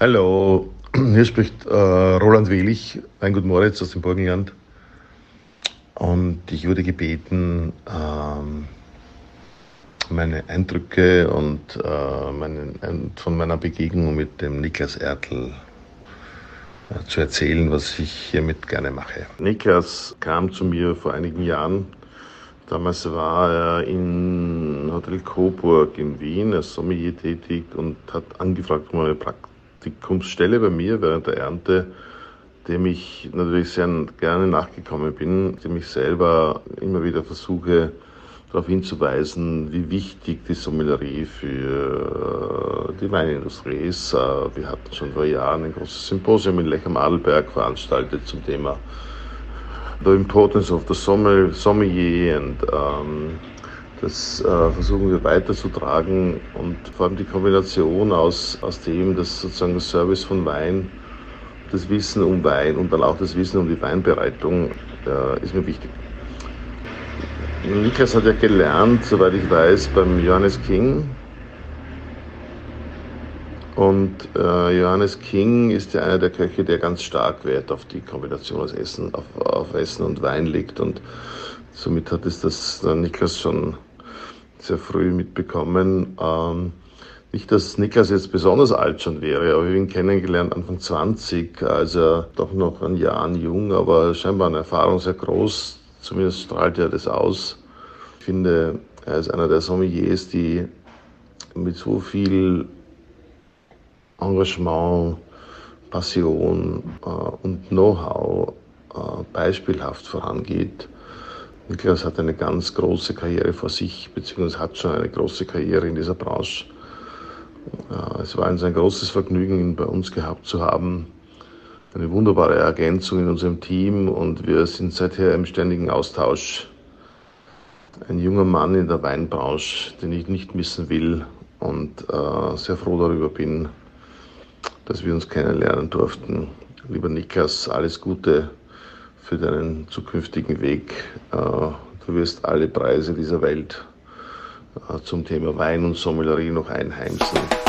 Hallo, hier spricht äh, Roland Wehlich, Weingut Moritz aus dem Burgenland. Und ich wurde gebeten, ähm, meine Eindrücke und äh, meinen, von meiner Begegnung mit dem Niklas Ertl äh, zu erzählen, was ich hiermit gerne mache. Niklas kam zu mir vor einigen Jahren. Damals war er in Hotel Coburg in Wien als Sommelier tätig und hat angefragt um eine Praktikumsstelle bei mir während der Ernte, dem ich natürlich sehr gerne nachgekommen bin, dem ich selber immer wieder versuche, darauf hinzuweisen, wie wichtig die Sommelerie für äh, die Weinindustrie ist. Äh, wir hatten schon vor Jahren ein großes Symposium in Lech am Adelberg veranstaltet zum Thema The Importance of the Sommelier und ähm, das äh, versuchen wir weiterzutragen und vor allem die Kombination aus, aus dem, dass sozusagen das Service von Wein, das Wissen um Wein und dann auch das Wissen um die Weinbereitung äh, ist mir wichtig. Niklas hat ja gelernt, soweit ich weiß, beim Johannes King. Und äh, Johannes King ist ja einer der Köche, der ganz stark Wert auf die Kombination aus Essen, auf, auf Essen und Wein legt. Und somit hat es das Niklas schon sehr früh mitbekommen. Ähm, nicht, dass Niklas jetzt besonders alt schon wäre, aber wir haben ihn kennengelernt Anfang 20, also doch noch ein Jahr jung, aber scheinbar eine Erfahrung sehr groß Zumindest strahlt er das aus. Ich finde, er ist einer der Sommeliers, die mit so viel Engagement, Passion äh, und Know-how äh, beispielhaft vorangeht. Niklas hat eine ganz große Karriere vor sich, beziehungsweise hat schon eine große Karriere in dieser Branche. Äh, es war uns ein großes Vergnügen, ihn bei uns gehabt zu haben eine wunderbare Ergänzung in unserem Team und wir sind seither im ständigen Austausch. Ein junger Mann in der Weinbranche, den ich nicht missen will und äh, sehr froh darüber bin, dass wir uns kennenlernen durften. Lieber Niklas, alles Gute für deinen zukünftigen Weg. Äh, du wirst alle Preise dieser Welt äh, zum Thema Wein und Sommelerie noch einheimsen.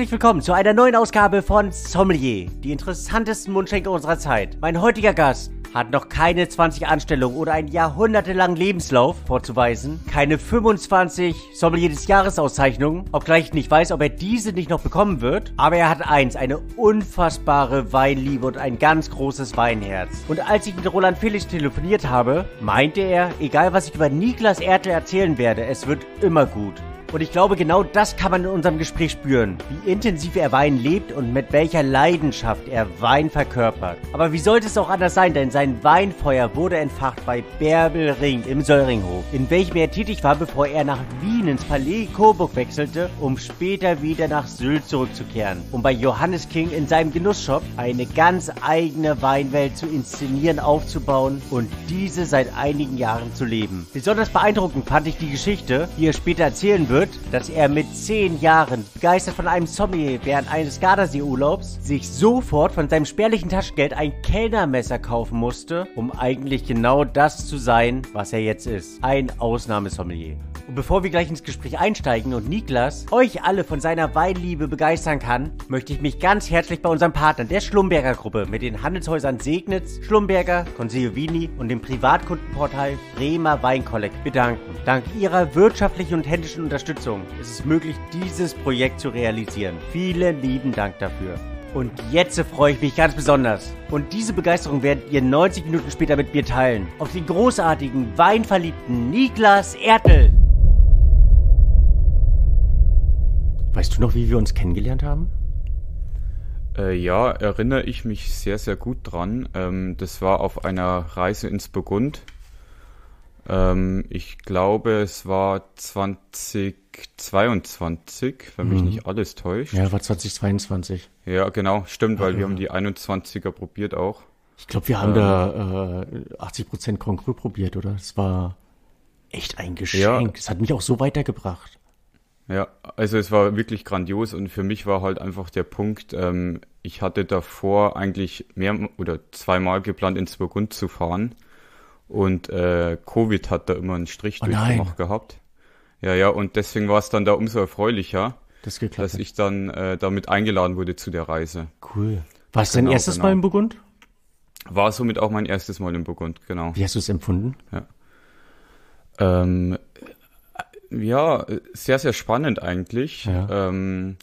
Herzlich willkommen zu einer neuen Ausgabe von Sommelier, die interessantesten Mundschenke unserer Zeit. Mein heutiger Gast hat noch keine 20 Anstellungen oder einen jahrhundertelangen Lebenslauf vorzuweisen, keine 25 Sommelier des Jahres Auszeichnungen, obgleich ich nicht weiß, ob er diese nicht noch bekommen wird, aber er hat eins, eine unfassbare Weinliebe und ein ganz großes Weinherz. Und als ich mit Roland Felix telefoniert habe, meinte er, egal was ich über Niklas Ertel erzählen werde, es wird immer gut. Und ich glaube, genau das kann man in unserem Gespräch spüren. Wie intensiv er Wein lebt und mit welcher Leidenschaft er Wein verkörpert. Aber wie sollte es auch anders sein, denn sein Weinfeuer wurde entfacht bei Bärbel Ring im Söllringhof, in welchem er tätig war, bevor er nach Wien ins Palais Coburg wechselte, um später wieder nach Sylt zurückzukehren, um bei Johannes King in seinem Genussshop eine ganz eigene Weinwelt zu inszenieren, aufzubauen und diese seit einigen Jahren zu leben. Besonders beeindruckend fand ich die Geschichte, die er später erzählen wird, wird, dass er mit zehn Jahren, begeistert von einem Zombie während eines Gardasee-Urlaubs, sich sofort von seinem spärlichen Taschengeld ein Kellnermesser kaufen musste, um eigentlich genau das zu sein, was er jetzt ist. Ein Ausnahmesommelier. Und bevor wir gleich ins Gespräch einsteigen und Niklas euch alle von seiner Weinliebe begeistern kann, möchte ich mich ganz herzlich bei unserem Partner der Schlumberger Gruppe mit den Handelshäusern Segnitz, Schlumberger, Consigliovini und dem Privatkundenportal Bremer Weinkollekt bedanken. Dank ihrer wirtschaftlichen und händischen Unterstützung ist es möglich, dieses Projekt zu realisieren. Vielen lieben Dank dafür. Und jetzt freue ich mich ganz besonders. Und diese Begeisterung werdet ihr 90 Minuten später mit mir teilen. Auf den großartigen, weinverliebten Niklas Ertel. Weißt du noch, wie wir uns kennengelernt haben? Äh, ja, erinnere ich mich sehr, sehr gut dran. Ähm, das war auf einer Reise ins Burgund. Ähm, ich glaube, es war 2022, wenn mich mhm. nicht alles täuscht. Ja, war 2022. Ja, genau, stimmt, weil ja, wir ja. haben die 21er probiert auch. Ich glaube, wir haben ähm, da äh, 80% Concru probiert, oder? Das war echt ein Geschenk. Es hat mich auch so weitergebracht. Ja, also es war wirklich grandios und für mich war halt einfach der Punkt, ähm, ich hatte davor eigentlich mehr oder zweimal geplant, ins Burgund zu fahren und äh, Covid hat da immer einen Strich Oh durchgemacht nein. gehabt. Ja, ja, und deswegen war es dann da umso erfreulicher, Das dass ich dann äh, damit eingeladen wurde zu der Reise. Cool. War es dein Genau, erstes genau. Mal in Burgund? War somit auch mein erstes Mal in Burgund, genau. Wie hast du es empfunden? Ähm, ja, sehr, sehr spannend eigentlich. Ja. Ähm,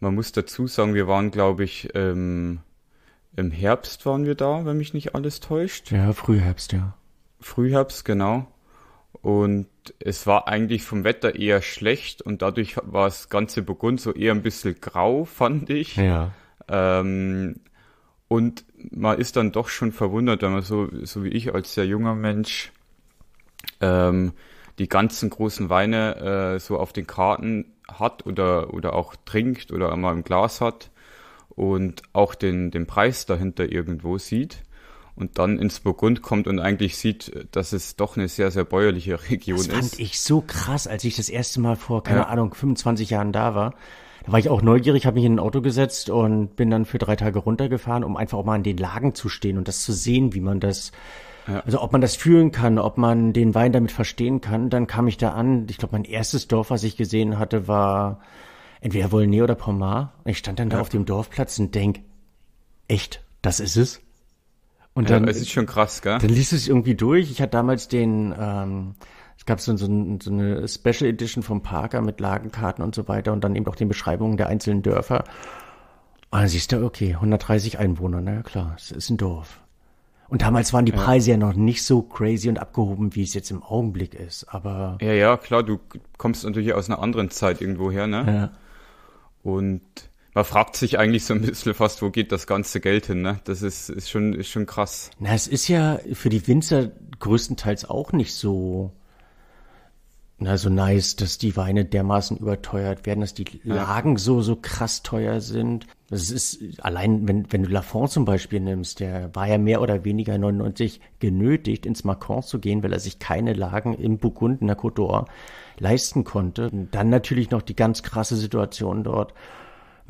man muss dazu sagen, wir waren, glaube ich, ähm, im Herbst waren wir da, wenn mich nicht alles täuscht. Ja, Frühherbst, ja. Frühherbst, genau. Und es war eigentlich vom Wetter eher schlecht und dadurch war das ganze Burgund so eher ein bisschen grau, fand ich. Ja. Ähm, und man ist dann doch schon verwundert, wenn man so, so wie ich als sehr junger Mensch ähm, die ganzen großen Weine äh, so auf den Karten hat oder, oder auch trinkt oder mal im Glas hat und auch den, den Preis dahinter irgendwo sieht und dann ins Burgund kommt und eigentlich sieht, dass es doch eine sehr, sehr bäuerliche Region Das fand ist. ich so krass, als ich das erste Mal vor, keine Ja. Ahnung, 25 Jahren da war. Da war ich auch neugierig, habe mich in ein Auto gesetzt und bin dann für drei Tage runtergefahren, um einfach auch mal in den Lagen zu stehen und das zu sehen, wie man das, Ja. also ob man das fühlen kann, ob man den Wein damit verstehen kann. Dann kam ich da an. Ich glaube, mein erstes Dorf, was ich gesehen hatte, war entweder Volnay oder Pomar. Ich stand dann da Ja. auf dem Dorfplatz und denk, echt, das ist es? Und Ja, dann, es ist schon krass, gell? dann liest es irgendwie durch. Ich hatte damals den, ähm, es gab so, so, so eine Special Edition vom Parker mit Lagenkarten und so weiter und dann eben auch den Beschreibungen der einzelnen Dörfer. Und dann siehst du, okay, 130 Einwohner, na ja klar, es ist ein Dorf. Und damals waren die Preise ja noch nicht so crazy und abgehoben, wie es jetzt im Augenblick ist. Aber Ja, ja, klar, du kommst natürlich aus einer anderen Zeit irgendwo her, ne? ja, Und man fragt sich eigentlich so ein bisschen fast, wo geht das ganze Geld hin, ne? Das ist, ist schon, ist schon krass. na, es ist ja für die Winzer größtenteils auch nicht so, na, so nice, dass die Weine dermaßen überteuert werden, dass die Lagen so, so krass teuer sind. Das ist allein, wenn, wenn du Lafont zum Beispiel nimmst, der war ja mehr oder weniger 99 genötigt, ins Macron zu gehen, weil er sich keine Lagen im Burgund, in der Côte d'Or leisten konnte. Und dann natürlich noch die ganz krasse Situation dort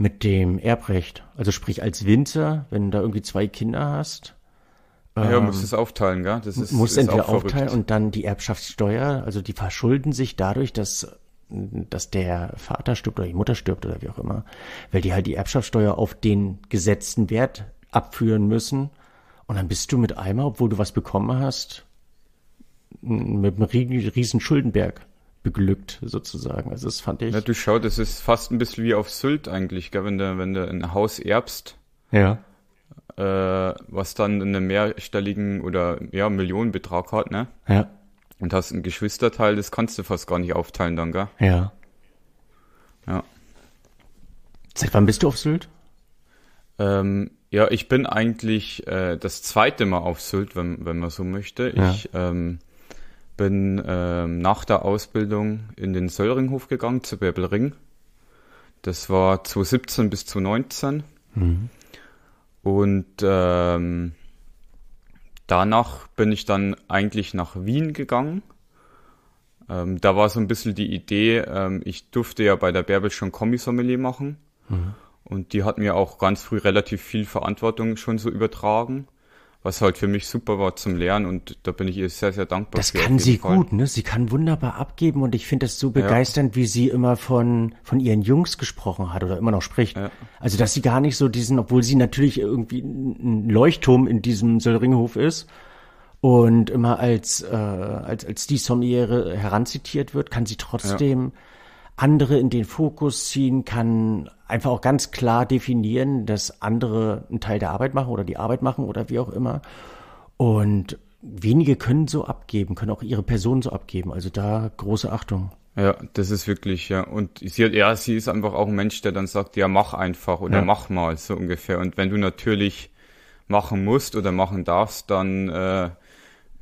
mit dem Erbrecht. Also sprich als Winzer, wenn du da irgendwie zwei Kinder hast, ja, musst es aufteilen, gell? Das ist, muss ist entweder aufteilen und dann die Erbschaftssteuer, also die verschulden sich dadurch, dass dass der Vater stirbt oder die Mutter stirbt oder wie auch immer, weil die halt die Erbschaftssteuer auf den gesetzten Wert abführen müssen und dann bist du mit einmal, obwohl du was bekommen hast, mit einem rie- riesen Schuldenberg beglückt sozusagen. Also das fand ich. Ja, du schau, das ist fast ein bisschen wie auf Sylt eigentlich, gell? Wenn du, wenn du ein Haus erbst, ja. äh, was dann einen mehrstelligen oder ja, Millionenbetrag hat, ne? Ja. Und hast ein Geschwisterteil, das kannst du fast gar nicht aufteilen dann, gell? Ja. Ja. Seit wann bist du auf Sylt? Ähm, ja, ich bin eigentlich äh, das zweite Mal auf Sylt, wenn, wenn man so möchte. Ja. Ich ähm, bin ähm, nach der Ausbildung in den Söllringhof gegangen, zu Bäbelring. Das war 2017 bis 2019. Und ähm, danach bin ich dann eigentlich nach Wien gegangen. Ähm, da war so ein bisschen die Idee, ähm, ich durfte ja bei der Bärbel schon Kommissommelier machen. Und die hat mir auch ganz früh relativ viel Verantwortung schon so übertragen, was halt für mich super war zum Lernen und da bin ich ihr sehr, sehr dankbar. Das für kann sie Fall. gut, ne? Sie kann wunderbar abgeben und ich finde das so begeisternd, wie sie immer von, von ihren Jungs gesprochen hat oder immer noch spricht. Ja. Also, dass sie gar nicht so diesen, obwohl sie natürlich irgendwie ein Leuchtturm in diesem Söllringhof ist und immer als, äh, als, als die Sommeliere heranzitiert wird, kann sie trotzdem andere in den Fokus ziehen, kann einfach auch ganz klar definieren, dass andere einen Teil der Arbeit machen oder die Arbeit machen oder wie auch immer. Und wenige können so abgeben, können auch ihre Person so abgeben. Also da große Achtung. Ja, das ist wirklich, ja. Und sie hat, ja, sie ist einfach auch ein Mensch, der dann sagt, ja, mach einfach oder Ja. mach mal, so ungefähr. Und wenn du natürlich machen musst oder machen darfst, dann, äh,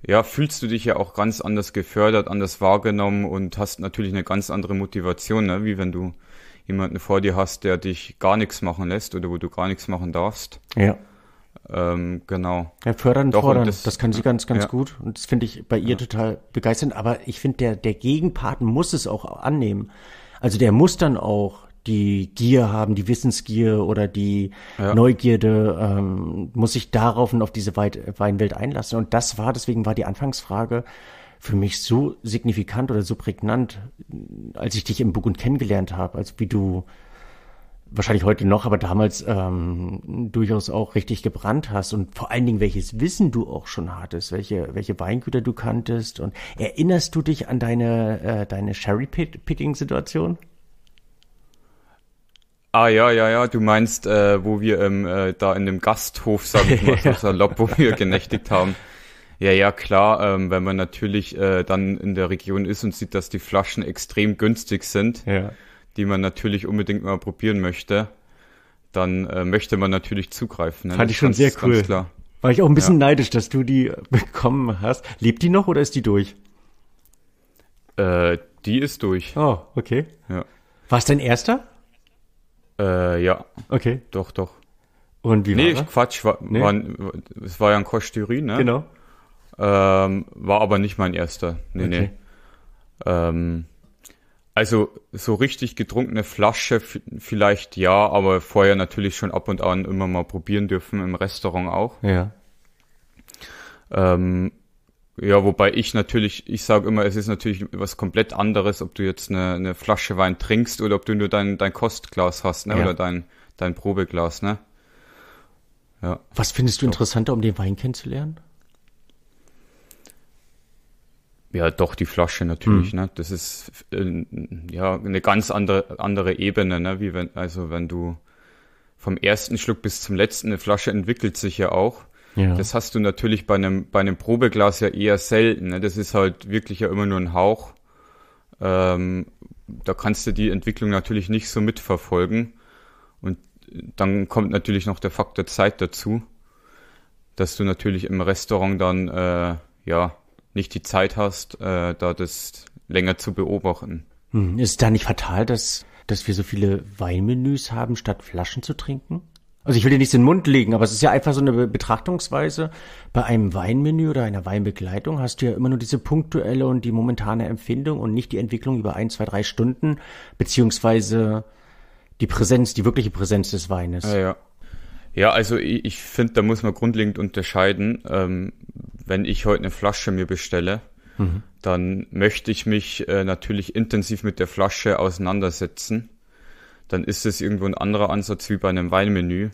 ja, fühlst du dich ja auch ganz anders gefördert, anders wahrgenommen und hast natürlich eine ganz andere Motivation, ne? wie wenn du jemanden vor dir hast, der dich gar nichts machen lässt oder wo du gar nichts machen darfst. Ja. Ähm, genau. Ja, fördern, Doch, fordern, das- das, kann sie ganz, ganz ja. gut. Und das finde ich bei ihr total begeisternd. Aber ich finde, der, der Gegenpart muss es auch annehmen. Also der muss dann auch die Gier haben, die Wissensgier oder die Ja. Neugierde, ähm, muss sich darauf und auf diese Weit Weinwelt einlassen. Und das war, deswegen war die Anfangsfrage für mich so signifikant oder so prägnant, als ich dich im Burgund kennengelernt habe, als wie du wahrscheinlich heute noch, aber damals ähm, durchaus auch richtig gebrannt hast und vor allen Dingen welches Wissen du auch schon hattest, welche welche Weingüter du kanntest und erinnerst du dich an deine äh, deine Sherry Picking Situation? Ah ja, ja, ja, du meinst, äh, wo wir ähm, äh, da in dem Gasthof, sag ich mal, so salopp, wo wir genächtigt haben. Ja, ja, klar, ähm, wenn man natürlich äh, dann in der Region ist und sieht, dass die Flaschen extrem günstig sind, Ja. die man natürlich unbedingt mal probieren möchte, dann äh, möchte man natürlich zugreifen. Ne? Fand Das ich schon sehr cool. Klar. War ich auch ein bisschen neidisch, dass du die bekommen hast. Lebt die noch oder ist die durch? Äh, die ist durch. Oh, okay. Ja. War es dein erster? Äh, ja, Okay. doch, doch. Und wie Nee, war er? Quatsch, war, Nee. war, es war ja ein Kosturin, ne? Genau. Ähm, war aber nicht mein erster. Nee, Okay. nee. Ähm, also so richtig getrunkene Flasche vielleicht ja, aber vorher natürlich schon ab und an immer mal probieren dürfen, im Restaurant auch. Ja. Ähm, ja, wobei ich natürlich, ich sage immer, es ist natürlich was komplett anderes, ob du jetzt eine, eine Flasche Wein trinkst oder ob du nur dein, dein Kostglas hast, ne? Ja. Oder dein, dein Probeglas, ne? Ja. Was findest du interessanter, um den Wein kennenzulernen? Ja, doch, die Flasche natürlich, ne? Das ist äh, ja eine ganz andere, andere Ebene, ne? Wie wenn, also wenn du vom ersten Schluck bis zum letzten, eine Flasche entwickelt sich ja auch. Ja. Das hast du natürlich bei einem, bei einem Probeglas ja eher selten. Ne? Das ist halt wirklich ja immer nur ein Hauch. Ähm, da kannst du die Entwicklung natürlich nicht so mitverfolgen. Und dann kommt natürlich noch der Faktor Zeit dazu, dass du natürlich im Restaurant dann äh, ja nicht die Zeit hast, äh, da das länger zu beobachten. Hm, Ist es da nicht fatal, dass, dass wir so viele Weinmenüs haben, statt Flaschen zu trinken? Also ich will dir nichts in den Mund legen, aber es ist ja einfach so eine Be- Betrachtungsweise. Bei einem Weinmenü oder einer Weinbegleitung hast du ja immer nur diese punktuelle und die momentane Empfindung und nicht die Entwicklung über ein, zwei, drei Stunden, beziehungsweise die Präsenz, die wirkliche Präsenz des Weines. Ja, ja. Ja, also ich, ich finde, da muss man grundlegend unterscheiden. Ähm, wenn ich heute eine Flasche mir bestelle, dann möchte ich mich äh, natürlich intensiv mit der Flasche auseinandersetzen. Dann ist es irgendwo ein anderer Ansatz wie bei einem Weinmenü,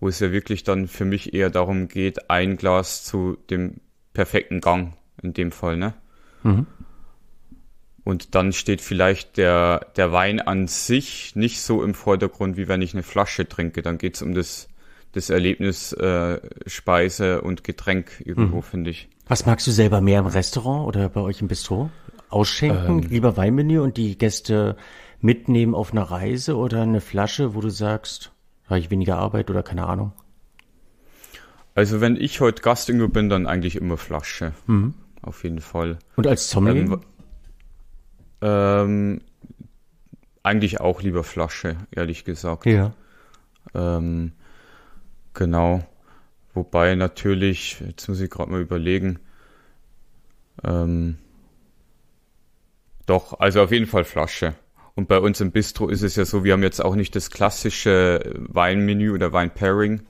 wo es ja wirklich dann für mich eher darum geht, ein Glas zu dem perfekten Gang in dem Fall, ne? Und dann steht vielleicht der, der Wein an sich nicht so im Vordergrund, wie wenn ich eine Flasche trinke. Dann geht's um das, das Erlebnis äh, Speise und Getränk irgendwo, finde ich. Was magst du selber mehr im Restaurant oder bei euch im Bistro? Ausschenken, lieber Weinmenü und die Gäste mitnehmen auf einer Reise oder eine Flasche, wo du sagst, habe ich weniger Arbeit oder keine Ahnung? Also wenn ich heute Gast irgendwo bin, dann eigentlich immer Flasche. Auf jeden Fall. Und als Sommelier? Ähm, Ähm, eigentlich auch lieber Flasche, ehrlich gesagt. ja. Ähm, genau. Wobei natürlich, jetzt muss ich gerade mal überlegen, ähm, doch, also auf jeden Fall Flasche. Und bei uns im Bistro ist es ja so, wir haben jetzt auch nicht das klassische Weinmenü oder Weinpairing.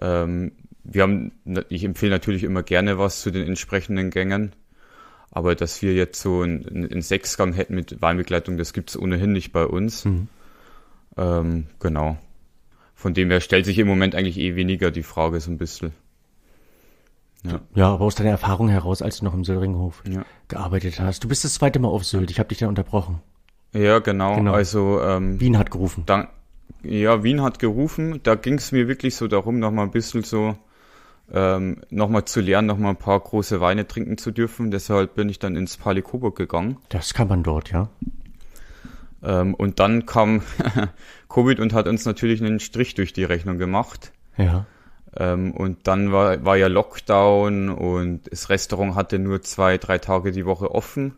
Ähm, wir haben, ich empfehle natürlich immer gerne was zu den entsprechenden Gängen. Aber dass wir jetzt so einen, einen Sechsgang hätten mit Weinbegleitung, das gibt's ohnehin nicht bei uns. Ähm, genau. Von dem her stellt sich im Moment eigentlich eh weniger die Frage so ein bisschen. Ja, aber aus deiner Erfahrung heraus, als du noch im Söllringhof Ja. gearbeitet hast. Du bist das zweite Mal auf Sylt. Ich habe dich da unterbrochen. Ja, genau. Genau. Also ähm, Wien hat gerufen. dann, ja, Wien hat gerufen. Da ging es mir wirklich so darum, noch mal ein bisschen so ähm, noch mal zu lernen, noch mal ein paar große Weine trinken zu dürfen. Deshalb bin ich dann ins Palais Coburg gegangen. Das kann man dort, ja. Ähm, und dann kam Covid und hat uns natürlich einen Strich durch die Rechnung gemacht. Ja. Ähm, und dann war, war ja Lockdown und das Restaurant hatte nur zwei, drei Tage die Woche offen.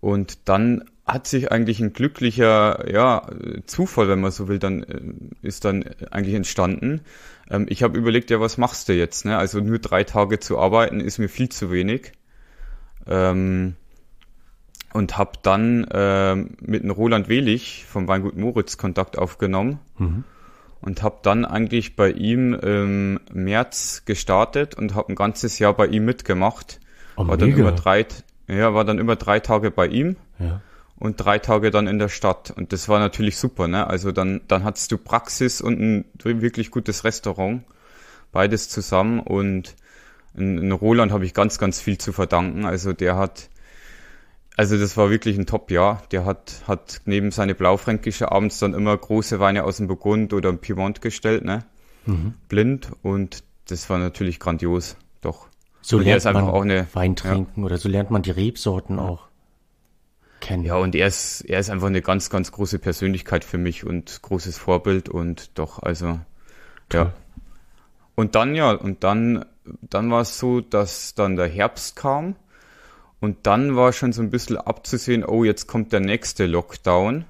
Und dann hat sich eigentlich ein glücklicher ja, Zufall, wenn man so will, dann äh, ist dann eigentlich entstanden. ähm, ich habe überlegt, ja, was machst du jetzt? Ne? Also nur drei Tage zu arbeiten ist mir viel zu wenig. Ähm, und habe dann äh, mit dem Roland Welig vom Weingut Moritz Kontakt aufgenommen mhm. und habe dann eigentlich bei ihm im März gestartet und habe ein ganzes Jahr bei ihm mitgemacht. Oh, war dann über drei, ja, war dann über drei Tage bei ihm ja. Und drei Tage dann in der Stadt. Und das war natürlich super, ne? Also dann, dann hattest du Praxis und ein wirklich gutes Restaurant, beides zusammen und in, in Roland habe ich ganz, ganz viel zu verdanken. Also der hat also das war wirklich ein Top-Jahr. Der hat, hat neben seine Blaufränkische abends dann immer große Weine aus dem Burgund oder dem Piemont gestellt, ne? Mhm. Blind. Und das war natürlich grandios. Doch. So und lernt man auch eine, Wein trinken ja. oder so lernt man die Rebsorten auch kennen. Ja, und er ist, er ist einfach eine ganz, ganz große Persönlichkeit für mich und großes Vorbild und doch, also, Toll. ja. Und dann, ja, und dann, dann war es so, dass dann der Herbst kam und dann war schon so ein bisschen abzusehen, oh, jetzt kommt der nächste Lockdown.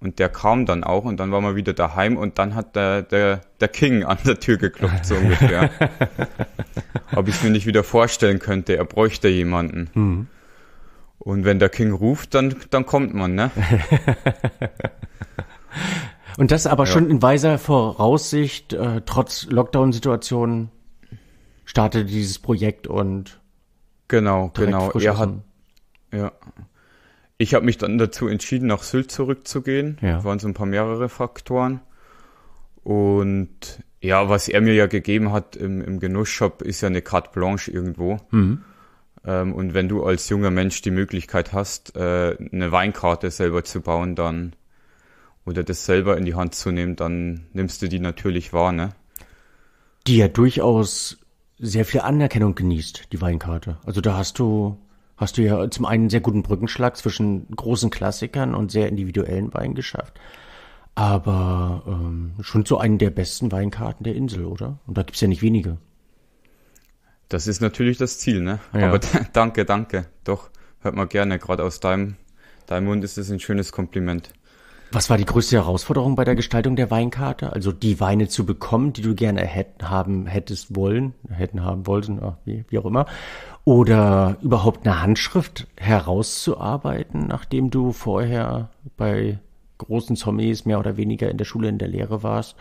Und der kam dann auch und dann waren wir wieder daheim und dann hat der, der, der King an der Tür geklopft, so ungefähr. Ob ich es mir nicht wieder vorstellen könnte, er bräuchte jemanden. Mhm. Und wenn der King ruft, dann, dann kommt man, ne? und das aber ja. schon in weiser Voraussicht, äh, trotz Lockdown-Situationen, startete dieses Projekt und Genau, genau. Er hat, ja. Ich habe mich dann dazu entschieden, nach Sylt zurückzugehen. Ja. Waren so ein paar mehrere Faktoren. Und ja, was er mir ja gegeben hat im, im Genussshop, ist ja eine Carte Blanche irgendwo. Mhm. Ähm, und wenn du als junger Mensch die Möglichkeit hast, äh, eine Weinkarte selber zu bauen, dann oder das selber in die Hand zu nehmen, dann nimmst du die natürlich wahr, ne? Die ja durchaus sehr viel Anerkennung genießt, die Weinkarte. Also da hast du, hast du ja zum einen einen sehr guten Brückenschlag zwischen großen Klassikern und sehr individuellen Weinen geschafft. Aber ähm, schon zu einen der besten Weinkarten der Insel, oder? Und da gibt's ja nicht wenige. Das ist natürlich das Ziel, ne? Ja. Aber danke, danke. Doch, hört man gerne. Gerade aus deinem, deinem Mund ist es ein schönes Kompliment. Was war die größte Herausforderung bei der Gestaltung der Weinkarte? Also die Weine zu bekommen, die du gerne hätten, haben, hättest wollen, hätten haben wollen, wie, wie auch immer. Oder überhaupt eine Handschrift herauszuarbeiten, nachdem du vorher bei großen Sommeliers mehr oder weniger in der Schule in der Lehre warst.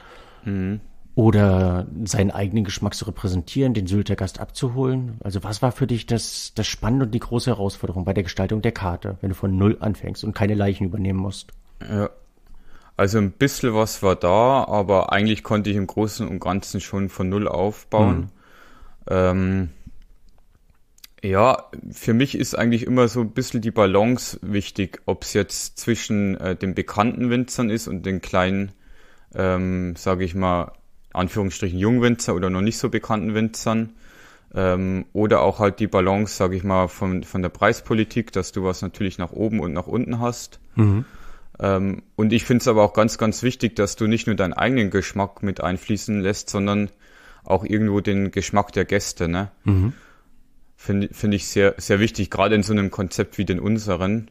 Mhm. Oder seinen eigenen Geschmack zu repräsentieren, den Sylter Gast abzuholen. Also was war für dich das, das Spannende und die große Herausforderung bei der Gestaltung der Karte, wenn du von Null anfängst und keine Leichen übernehmen musst? Ja, also ein bisschen was war da, aber eigentlich konnte ich im Großen und Ganzen schon von Null aufbauen. Mhm. Ähm, ja, für mich ist eigentlich immer so ein bisschen die Balance wichtig, ob es jetzt zwischen äh, den bekannten Winzern ist und den kleinen, ähm, sage ich mal, Anführungsstrichen Jungwinzer oder noch nicht so bekannten Winzern. Ähm, oder auch halt die Balance, sage ich mal, von, von der Preispolitik, dass du was natürlich nach oben und nach unten hast. Mhm. Ähm, und ich finde es aber auch ganz, ganz wichtig, dass du nicht nur deinen eigenen Geschmack mit einfließen lässt, sondern auch irgendwo den Geschmack der Gäste. Ne? Mhm. Finde find ich sehr, sehr wichtig, gerade in so einem Konzept wie den unseren.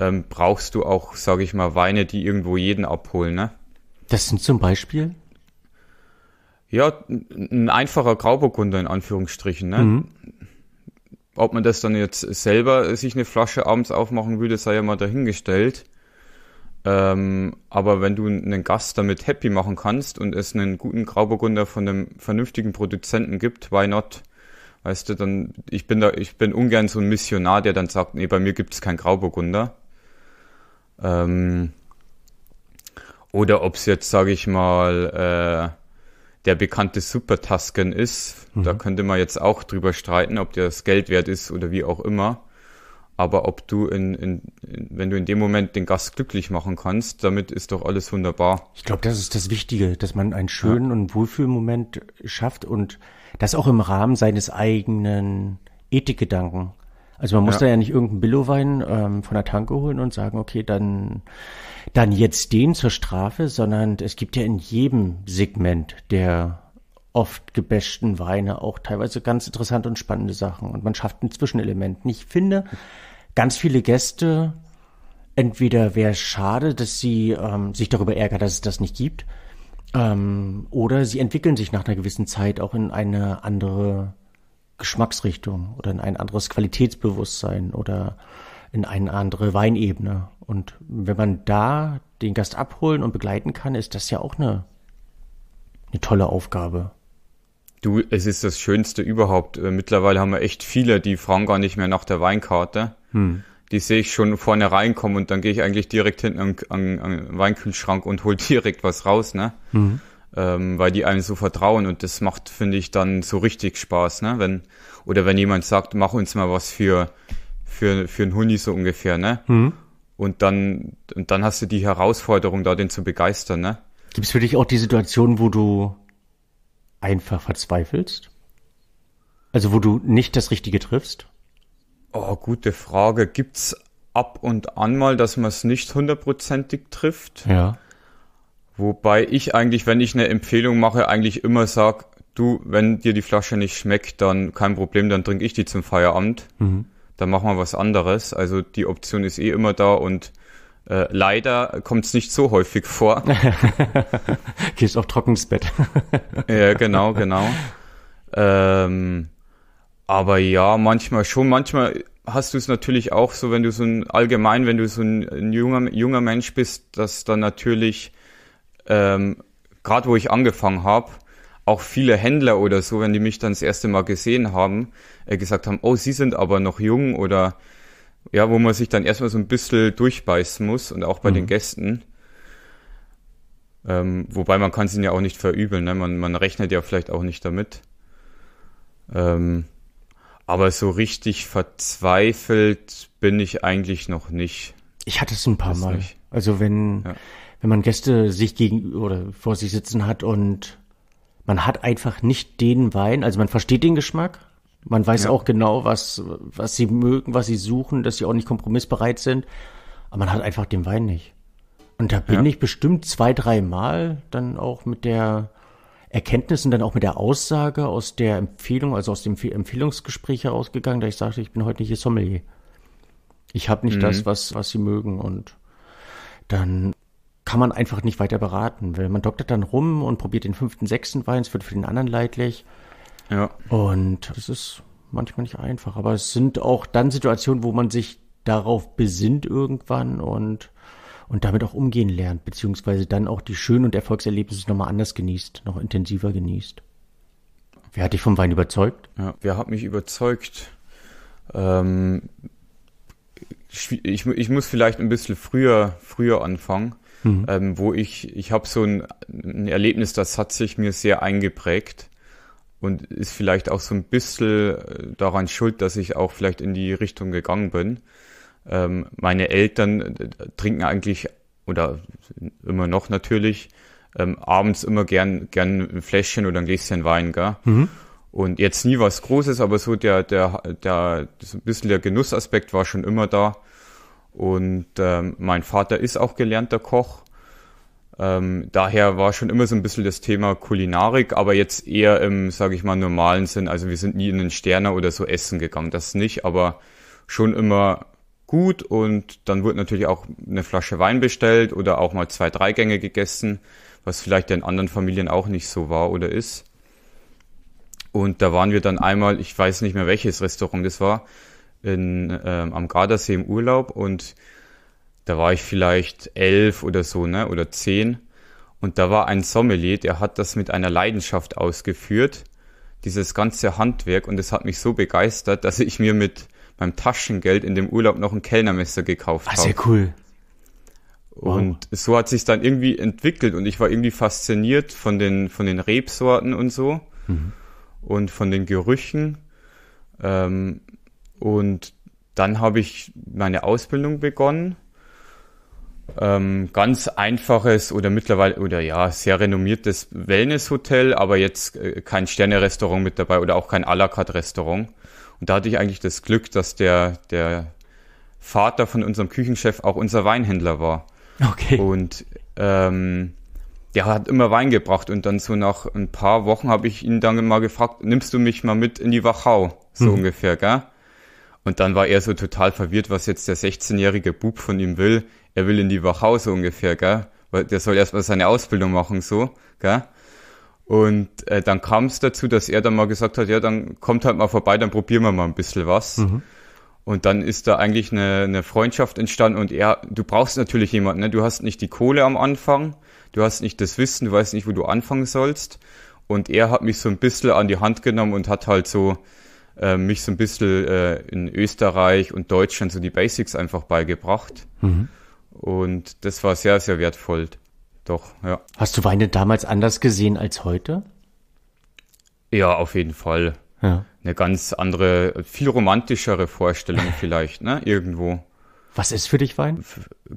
Ähm, brauchst du auch, sage ich mal, Weine, die irgendwo jeden abholen. Ne? Das sind zum Beispiel? Ja, ein einfacher Grauburgunder in Anführungsstrichen. Ne? Mhm. Ob man das dann jetzt selber sich eine Flasche abends aufmachen würde, sei ja mal dahingestellt. Ähm, aber wenn du einen Gast damit happy machen kannst und es einen guten Grauburgunder von einem vernünftigen Produzenten gibt, why not? Weißt du, dann, ich bin da, ich bin ungern so ein Missionar, der dann sagt, nee, bei mir gibt's kein Grauburgunder. Ähm, oder ob's jetzt, sage ich mal, äh, der bekannte Super Tusken ist. Mhm. Da könnte man jetzt auch drüber streiten, ob der das Geld wert ist oder wie auch immer. Aber ob du in, in, in, wenn du in dem Moment den Gast glücklich machen kannst, damit ist doch alles wunderbar. Ich glaube, das ist das Wichtige, dass man einen schönen ja. und Wohlfühlmoment schafft und das auch im Rahmen seines eigenen Ethikgedanken. Also man muss ja. da ja nicht irgendeinen Billowein ähm, von der Tanke holen und sagen, okay, dann, dann jetzt den zur Strafe, sondern es gibt ja in jedem Segment der oft gebäschten Weine auch teilweise ganz interessante und spannende Sachen. Und man schafft ein Zwischenelement. Ich finde, ganz viele Gäste, entweder wäre es schade, dass sie ähm, sich darüber ärgern, dass es das nicht gibt, Ähm, oder sie entwickeln sich nach einer gewissen Zeit auch in eine andere Geschmacksrichtung oder in ein anderes Qualitätsbewusstsein oder in eine andere Weinebene. Und wenn man da den Gast abholen und begleiten kann, ist das ja auch eine, eine tolle Aufgabe. Du, es ist das Schönste überhaupt. Äh, mittlerweile haben wir echt viele, die fragen gar nicht mehr nach der Weinkarte. Hm. Die sehe ich schon vorne reinkommen und dann gehe ich eigentlich direkt hinten an, an, an den Weinkühlschrank und hol direkt was raus, ne? Mhm. Ähm, weil die einem so vertrauen und das macht, finde ich, dann so richtig Spaß, ne? Wenn, oder wenn jemand sagt, mach uns mal was für, für, für einen Huni so ungefähr, ne? Mhm. Und dann, und dann hast du die Herausforderung, da den zu begeistern, ne? Gibt es für dich auch die Situation, wo du einfach verzweifelst? Also wo du nicht das Richtige triffst? Oh, gute Frage. Gibt's ab und an mal, dass man es nicht hundertprozentig trifft? Ja. Wobei ich eigentlich, wenn ich eine Empfehlung mache, eigentlich immer sag, du, wenn dir die Flasche nicht schmeckt, dann kein Problem, dann trinke ich die zum Feierabend. Mhm. Dann machen wir was anderes. Also die Option ist eh immer da und äh, leider kommt es nicht so häufig vor. Gehst auch trocken ins Bett. ja, genau, genau. Ähm, aber ja, manchmal schon. Manchmal hast du es natürlich auch so, wenn du so ein allgemein, wenn du so ein, ein junger, junger Mensch bist, dass dann natürlich, ähm, gerade wo ich angefangen habe, auch viele Händler oder so, wenn die mich dann das erste Mal gesehen haben, gesagt haben, oh, sie sind aber noch jung oder ja, wo man sich dann erstmal so ein bisschen durchbeißen muss und auch bei mhm. den Gästen. Ähm, wobei man kann es ihnen ja auch nicht verübeln, ne? man, man rechnet ja vielleicht auch nicht damit. Ähm, aber so richtig verzweifelt bin ich eigentlich noch nicht. Ich hatte es ein paar Mal. Nicht. Also wenn, ja. wenn man Gäste sich gegen oder vor sich sitzen hat und man hat einfach nicht den Wein, also man versteht den Geschmack, man weiß ja. auch genau, was, was sie mögen, was sie suchen, dass sie auch nicht kompromissbereit sind. Aber man hat einfach den Wein nicht. Und da bin ja. ich bestimmt zwei, drei Mal dann auch mit der Erkenntnis und dann auch mit der Aussage aus der Empfehlung, also aus dem Empfehlungsgespräch herausgegangen, da ich sagte, ich bin heute nicht ihr Sommelier. Ich habe nicht mhm. das, was, was sie mögen. Und dann kann man einfach nicht weiter beraten, weil man doktert dann rum und probiert den fünften, sechsten Wein, es wird für den anderen leidlich. Ja. Und es ist manchmal nicht einfach, aber es sind auch dann Situationen, wo man sich darauf besinnt irgendwann und und damit auch umgehen lernt, beziehungsweise dann auch die schönen und Erfolgserlebnisse nochmal anders genießt, noch intensiver genießt. Wer hat dich vom Wein überzeugt? Ja, wer hat mich überzeugt? Ähm, ich, ich muss vielleicht ein bisschen früher, früher anfangen, mhm. ähm, wo ich, ich habe so ein, ein Erlebnis, das hat sich mir sehr eingeprägt und ist vielleicht auch so ein bisschen äh, daran schuld, dass ich auch vielleicht in die Richtung gegangen bin. Ähm, meine Eltern äh, trinken eigentlich oder immer noch natürlich ähm, abends immer gern gern ein Fläschchen oder ein Gläschen Wein, gell? Mhm. Und jetzt nie was Großes, aber so der der der so ein bisschen der Genussaspekt war schon immer da. Und ähm, mein Vater ist auch gelernter Koch ähm, daher war schon immer so ein bisschen das Thema Kulinarik, aber jetzt eher im, sage ich mal, normalen Sinn. Also wir sind nie in einen Sterner oder so essen gegangen, das nicht, aber schon immer gut und dann wurde natürlich auch eine Flasche Wein bestellt oder auch mal zwei, drei Gänge gegessen, was vielleicht in anderen Familien auch nicht so war oder ist. Und da waren wir dann einmal, ich weiß nicht mehr welches Restaurant das war, in, ähm, am Gardasee im Urlaub und da war ich vielleicht elf oder so, ne, oder zehn. Und da war ein Sommelier, der hat das mit einer Leidenschaft ausgeführt, dieses ganze Handwerk. Und es hat mich so begeistert, dass ich mir mit meinem Taschengeld in dem Urlaub noch ein Kellnermesser gekauft habe. Ah, sehr cool. Und wow. so hat sich dann irgendwie entwickelt und ich war irgendwie fasziniert von den, von den Rebsorten und so mhm. und von den Gerüchen. Ähm, und dann habe ich meine Ausbildung begonnen ähm, ganz einfaches oder mittlerweile oder ja sehr renommiertes Wellnesshotel, aber jetzt äh, kein Sterne-Restaurant mit dabei oder auch kein à la carte Restaurant. Und da hatte ich eigentlich das Glück, dass der der Vater von unserem Küchenchef auch unser Weinhändler war. Okay. Und ähm, der hat immer Wein gebracht und dann so nach ein paar Wochen habe ich ihn dann mal gefragt, nimmst du mich mal mit in die Wachau? So mhm. ungefähr, gell? Und dann war er so total verwirrt, was jetzt der 16-jährige Bub von ihm will er will in die Wachau so ungefähr, gell? weil der soll erstmal seine Ausbildung machen, so, gell? Und äh, dann kam es dazu, dass er dann mal gesagt hat, ja, dann kommt halt mal vorbei, dann probieren wir mal ein bisschen was. Mhm. Und dann ist da eigentlich eine, eine Freundschaft entstanden und er, du brauchst natürlich jemanden, ne? du hast nicht die Kohle am Anfang, du hast nicht das Wissen, du weißt nicht, wo du anfangen sollst. Und er hat mich so ein bisschen an die Hand genommen und hat halt so äh, mich so ein bisschen äh, in Österreich und Deutschland so die Basics einfach beigebracht. Mhm. Und das war sehr, sehr wertvoll. Doch, ja. Hast du Weine damals anders gesehen als heute? Ja, auf jeden Fall. Ja. Eine ganz andere, viel romantischere Vorstellung vielleicht, ne? Irgendwo. Was ist für dich Wein?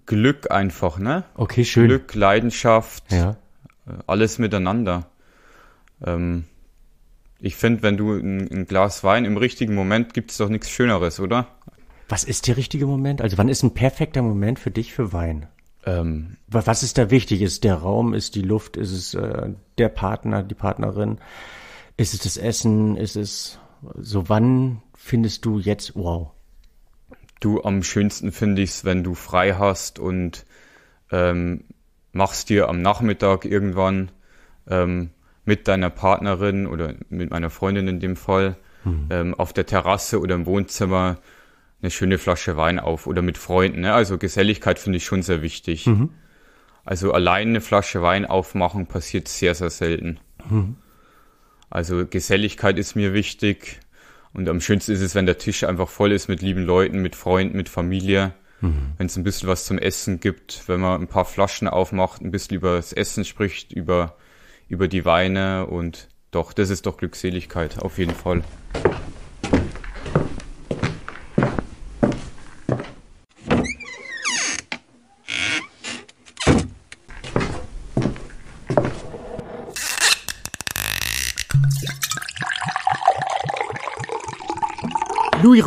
Glück einfach, ne? Okay, schön. Glück, Leidenschaft, ja. Äh, alles miteinander. Ähm, ich finde, wenn du ein, ein, Glas Wein im richtigen Moment gibt es doch nichts Schöneres, oder? Was ist der richtige Moment? Also wann ist ein perfekter Moment für dich für Wein? Ähm, Was ist da wichtig? Ist der Raum, ist die Luft, ist es äh, der Partner, die Partnerin? Ist es das Essen? Ist es so wann findest du jetzt wow? Du am schönsten finde ich es, wenn du frei hast und ähm, machst dir am Nachmittag irgendwann ähm, mit deiner Partnerin oder mit meiner Freundin in dem Fall mhm. ähm, auf der Terrasse oder im Wohnzimmer eine schöne Flasche Wein auf oder mit Freunden. Ne? Also Geselligkeit finde ich schon sehr wichtig. Mhm. Also allein eine Flasche Wein aufmachen passiert sehr, sehr selten. Mhm. Also Geselligkeit ist mir wichtig. Und am schönsten ist es, wenn der Tisch einfach voll ist mit lieben Leuten, mit Freunden, mit Familie. Mhm. Wenn es ein bisschen was zum Essen gibt, wenn man ein paar Flaschen aufmacht, ein bisschen über das Essen spricht, über über die Weine und doch, das ist doch Glückseligkeit, auf jeden Fall.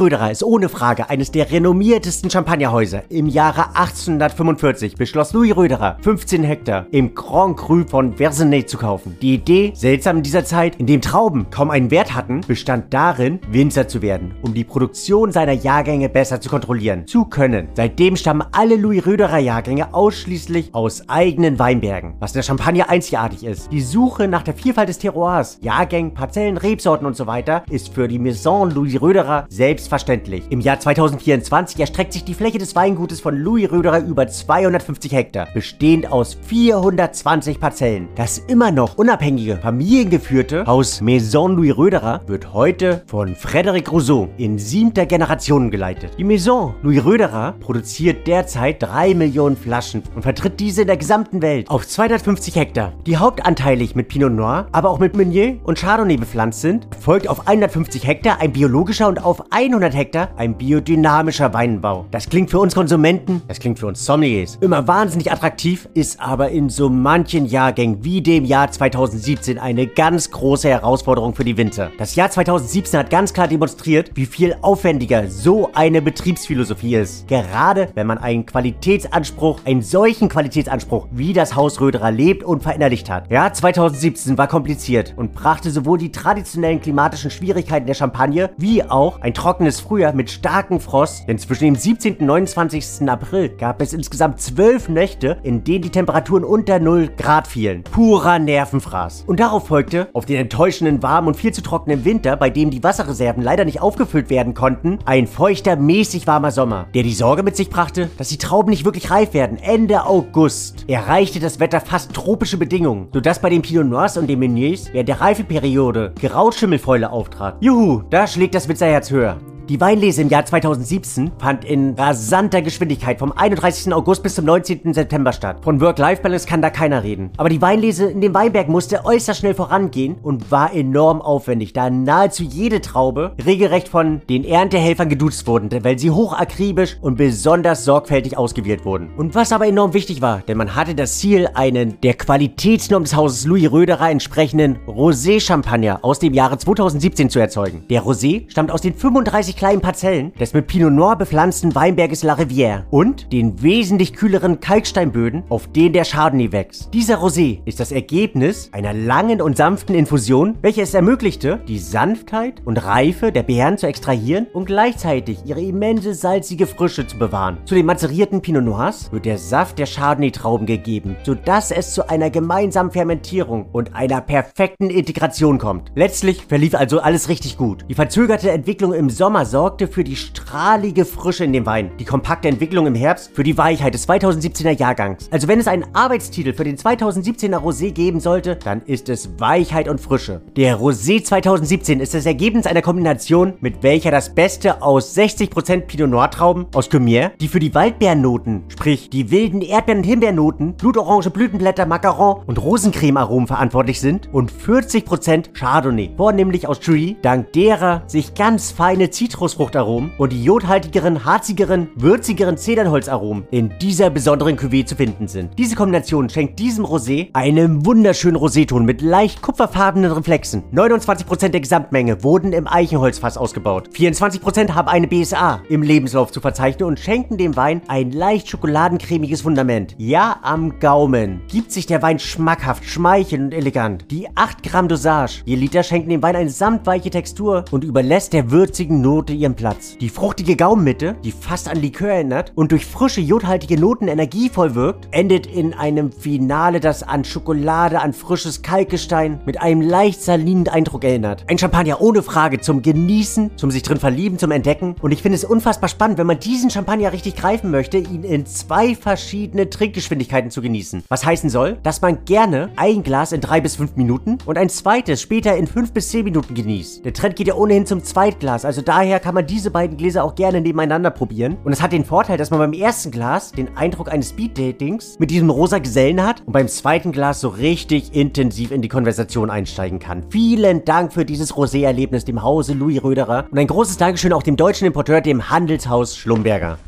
Louis Röderer ist ohne Frage eines der renommiertesten Champagnerhäuser. Im Jahre 1845 beschloss Louis Röderer, 15 Hektar im Grand Cru von Versenay zu kaufen. Die Idee, seltsam in dieser Zeit, in dem Trauben kaum einen Wert hatten, bestand darin, Winzer zu werden, um die Produktion seiner Jahrgänge besser zu kontrollieren zu können. Seitdem stammen alle Louis Röderer Jahrgänge ausschließlich aus eigenen Weinbergen, was der Champagner einzigartig ist. Die Suche nach der Vielfalt des Terroirs, Jahrgängen, Parzellen, Rebsorten und so ist für die Maison Louis Röderer selbst selbstverständlich. Im Jahr 2024 erstreckt sich die Fläche des Weingutes von Louis Röderer über 250 Hektar, bestehend aus 420 Parzellen. Das immer noch unabhängige, familiengeführte Haus Maison Louis Röderer wird heute von Frédéric Rousseau in siebter Generation geleitet. Die Maison Louis Röderer produziert derzeit 3 Millionen Flaschen und vertritt diese in der gesamten Welt auf 250 Hektar, die hauptanteilig mit Pinot Noir, aber auch mit Meunier und Chardonnay bepflanzt sind, folgt auf 150 Hektar ein biologischer und auf 100 Hektar ein biodynamischer Weinbau. Das klingt für uns Konsumenten, das klingt für uns Sommeliers immer wahnsinnig attraktiv, ist aber in so manchen Jahrgängen wie dem Jahr 2017 eine ganz große Herausforderung für die Winzer. Das Jahr 2017 hat ganz klar demonstriert, wie viel aufwendiger so eine Betriebsphilosophie ist. Gerade wenn man einen Qualitätsanspruch, einen solchen Qualitätsanspruch wie das Haus Röderer lebt und verinnerlicht hat. Ja, 2017 war kompliziert und brachte sowohl die traditionellen klimatischen Schwierigkeiten der Champagne wie auch ein trockenes Frühjahr mit starkem Frost, denn zwischen dem 17. und 29. April gab es insgesamt zwölf Nächte, in denen die Temperaturen unter 0 Grad fielen. Purer Nervenfraß. Und darauf folgte, auf den enttäuschenden warmen und viel zu trockenen Winter, bei dem die Wasserreserven leider nicht aufgefüllt werden konnten, ein feuchter, mäßig warmer Sommer, der die Sorge mit sich brachte, dass die Trauben nicht wirklich reif werden. Ende August erreichte das Wetter fast tropische Bedingungen, sodass bei den Pinot Noirs und den Meuniers während der Reifeperiode Grautschimmelfäule auftrat. Juhu, da schlägt das Witzerherz höher. Die Weinlese im Jahr 2017 fand in rasanter Geschwindigkeit vom 31. August bis zum 19. September statt. Von Work-Life-Balance kann da keiner reden. Aber die Weinlese in dem Weinberg musste äußerst schnell vorangehen und war enorm aufwendig, da nahezu jede Traube regelrecht von den Erntehelfern geduzt wurden, weil sie hochakribisch und besonders sorgfältig ausgewählt wurden. Und was aber enorm wichtig war, denn man hatte das Ziel, einen der Qualitätsnorm des Hauses Louis Röderer entsprechenden Rosé-Champagner aus dem Jahre 2017 zu erzeugen. Der Rosé stammt aus den 35 kleinen Parzellen des mit Pinot Noir bepflanzten Weinberges La Rivière und den wesentlich kühleren Kalksteinböden, auf denen der Chardonnay wächst. Dieser Rosé ist das Ergebnis einer langen und sanften Infusion, welche es ermöglichte, die Sanftheit und Reife der Beeren zu extrahieren und gleichzeitig ihre immense salzige Frische zu bewahren. Zu den mazerierten Pinot Noirs wird der Saft der Chardonnay-Trauben gegeben, sodass es zu einer gemeinsamen Fermentierung und einer perfekten Integration kommt. Letztlich verlief also alles richtig gut. Die verzögerte Entwicklung im Sommer sorgte für die strahlige Frische in dem Wein, die kompakte Entwicklung im Herbst für die Weichheit des 2017er Jahrgangs. Also wenn es einen Arbeitstitel für den 2017er Rosé geben sollte, dann ist es Weichheit und Frische. Der Rosé 2017 ist das Ergebnis einer Kombination, mit welcher das Beste aus 60% Pinot Noir Trauben aus Cumier, die für die Waldbeernoten, sprich die wilden Erdbeeren- und Himbeernoten, Blutorange, Blütenblätter, Macaron und Rosencreme-Aromen verantwortlich sind und 40% Chardonnay, vornehmlich aus Tree, dank derer sich ganz feine Zitrusfruchtaromen und die jodhaltigeren, harzigeren, würzigeren Zedernholzaromen in dieser besonderen Cuvée zu finden sind. Diese Kombination schenkt diesem Rosé einen wunderschönen Roséton mit leicht kupferfarbenen Reflexen. 29% der Gesamtmenge wurden im Eichenholzfass ausgebaut. 24% haben eine BSA im Lebenslauf zu verzeichnen und schenken dem Wein ein leicht schokoladencremiges Fundament. Ja, am Gaumen gibt sich der Wein schmackhaft, schmeichelnd und elegant. Die 8 Gramm Dosage je Liter schenken dem Wein eine samtweiche Textur und überlässt der würzigen Note ihren Platz. Die fruchtige Gaumenmitte, die fast an Likör erinnert und durch frische jodhaltige Noten energievoll wirkt, endet in einem Finale, das an Schokolade, an frisches Kalkgestein mit einem leicht salinen Eindruck erinnert. Ein Champagner ohne Frage zum Genießen, zum sich drin verlieben, zum Entdecken. Und ich finde es unfassbar spannend, wenn man diesen Champagner richtig greifen möchte, ihn in zwei verschiedene Trinkgeschwindigkeiten zu genießen. Was heißen soll, dass man gerne ein Glas in drei bis fünf Minuten und ein zweites später in fünf bis zehn Minuten genießt. Der Trend geht ja ohnehin zum Zweitglas, also daher kann man diese beiden Gläser auch gerne nebeneinander probieren. Und es hat den Vorteil, dass man beim ersten Glas den Eindruck eines Speed-Datings mit diesem rosa Gesellen hat und beim zweiten Glas so richtig intensiv in die Konversation einsteigen kann. Vielen Dank für dieses Rosé-Erlebnis dem Hause Louis Röderer und ein großes Dankeschön auch dem deutschen Importeur, dem Handelshaus Schlumberger.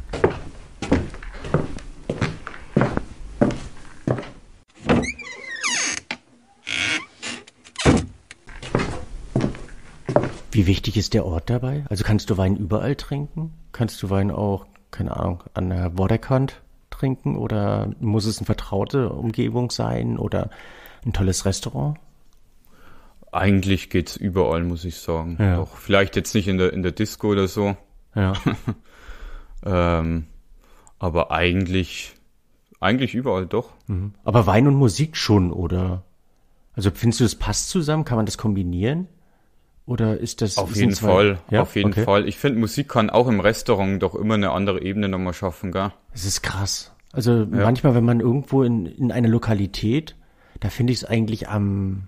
Wie wichtig ist der Ort dabei? Also kannst du Wein überall trinken? Kannst du Wein auch, keine Ahnung, an der Waterkant trinken? Oder muss es eine vertraute Umgebung sein oder ein tolles Restaurant? Eigentlich geht's überall, muss ich sagen. Ja. Doch vielleicht jetzt nicht in der, in der Disco oder so. Ja. Ähm, aber eigentlich, eigentlich überall doch. Mhm. Aber Wein und Musik schon, oder? Also findest du, das passt zusammen? Kann man das kombinieren? Oder ist das... Auf jeden zwei- Fall, Ja? auf jeden okay. Fall. Ich finde, Musik kann auch im Restaurant doch immer eine andere Ebene nochmal schaffen, gell? Es ist krass. Also manchmal, wenn man irgendwo in, in einer Lokalität, da finde ich es eigentlich am,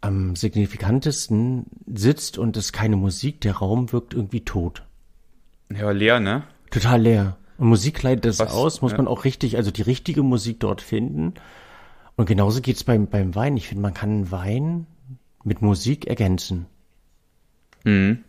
am signifikantesten sitzt und es keine Musik, der Raum wirkt irgendwie tot. Ja, leer, ne? Total leer. Und Musik leitet das Was? aus, muss Ja. man auch richtig, also die richtige Musik dort finden. Und genauso geht's beim, beim Wein. Ich finde, man kann Wein mit Musik ergänzen. Mhm.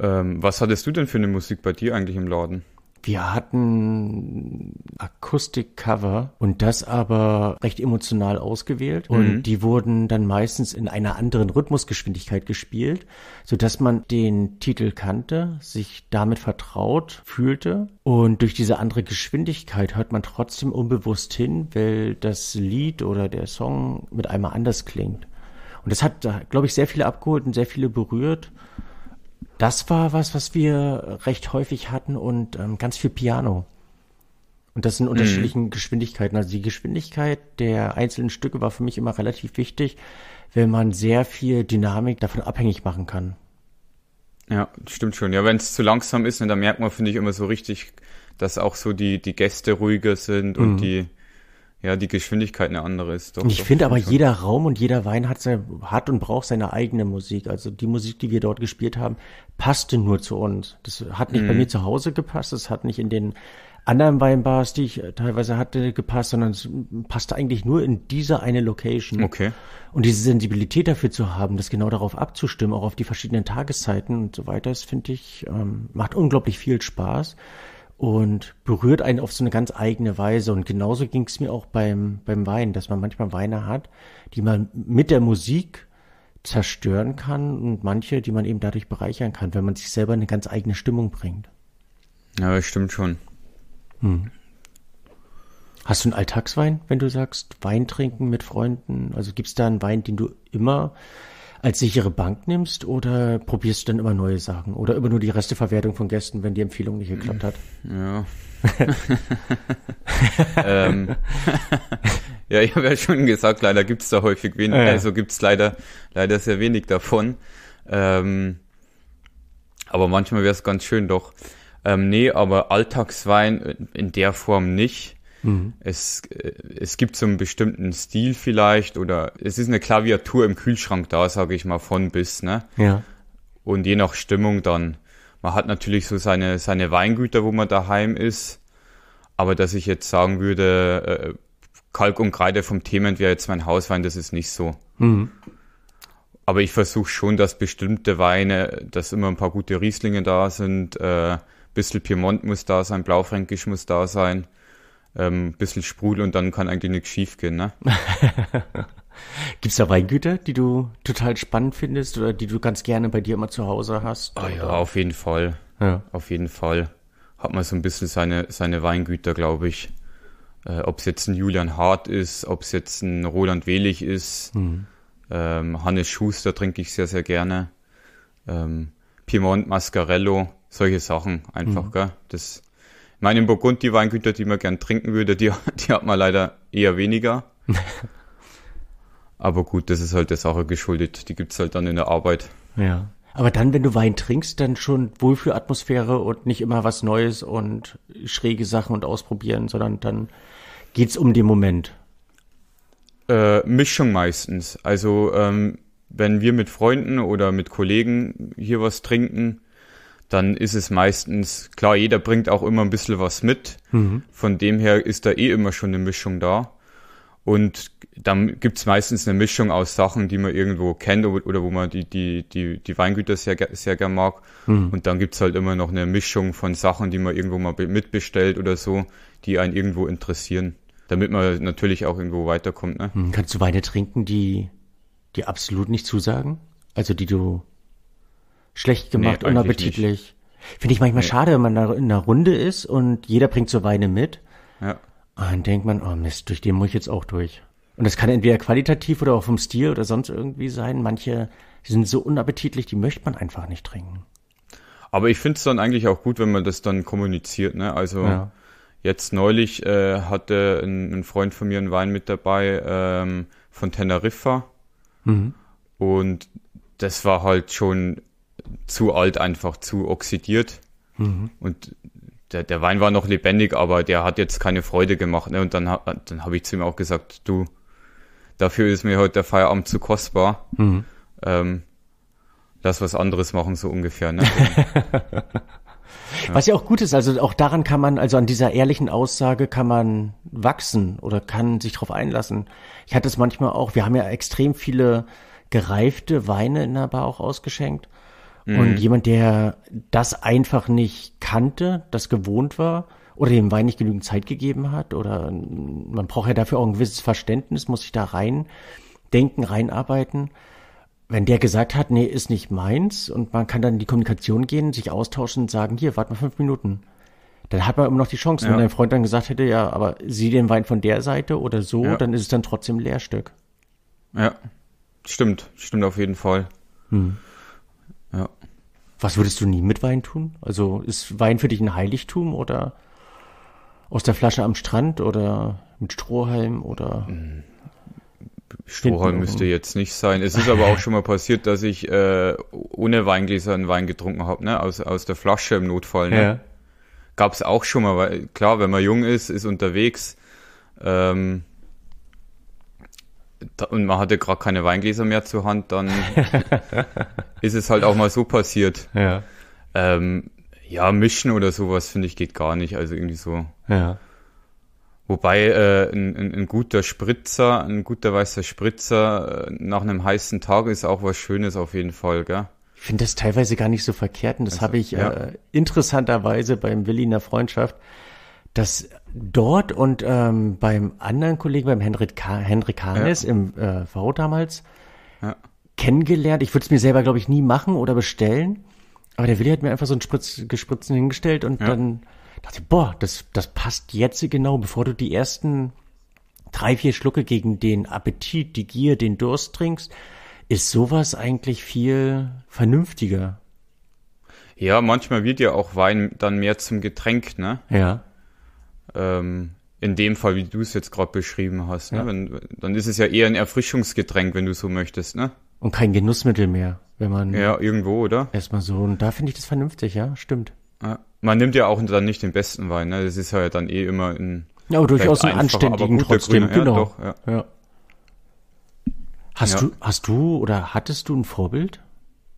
Ähm, was hattest du denn für eine Musik bei dir eigentlich im Laden? Wir hatten Akustikcover und das aber recht emotional ausgewählt und die wurden dann meistens in einer anderen Rhythmusgeschwindigkeit gespielt, so dass man den Titel kannte, sich damit vertraut fühlte und durch diese andere Geschwindigkeit hört man trotzdem unbewusst hin, weil das Lied oder der Song mit einmal anders klingt. Und das hat, glaube ich, sehr viele abgeholt und sehr viele berührt. Das war was, was wir recht häufig hatten und ähm, ganz viel Piano. Und das in unterschiedlichen Geschwindigkeiten. Also die Geschwindigkeit der einzelnen Stücke war für mich immer relativ wichtig, weil man sehr viel Dynamik davon abhängig machen kann. Ja, stimmt schon. Ja, wenn es zu langsam ist, ne, dann merkt man, finde ich, immer so richtig, dass auch so die, die Gäste ruhiger sind und die, ja, die Geschwindigkeit eine andere ist. Doch, Und ich finde aber, schon. jeder Raum und jeder Wein hat, sein, hat und braucht seine eigene Musik. Also die Musik, die wir dort gespielt haben, passte nur zu uns. Das hat nicht bei Mhm. mir zu Hause gepasst, das hat nicht in den anderen Weinbars, die ich äh, teilweise hatte, gepasst, sondern es passte eigentlich nur in diese eine Location. Okay. Und diese Sensibilität dafür zu haben, das genau darauf abzustimmen, auch auf die verschiedenen Tageszeiten und so weiter, das finde ich, ähm, macht unglaublich viel Spaß und berührt einen auf so eine ganz eigene Weise. Und genauso ging es mir auch beim, beim Wein, dass man manchmal Weine hat, die man mit der Musik zerstören kann und manche, die man eben dadurch bereichern kann, wenn man sich selber eine ganz eigene Stimmung bringt. Ja, das stimmt schon. Hm. Hast du einen Alltagswein, wenn du sagst, Wein trinken mit Freunden? Also gibt es da einen Wein, den du immer als sichere Bank nimmst oder probierst du dann immer neue Sachen? Oder immer nur die Resteverwertung von Gästen, wenn die Empfehlung nicht geklappt hat? Ja. ähm, ja, ich habe ja schon gesagt, leider gibt es da häufig wenig, ja. also gibt es leider, leider sehr wenig davon. Ähm, aber manchmal wäre es ganz schön doch. Ähm, nee, aber Alltagswein in der Form nicht. Mhm. Es, äh, es gibt so einen bestimmten Stil vielleicht oder es ist eine Klaviatur im Kühlschrank da, sage ich mal, von bis, ne? Ja. Und je nach Stimmung dann. Man hat natürlich so seine, seine Weingüter, wo man daheim ist. Aber dass ich jetzt sagen würde, äh, Kalk und Kreide vom Themen wäre jetzt mein Hauswein, das ist nicht so. Mhm. Aber ich versuche schon, dass bestimmte Weine, dass immer ein paar gute Rieslinge da sind, äh, bisschen Piemont muss da sein, Blaufränkisch muss da sein, ähm, bisschen Sprudel und dann kann eigentlich nichts schief gehen, ne? Gibt es da Weingüter, die du total spannend findest oder die du ganz gerne bei dir immer zu Hause hast? Oh ja, auf jeden Fall. Ja. Auf jeden Fall. Hat man so ein bisschen seine, seine Weingüter, glaube ich. Äh, ob es jetzt ein Julian Hart ist, ob es jetzt ein Roland Welig ist. Mhm. Ähm, Hannes Schuster trinke ich sehr, sehr gerne. Ähm, Piemont Mascarello, solche Sachen einfach, mhm. gell? Das, meine Burgund, die Weingüter, die man gern trinken würde, die, die hat man leider eher weniger. Aber gut, das ist halt der Sache geschuldet. Die gibt's halt dann in der Arbeit. Ja. Aber dann, wenn du Wein trinkst, dann schon Wohlfühlatmosphäre und nicht immer was Neues und schräge Sachen und ausprobieren, sondern dann geht's um den Moment. Äh, Mischung meistens. Also ähm, wenn wir mit Freunden oder mit Kollegen hier was trinken, dann ist es meistens, klar, jeder bringt auch immer ein bisschen was mit. Mhm. Von dem her ist da eh immer schon eine Mischung da. Und dann gibt's meistens eine Mischung aus Sachen, die man irgendwo kennt oder wo man die, die, die, die Weingüter sehr, sehr gern mag. Mhm. Und dann gibt's halt immer noch eine Mischung von Sachen, die man irgendwo mal mitbestellt oder so, die einen irgendwo interessieren. Damit man natürlich auch irgendwo weiterkommt. Ne? Mhm. Kannst du Weine trinken, die, die absolut nicht zusagen? Also die du schlecht gemacht, nee, unappetitlich. Finde ich manchmal nee. schade, wenn man da in einer Runde ist und jeder bringt so Weine mit. Ja. Und dann denkt man, oh Mist, durch den muss ich jetzt auch durch. Und das kann entweder qualitativ oder auch vom Stil oder sonst irgendwie sein. Manche sind so unappetitlich, die möchte man einfach nicht trinken. Aber ich finde es dann eigentlich auch gut, wenn man das dann kommuniziert. Ne? Also ja. jetzt neulich äh, hatte ein, ein, Freund von mir einen Wein mit dabei ähm, von Teneriffa. Mhm. Und das war halt schon zu alt, einfach zu oxidiert. Mhm. Und der, der Wein war noch lebendig, aber der hat jetzt keine Freude gemacht. Ne? Und dann, dann habe ich zu ihm auch gesagt, du, dafür ist mir heute der Feierabend zu kostbar. Mhm. Ähm, lass was anderes machen, so ungefähr. Ne? Was ja auch gut ist, also auch daran kann man, also an dieser ehrlichen Aussage kann man wachsen oder kann sich darauf einlassen. Ich hatte es manchmal auch, wir haben ja extrem viele gereifte Weine in der Bar auch ausgeschenkt. Und mhm. jemand, der das einfach nicht kannte, das gewohnt war oder dem Wein nicht genügend Zeit gegeben hat oder man braucht ja dafür auch ein gewisses Verständnis, muss sich da rein denken, reinarbeiten. Wenn der gesagt hat, nee, ist nicht meins und man kann dann in die Kommunikation gehen, sich austauschen und sagen, hier, warte mal fünf Minuten. Dann hat man immer noch die Chance. Ja. Wenn dein Freund dann gesagt hätte, ja, aber sieh den Wein von der Seite oder so, ja. dann ist es dann trotzdem ein Lehrstück. Ja, stimmt, stimmt auf jeden Fall. Hm. Was würdest du nie mit Wein tun? Also ist Wein für dich ein Heiligtum oder aus der Flasche am Strand oder mit Strohhalm oder? Hm. Strohhalm müsste jetzt nicht sein. Es ist aber auch schon mal passiert, dass ich äh, ohne Weingläser einen Wein getrunken habe, ne? Aus, aus der Flasche im Notfall. Ne? Ja. Gab es auch schon mal, weil klar, wenn man jung ist, ist unterwegs, ähm, und man hatte gerade keine Weingläser mehr zur Hand, dann ist es halt auch mal so passiert. Ja. Ähm, ja, mischen oder sowas finde ich geht gar nicht. Also irgendwie so. Ja. Wobei äh, ein, ein, ein, guter Spritzer, ein guter weißer Spritzer äh, nach einem heißen Tag ist auch was Schönes auf jeden Fall, gell? Ich finde das teilweise gar nicht so verkehrt und das also, habe ich ja. äh, interessanterweise beim Willi in der Freundschaft dass dort und ähm, beim anderen Kollegen, beim Henrik, Ka Henrik Hanes ja. im äh, VO damals, ja. kennengelernt. Ich würde es mir selber, glaube ich, nie machen oder bestellen. Aber der Willi hat mir einfach so einen Spritz, Gespritzen hingestellt und Ja. dann dachte ich, boah, das, das passt jetzt genau, bevor du die ersten drei, vier Schlucke gegen den Appetit, die Gier, den Durst trinkst, ist sowas eigentlich viel vernünftiger. Ja, manchmal wird ja auch Wein dann mehr zum Getränk, ne? Ja. Ähm, in dem Fall, wie du es jetzt gerade beschrieben hast. Ne? Ja. Wenn, dann ist es ja eher ein Erfrischungsgetränk, wenn du so möchtest, ne? Und kein Genussmittel mehr, wenn man Ja, irgendwo, oder? erstmal so, und da finde ich das vernünftig, ja, stimmt. Ja. Man nimmt ja auch dann nicht den besten Wein, ne? Das ist ja dann eh immer ein Ja, aber durchaus einen anständigen trotzdem, Grüner. genau. Ja, doch, ja. Hast du, hast du oder hattest du ein Vorbild?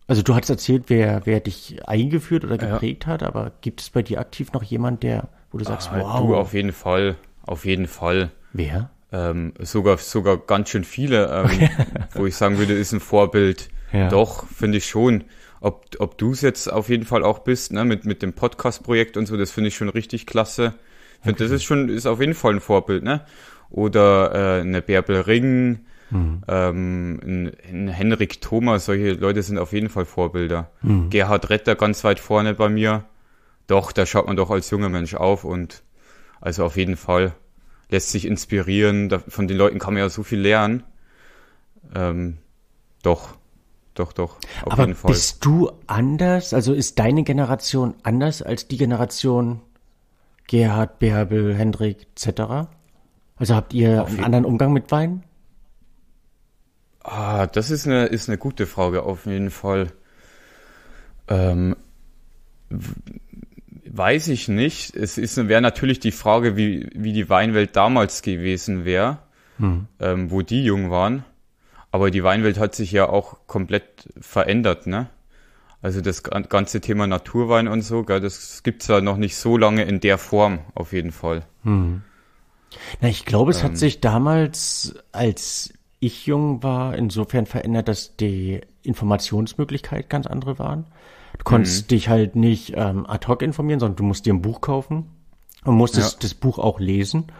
Also du hattest erzählt, wer, wer dich eingeführt oder geprägt hat, aber gibt es bei dir aktiv noch jemand, der, wo du sagst, Ah, wow, Du auf jeden Fall, auf jeden Fall. wer? Ähm, sogar, sogar ganz schön viele, ähm, wo ich sagen würde, ist ein Vorbild. Ja. Doch, finde ich schon. Ob, ob du es jetzt auf jeden Fall auch bist, ne, mit, mit dem Podcast-Projekt und so, das finde ich schon richtig klasse. Ich finde, das ist schon, ist auf jeden Fall ein Vorbild, ne? Oder äh, eine Bärbel Ring, Mhm. ähm, ein, ein Henrik Thomas, solche Leute sind auf jeden Fall Vorbilder. Mhm. Gerhard Retter ganz weit vorne bei mir. Doch, da schaut man doch als junger Mensch auf und also auf jeden Fall lässt sich inspirieren. Da, von den Leuten kann man ja so viel lernen. Ähm, doch, doch, doch, auf aber jeden Fall. bist du anders? Also ist deine Generation anders als die Generation Gerhard, Bärbel, Hendrik etc.? Also habt ihr einen jeden- anderen Umgang mit Wein? Ah, das ist eine, ist eine gute Frage, auf jeden Fall. Ähm, weiß ich nicht. Es ist, wäre natürlich die Frage, wie, wie die Weinwelt damals gewesen wäre, ähm, wo die jung waren. Aber die Weinwelt hat sich ja auch komplett verändert, ne? Also das gan- ganze Thema Naturwein und so, gell, das gibt's ja noch nicht so lange in der Form, auf jeden Fall. Na, ich glaube, es Ähm. hat sich damals, als ich jung war, insofern verändert, dass die Informationsmöglichkeit ganz andere waren. Du konntest Mhm. dich halt nicht ähm, ad hoc informieren, sondern du musst dir ein Buch kaufen und musstest Ja. das Buch auch lesen.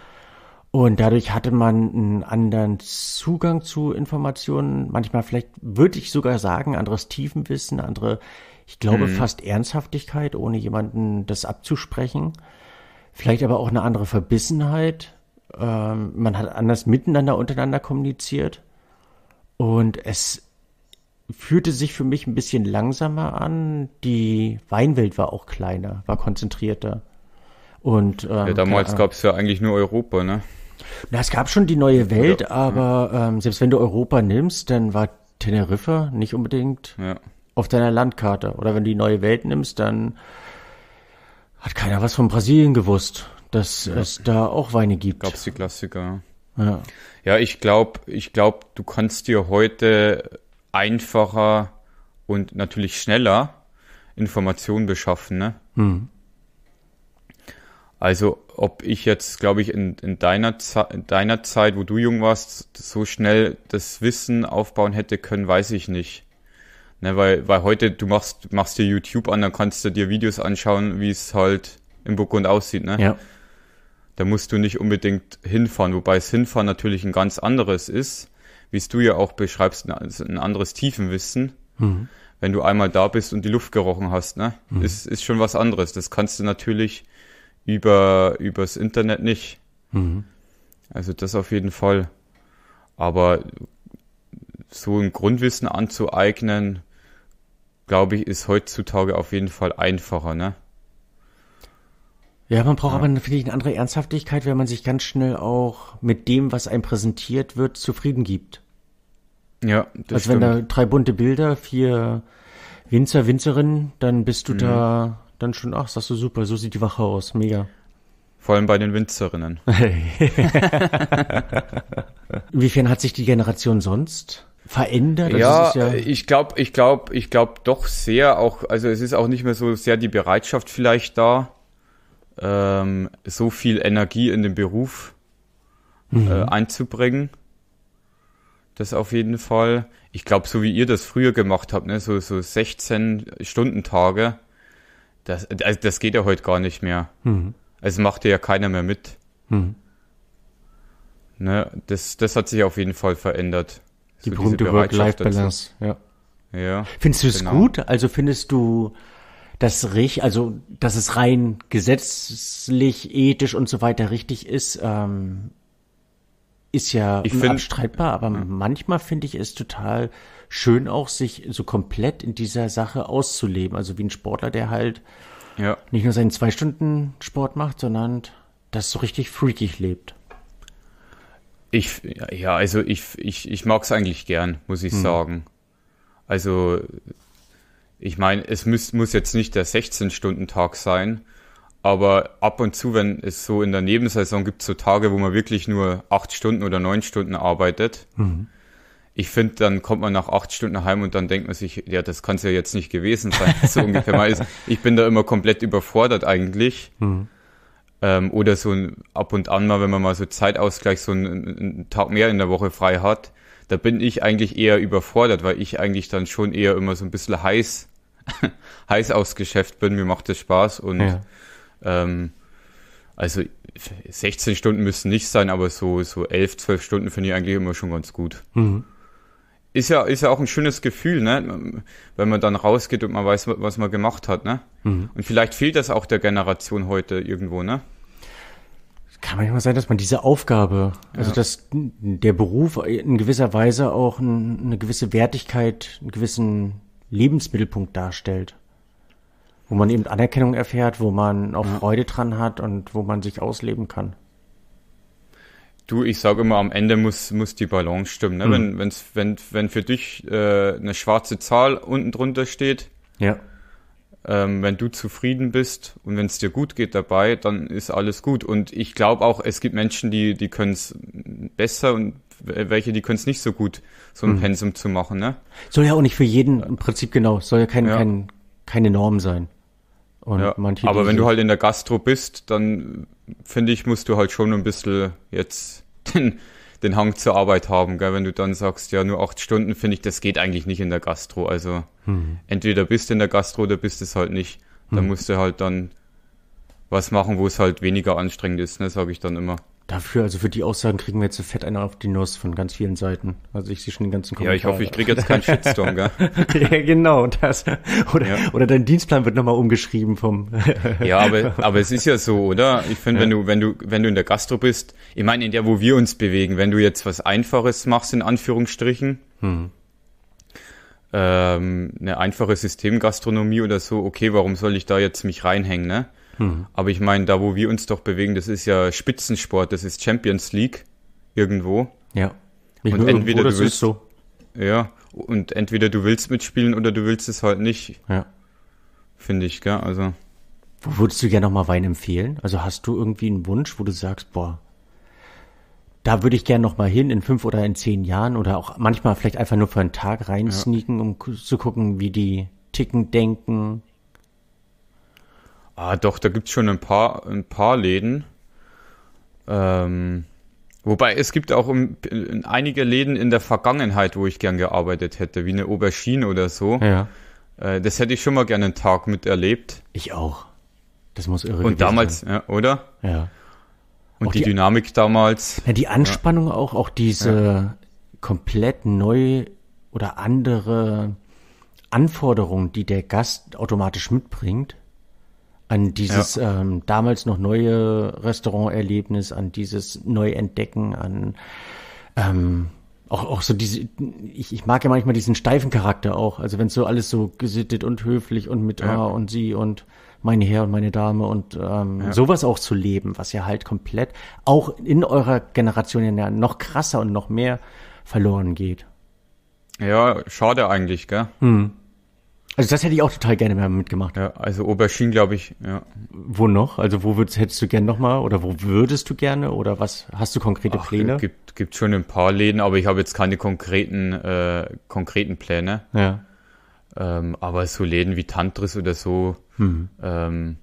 Und dadurch hatte man einen anderen Zugang zu Informationen. Manchmal vielleicht würde ich sogar sagen, anderes Tiefenwissen, andere, ich glaube Mhm. fast Ernsthaftigkeit, ohne jemanden das abzusprechen. Vielleicht aber auch eine andere Verbissenheit. Ähm, man hat anders miteinander, untereinander kommuniziert. Und es fühlte sich für mich ein bisschen langsamer an. Die Weinwelt war auch kleiner, war konzentrierter. Und ähm, Ja, damals Ahnung. gab's ja eigentlich nur Europa, ne? Na, es gab schon die neue Welt, Oder- aber ähm, selbst wenn du Europa nimmst, dann war Teneriffa nicht unbedingt Ja. auf deiner Landkarte. Oder wenn du die neue Welt nimmst, dann hat keiner was von Brasilien gewusst, dass es da auch Weine gibt. Gab's die Klassiker. Ja. Ja, ich glaube, ich glaub, du kannst dir heute einfacher und natürlich schneller Informationen beschaffen. Ne? Hm. Also ob ich jetzt, glaube ich, in, in, deiner in deiner Zeit, wo du jung warst, so schnell das Wissen aufbauen hätte können, weiß ich nicht. Ne, weil, weil heute, du machst, machst dir YouTube an, dann kannst du dir Videos anschauen, wie es halt im Burgund aussieht. Ne? ja. Da musst du nicht unbedingt hinfahren, wobei es hinfahren natürlich ein ganz anderes ist, wie es du ja auch beschreibst, ein- ein anderes Tiefenwissen. Mhm. Wenn du einmal da bist und die Luft gerochen hast, ne? Ist, ist schon was anderes. Das kannst du natürlich über, übers Internet nicht. Mhm. Also das auf jeden Fall. Aber so ein Grundwissen anzueignen, glaube ich, ist heutzutage auf jeden Fall einfacher, ne? Ja, man braucht aber natürlich eine andere Ernsthaftigkeit, wenn man sich ganz schnell auch mit dem, was einem präsentiert wird, zufrieden gibt. Ja, das also wenn stimmt. da drei bunte Bilder, vier Winzer, Winzerinnen, dann bist Mhm. du da dann schon, ach, sagst du super, so sieht die Wache aus, mega. Vor allem bei den Winzerinnen. Inwiefern hat sich die Generation sonst verändert? Also Ja, ist ich glaube, ich glaube, ich glaube doch sehr auch, also es ist auch nicht mehr so sehr die Bereitschaft vielleicht da, ähm, so viel Energie in den Beruf äh, einzubringen. Das auf jeden Fall. Ich glaube, so wie ihr das früher gemacht habt, ne, so, so 16 Stundentage, das, also das geht ja heute gar nicht mehr. Mhm. Also macht ja keiner mehr mit. Mhm. Ne, das, das hat sich auf jeden Fall verändert. Die so berühmte Work-Life-Balance, ja. Ja. Findest du es genau. gut? Also findest du das richtig, also dass es rein gesetzlich, ethisch und so weiter richtig ist, ähm, ist ja ich unabstreitbar, find, aber ja. manchmal finde ich es total schön auch, sich so komplett in dieser Sache auszuleben. Also wie ein Sportler, der halt ja. nicht nur seinen zwei Stunden Sport macht, sondern das so richtig freakig lebt. Ich, ja, also ich, ich, ich mag es eigentlich gern, muss ich hm. sagen. Also, ich meine, es muss, muss jetzt nicht der 16-Stunden-Tag sein, aber ab und zu, wenn es so in der Nebensaison gibt, so Tage, wo man wirklich nur acht Stunden oder neun Stunden arbeitet, mhm. ich finde, dann kommt man nach acht Stunden heim und dann denkt man sich, ja, das kann es ja jetzt nicht gewesen sein. so ungefähr mal ist. Ich bin da immer komplett überfordert eigentlich. Mhm. Ähm, oder so ein, ab und an mal, wenn man mal so Zeitausgleich so einen, einen Tag mehr in der Woche frei hat, da bin ich eigentlich eher überfordert, weil ich eigentlich dann schon eher immer so ein bisschen heiß, heiß aufs Geschäft bin. Mir macht das Spaß und ja. Ähm, also 16 Stunden müssen nicht sein, aber so, so 11, 12 Stunden finde ich eigentlich immer schon ganz gut. Mhm. Ist ja, ist ja auch ein schönes Gefühl, ne? Wenn man dann rausgeht und man weiß, was man gemacht hat, ne? Mhm. Und vielleicht fehlt das auch der Generation heute irgendwo, ne? Kann manchmal sein, dass man diese Aufgabe, also ja. dass der Beruf in gewisser Weise auch eine gewisse Wertigkeit, einen gewissen Lebensmittelpunkt darstellt wo man eben Anerkennung erfährt, wo man auch ja. Freude dran hat und wo man sich ausleben kann. Du, ich sage immer, am Ende muss, muss die Balance stimmen. Ne? Mhm. Wenn, wenn's, wenn, wenn für dich äh, eine schwarze Zahl unten drunter steht, ja. ähm, wenn du zufrieden bist und wenn es dir gut geht dabei, dann ist alles gut. Und ich glaube auch, es gibt Menschen, die, die können es besser und welche, die können es nicht so gut, so ein mhm. Pensum zu machen. Ne? Soll ja auch nicht für jeden im Prinzip genau, soll ja, kein, ja. Kein, keine Norm sein. Ja, aber wenn du halt in der Gastro bist, dann finde ich, musst du halt schon ein bisschen jetzt den, den Hang zur Arbeit haben, gell? Wenn du dann sagst, ja, nur acht Stunden, finde ich, das geht eigentlich nicht in der Gastro. Also hm. entweder bist du in der Gastro oder bist es halt nicht. Dann hm. musst du halt dann was machen, wo es halt weniger anstrengend ist, ne, sage ich dann immer. Dafür, also für die Aussagen kriegen wir jetzt so fett einer auf die Nuss von ganz vielen Seiten. Also ich sehe schon den ganzen Kommentar. Ja, ich hoffe, ich kriege jetzt keinen Shitstorm, gell? ja, genau, das. Oder, ja. oder dein Dienstplan wird nochmal umgeschrieben vom. ja, aber, aber es ist ja so, oder? Ich finde, ja. wenn du, wenn du, wenn du in der Gastro bist, ich meine, in der, wo wir uns bewegen, wenn du jetzt was Einfaches machst, in Anführungsstrichen, hm. ähm, eine einfache Systemgastronomie oder so, okay, warum soll ich da jetzt mich reinhängen, ne? Hm. Aber ich meine, da wo wir uns doch bewegen, das ist ja Spitzensport, das ist Champions League irgendwo. Ja. Nicht und entweder du willst so. Ja, und entweder du willst mitspielen oder du willst es halt nicht. Ja. Finde ich, gell? Also. Wo würdest du gerne nochmal Wein empfehlen? Also hast du irgendwie einen Wunsch, wo du sagst, boah, da würde ich gerne nochmal hin in fünf oder in zehn Jahren oder auch manchmal vielleicht einfach nur für einen Tag reinsneaken, ja. um zu gucken, wie die ticken, denken, Ah, doch, da gibt's schon ein paar, ein paar Läden. Ähm, wobei es gibt auch um, einige Läden in der Vergangenheit, wo ich gern gearbeitet hätte, wie eine Aubergine oder so. Ja. Äh, das hätte ich schon mal gerne einen Tag miterlebt. Ich auch. Das muss irre Und damals, ja, oder? Ja. Und auch die, die, Dynamik damals. Ja, die Anspannung ja. auch, auch diese komplett neu oder andere Anforderungen, die der Gast automatisch mitbringt an dieses ja. ähm, damals noch neue Restauranterlebnis, an dieses Neuentdecken, an ähm, auch, auch so diese, ich, ich mag ja manchmal diesen steifen Charakter auch. Also wenn es so alles so gesittet und höflich und mit ja. ah und sie und meine Herr und meine Dame und ähm, ja. sowas auch zu leben, was ja halt komplett auch in eurer Generation ja noch krasser und noch mehr verloren geht. Ja, schade eigentlich, gell? Hm. Also das hätte ich auch total gerne mal mitgemacht. Ja, also Aubergine, glaube ich, ja. Wo noch? Also wo würdest, hättest du gerne nochmal oder wo würdest du gerne oder was hast du konkrete Ach, Pläne? Gibt, gibt schon ein paar Läden, aber ich habe jetzt keine konkreten, äh, konkreten Pläne. Ja. Ähm, aber so Läden wie Tantris oder so mhm. ähm,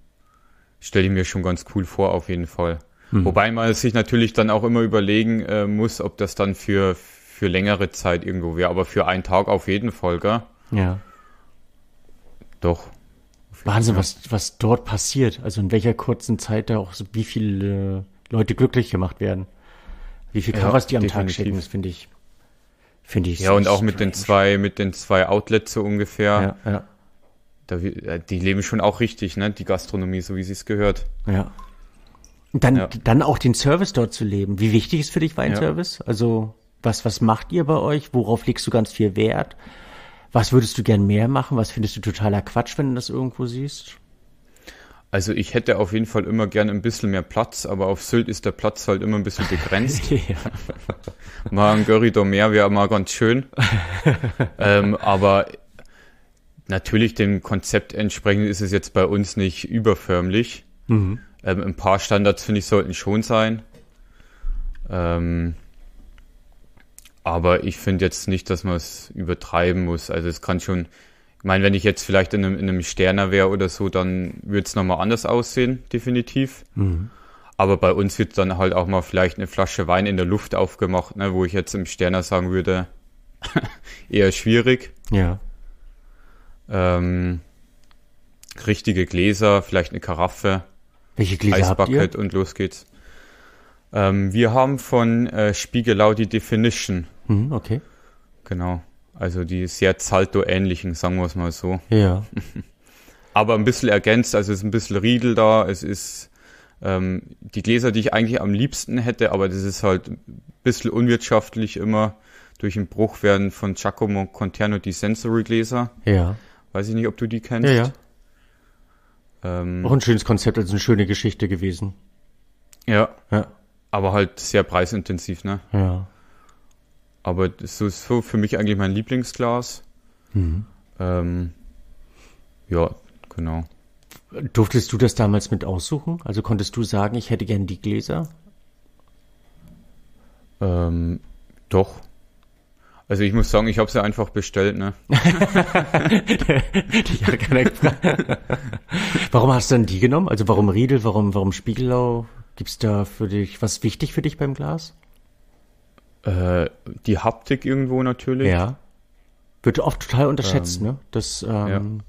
stelle ich mir schon ganz cool vor, auf jeden Fall. Mhm. Wobei man sich natürlich dann auch immer überlegen äh, muss, ob das dann für, für längere Zeit irgendwo wäre, aber für einen Tag auf jeden Fall, gell? Ja. Doch. Wahnsinn, was, was dort passiert. Also in welcher kurzen Zeit da auch so, wie viele Leute glücklich gemacht werden. Wie viele Covers ja, die am definitiv. Tag schicken, das finde ich, Finde ich Ja, und auch strange. mit den zwei, mit den zwei Outlets so ungefähr. Ja, ja, Da, äh, die leben schon auch richtig, ne? Die Gastronomie, so wie sie es gehört. ja. Dann, Ja. dann auch den Service dort zu leben. Wie wichtig ist für dich Weinservice? Also, was, was macht ihr bei euch? Worauf legst du ganz viel Wert? Was würdest du gern mehr machen? Was findest du totaler Quatsch, wenn du das irgendwo siehst? Also ich hätte auf jeden Fall immer gern ein bisschen mehr Platz, aber auf Sylt ist der Platz halt immer ein bisschen begrenzt. ja. mal ein Corridor mehr wäre mal ganz schön. ähm, aber natürlich dem Konzept entsprechend ist es jetzt bei uns nicht überförmlich. Mhm. Ähm, ein paar Standards finde ich sollten schon sein. Ähm, aber ich finde jetzt nicht, dass man es übertreiben muss. Also es kann schon, ich meine, wenn ich jetzt vielleicht in einem, in einem Sterner wäre oder so, dann würde es nochmal anders aussehen, definitiv. Aber bei uns wird dann halt auch mal vielleicht eine Flasche Wein in der Luft aufgemacht, ne, wo ich jetzt im Sterner sagen würde, eher schwierig. Ja. Ähm, richtige Gläser, vielleicht eine Karaffe, Welche Gläser habt ihr? Und los geht's. Ähm, wir haben von äh, Spiegelau die Definition, Mhm, okay. genau. Also die sehr Zalto-ähnlichen, sagen wir es mal so. Ja. Aber ein bisschen ergänzt, also es ist ein bisschen Riedel da, es ist ähm, die Gläser, die ich eigentlich am liebsten hätte, aber das ist halt ein bisschen unwirtschaftlich immer. Durch den Bruch werden von Giacomo Conterno die Sensory Gläser. Ja. Weiß ich nicht, ob du die kennst. Ja, ja. Ähm, Auch ein schönes Konzept, also eine schöne Geschichte gewesen. ja, Ja. aber halt sehr preisintensiv, ne? Ja. Aber das ist so für mich eigentlich mein Lieblingsglas. Mhm. Ähm, ja, genau. Durftest du das damals mit aussuchen? Also konntest du sagen, ich hätte gern die Gläser? Ähm, doch. Also ich muss sagen, ich habe sie einfach bestellt, ne? Die hat keiner gefragt. warum hast du dann die genommen? Also warum Riedel, warum, warum Spiegelau? Gibt's da für dich was wichtig für dich beim Glas? Äh, die Haptik irgendwo natürlich. Ja. Wird oft total unterschätzt, ne? Das, ähm,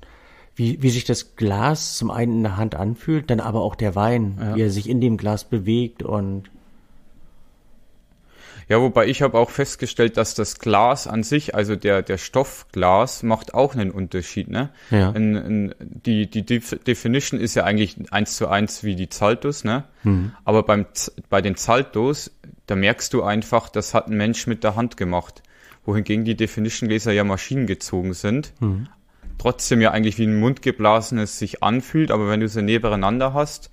wie, wie sich das Glas zum einen in der Hand anfühlt, dann aber auch der Wein, Ja. wie er sich in dem Glas bewegt und Ja, wobei ich habe auch festgestellt, dass das Glas an sich, also der, der Stoffglas, macht auch einen Unterschied. Ne? Ja. In, in, die die Def Definition ist ja eigentlich eins zu eins wie die Zaltos, ne? Mhm. aber beim, bei den Zaltos, da merkst du einfach, das hat ein Mensch mit der Hand gemacht. Wohingegen die Definition-Gläser ja maschinengezogen sind. Mhm. Trotzdem ja eigentlich wie ein mundgeblasenes sich anfühlt, aber wenn du sie nebeneinander hast,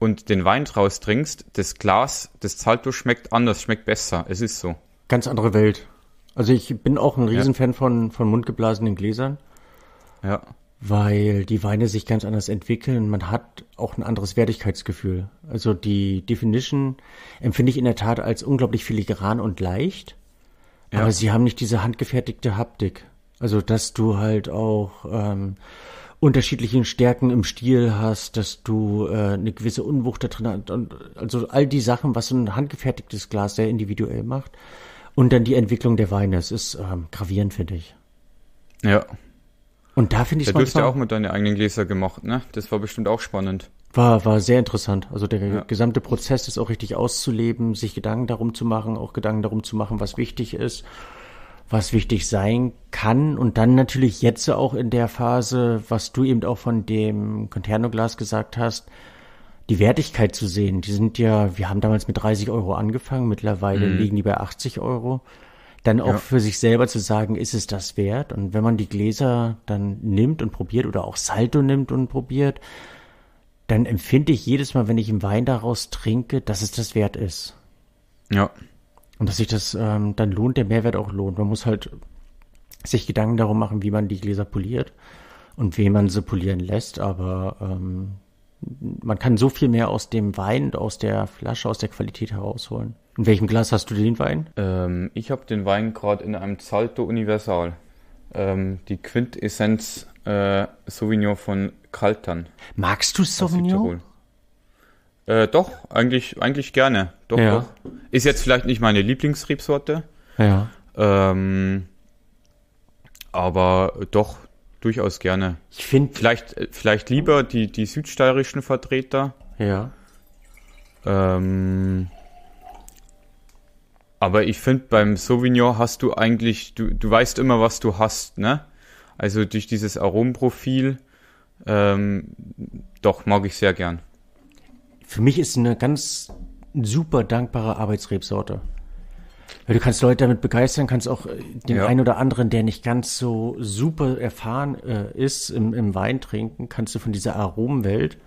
und den Wein draus trinkst, das Glas, das Zalto schmeckt anders, schmeckt besser. Es ist so. ganz andere Welt. Also ich bin auch ein Riesenfan von, von mundgeblasenen Gläsern. Ja. weil die Weine sich ganz anders entwickeln. Man hat auch ein anderes Wertigkeitsgefühl. Also die Definition empfinde ich in der Tat als unglaublich filigran und leicht, Ja. aber sie haben nicht diese handgefertigte Haptik. Also dass du halt auch ähm, unterschiedliche Stärken im Stil hast, dass du äh, eine gewisse Unwucht da drin hast. Und, also all die Sachen, was so ein handgefertigtes Glas sehr individuell macht. Und dann die Entwicklung der Weine. Es ist ähm, gravierend, finde ich. Ja. Und da finde ich es dürft ihr manchmal- auch mit deine eigenen Gläser gemacht, ne? Das war bestimmt auch spannend. War, war sehr interessant. Also der Ja. gesamte Prozess ist auch richtig auszuleben, sich Gedanken darum zu machen, auch Gedanken darum zu machen, was wichtig ist, was wichtig sein kann. Und dann natürlich jetzt auch in der Phase, was du eben auch von dem Conterno-Glas gesagt hast, die Wertigkeit zu sehen. Die sind ja, wir haben damals mit 30 Euro angefangen, mittlerweile liegen die bei 80 Euro. Dann auch Ja. für sich selber zu sagen, ist es das wert? Und wenn man die Gläser dann nimmt und probiert oder auch Salto nimmt und probiert, dann empfinde ich jedes Mal, wenn ich einen Wein daraus trinke, dass es das wert ist. Ja. Und dass sich das ähm, dann lohnt, der Mehrwert auch lohnt. Man muss halt sich Gedanken darum machen, wie man die Gläser poliert und wen man sie polieren lässt, aber ähm, man kann so viel mehr aus dem Wein, aus der Flasche, aus der Qualität herausholen. In welchem Glas hast du den Wein? Ähm, ich habe den Wein gerade in einem Zalto Universal. Ähm, die Quintessenz äh, Sauvignon von Kaltern. Magst du Sauvignon? Äh, doch, eigentlich, eigentlich gerne. Doch, Ja. doch. Ist jetzt vielleicht nicht meine Lieblingsrebsorte, Ja. ähm, aber doch, durchaus gerne. Ich finde, Vielleicht, äh, vielleicht lieber die, die südsteirischen Vertreter. ja. Ähm, Aber ich finde, beim Sauvignon hast du eigentlich, du, du weißt immer, was du hast, ne? Also durch dieses Aromenprofil, ähm, doch, mag ich sehr gern. Für mich ist eine ganz super dankbare Arbeitsrebsorte. Weil du kannst Leute damit begeistern, kannst auch äh, den Ja. einen oder anderen, der nicht ganz so super erfahren äh, ist im, im Wein trinken, kannst du von dieser Aromenwelt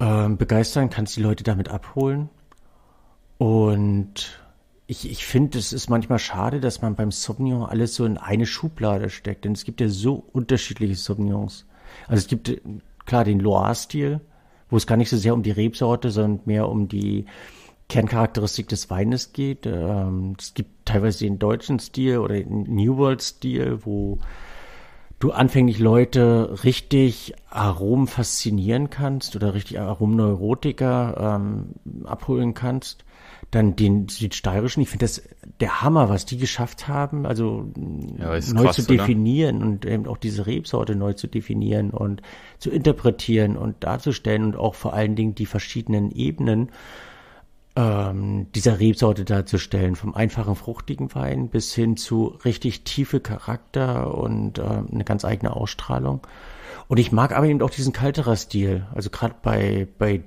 ähm, begeistern, kannst die Leute damit abholen. Und ich, ich finde, es ist manchmal schade, dass man beim Sauvignon alles so in eine Schublade steckt, denn es gibt ja so unterschiedliche Sauvignons. Also es gibt äh, klar den Loire-Stil, wo es gar nicht so sehr um die Rebsorte, sondern mehr um die Kerncharakteristik des Weines geht. Ähm, es gibt teilweise den deutschen Stil oder den New World-Stil, wo du anfänglich Leute richtig Aromen faszinieren kannst oder richtig Aromneurotiker ähm, abholen kannst. Dann den südsteirischen, ich finde das der Hammer, was die geschafft haben, also Ja, ist neu krass, zu oder? definieren und eben auch diese Rebsorte neu zu definieren und zu interpretieren und darzustellen und auch vor allen Dingen die verschiedenen Ebenen ähm, dieser Rebsorte darzustellen, vom einfachen fruchtigen Wein bis hin zu richtig tiefe Charakter und ähm, eine ganz eigene Ausstrahlung. Und ich mag aber eben auch diesen kalterer Stil. Also gerade bei, bei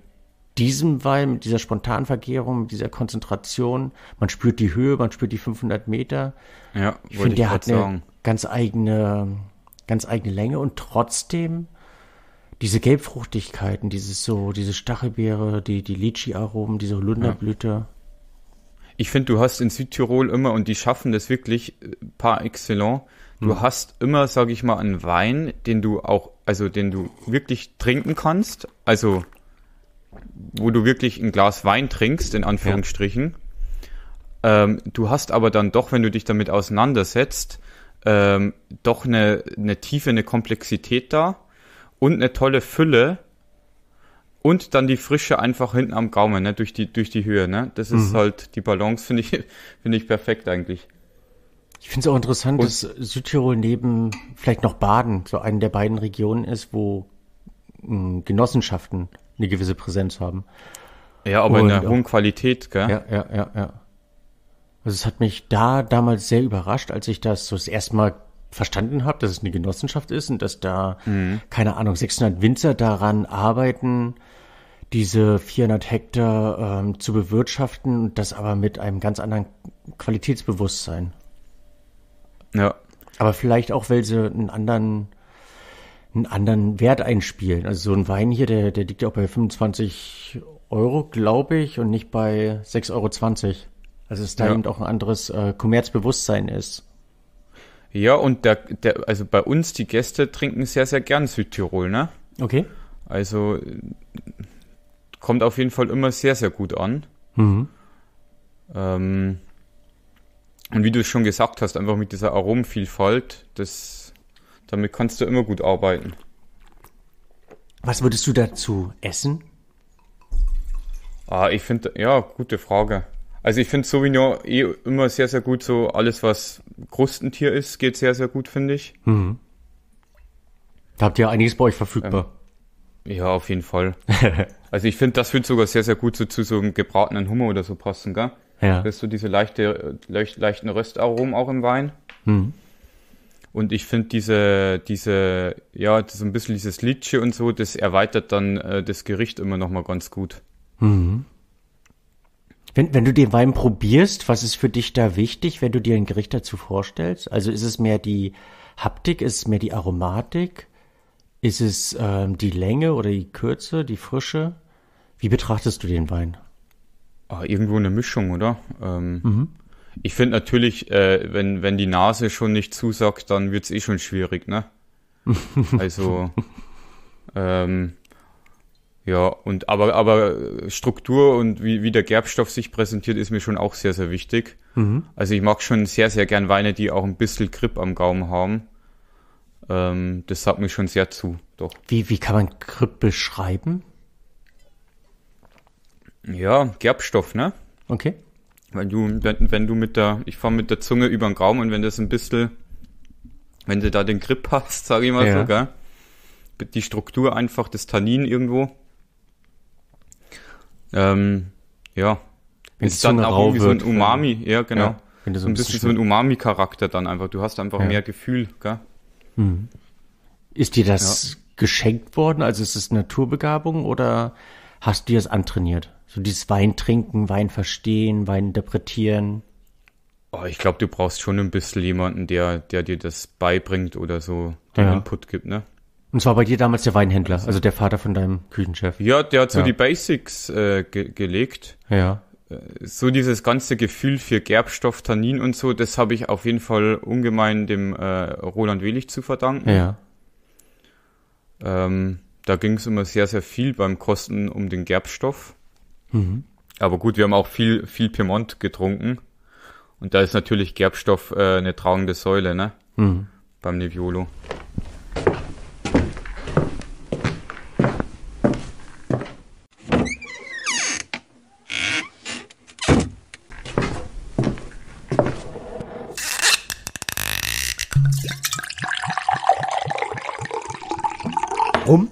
diesem Wein, mit dieser Spontanvergärung, mit dieser Konzentration, man spürt die Höhe, man spürt die 500 Meter. Ja, Ich finde, der hat eine sagen. ganz eigene, ganz eigene Länge und trotzdem diese Gelbfruchtigkeiten, dieses so, diese Stachelbeere, die, die Litchi-Aromen, diese Holunderblüte. Ich finde, du hast in Südtirol immer, und die schaffen das wirklich äh, par excellence, du Hm. hast immer, sag ich mal, einen Wein, den du auch, also den du wirklich trinken kannst, also wo du wirklich ein Glas Wein trinkst, in Anführungsstrichen. Ähm, du hast aber dann doch, wenn du dich damit auseinandersetzt, ähm, doch eine, eine Tiefe, eine Komplexität da und eine tolle Fülle und dann die Frische einfach hinten am Gaumen, ne, durch die, durch die Höhe, ne. Das ist halt die Balance, finde ich, finde ich perfekt eigentlich. Ich finde es auch interessant, Und- dass Südtirol neben vielleicht noch Baden so eine der beiden Regionen ist, wo mh, Genossenschaften eine gewisse Präsenz haben. Ja, aber in Und einer auch- hohen Qualität, gell? Ja, ja, ja, ja. Also es hat mich da damals sehr überrascht, als ich das so das erste Mal verstanden habe, dass es eine Genossenschaft ist und dass da, keine Ahnung, 600 Winzer daran arbeiten, diese 400 Hektar ähm, zu bewirtschaften und das aber mit einem ganz anderen Qualitätsbewusstsein. ja. Aber vielleicht auch, weil sie einen anderen, einen anderen Wert einspielen. Also so ein Wein hier, der, der liegt ja auch bei 25 Euro, glaube ich, und nicht bei 6,20 Euro. Also es da Ja. eben auch ein anderes äh, Kommerzbewusstsein ist. Ja, und der, der, also bei uns, die Gäste trinken sehr, sehr gern Südtirol, ne? Okay. Also kommt auf jeden Fall immer sehr, sehr gut an. Mhm. Ähm, und wie du es schon gesagt hast, einfach mit dieser Aromenvielfalt, das, damit kannst du immer gut arbeiten. Was würdest du dazu essen? Ah, ich finde, ja, gute Frage. Also ich finde Sauvignon eh immer sehr, sehr gut, so alles, was Krustentier ist, geht sehr, sehr gut, finde ich. Da habt ihr einiges bei euch verfügbar. Ja, auf jeden Fall. also ich finde, das wird sogar sehr, sehr gut so zu so einem gebratenen Hummer oder so passen, gell? Ja. Das ist so diese leichte, leicht, leichten Röstaromen auch im Wein. Mhm. Und ich finde diese, diese, ja, so ein bisschen dieses Litsche und so, das erweitert dann äh, das Gericht immer nochmal ganz gut. Wenn, wenn du den Wein probierst, was ist für dich da wichtig, wenn du dir ein Gericht dazu vorstellst? Also ist es mehr die Haptik, ist es mehr die Aromatik? Ist es ähm, die Länge oder die Kürze, die Frische? Wie betrachtest du den Wein? Ah, irgendwo eine Mischung, oder? Ähm, Ich finde natürlich, äh, wenn, wenn die Nase schon nicht zusagt, dann wird's eh schon schwierig, ne? also, ähm, ja, und aber, aber Struktur und wie, wie der Gerbstoff sich präsentiert, ist mir schon auch sehr, sehr wichtig. Also ich mag schon sehr, sehr gern Weine, die auch ein bisschen Grip am Gaumen haben. Ähm, das sagt mir schon sehr zu, doch. Wie, wie kann man Grip beschreiben? Ja, Gerbstoff, ne? Okay. Wenn du, wenn, wenn du mit der, ich fahre mit der Zunge über den Gaumen und wenn das ein bisschen, wenn du da den Grip hast, sage ich mal Ja. so, gell? Die Struktur einfach, das Tannin irgendwo. Ähm, ja, Wenn ist dann auch irgendwie so ein Umami, ja genau. Ja, wenn du so ein, bisschen, bisschen so ein Umami-Charakter dann einfach. Du hast einfach ja. mehr Gefühl, gell? Mhm. Ist dir das ja. geschenkt worden? Also ist es Naturbegabung oder hast du dir das antrainiert? So dieses Wein trinken, Wein verstehen, Wein interpretieren. Oh, ich glaube, du brauchst schon ein bisschen jemanden, der, der dir das beibringt oder so den ja. Input gibt, ne? Und zwar bei dir damals der Weinhändler, also der Vater von deinem Küchenchef. Ja, der hat so ja. die Basics äh, ge gelegt. Ja. Äh, so dieses ganze Gefühl für Gerbstoff, Tannin und so, das habe ich auf jeden Fall ungemein dem äh, Roland Welig zu verdanken. Ja. Ähm, da ging es immer sehr, sehr viel beim Kosten um den Gerbstoff. Mhm. Aber gut, wir haben auch viel, viel Piemont getrunken. Und da ist natürlich Gerbstoff äh, eine tragende Säule, ne? Mhm. Beim Nebbiolo.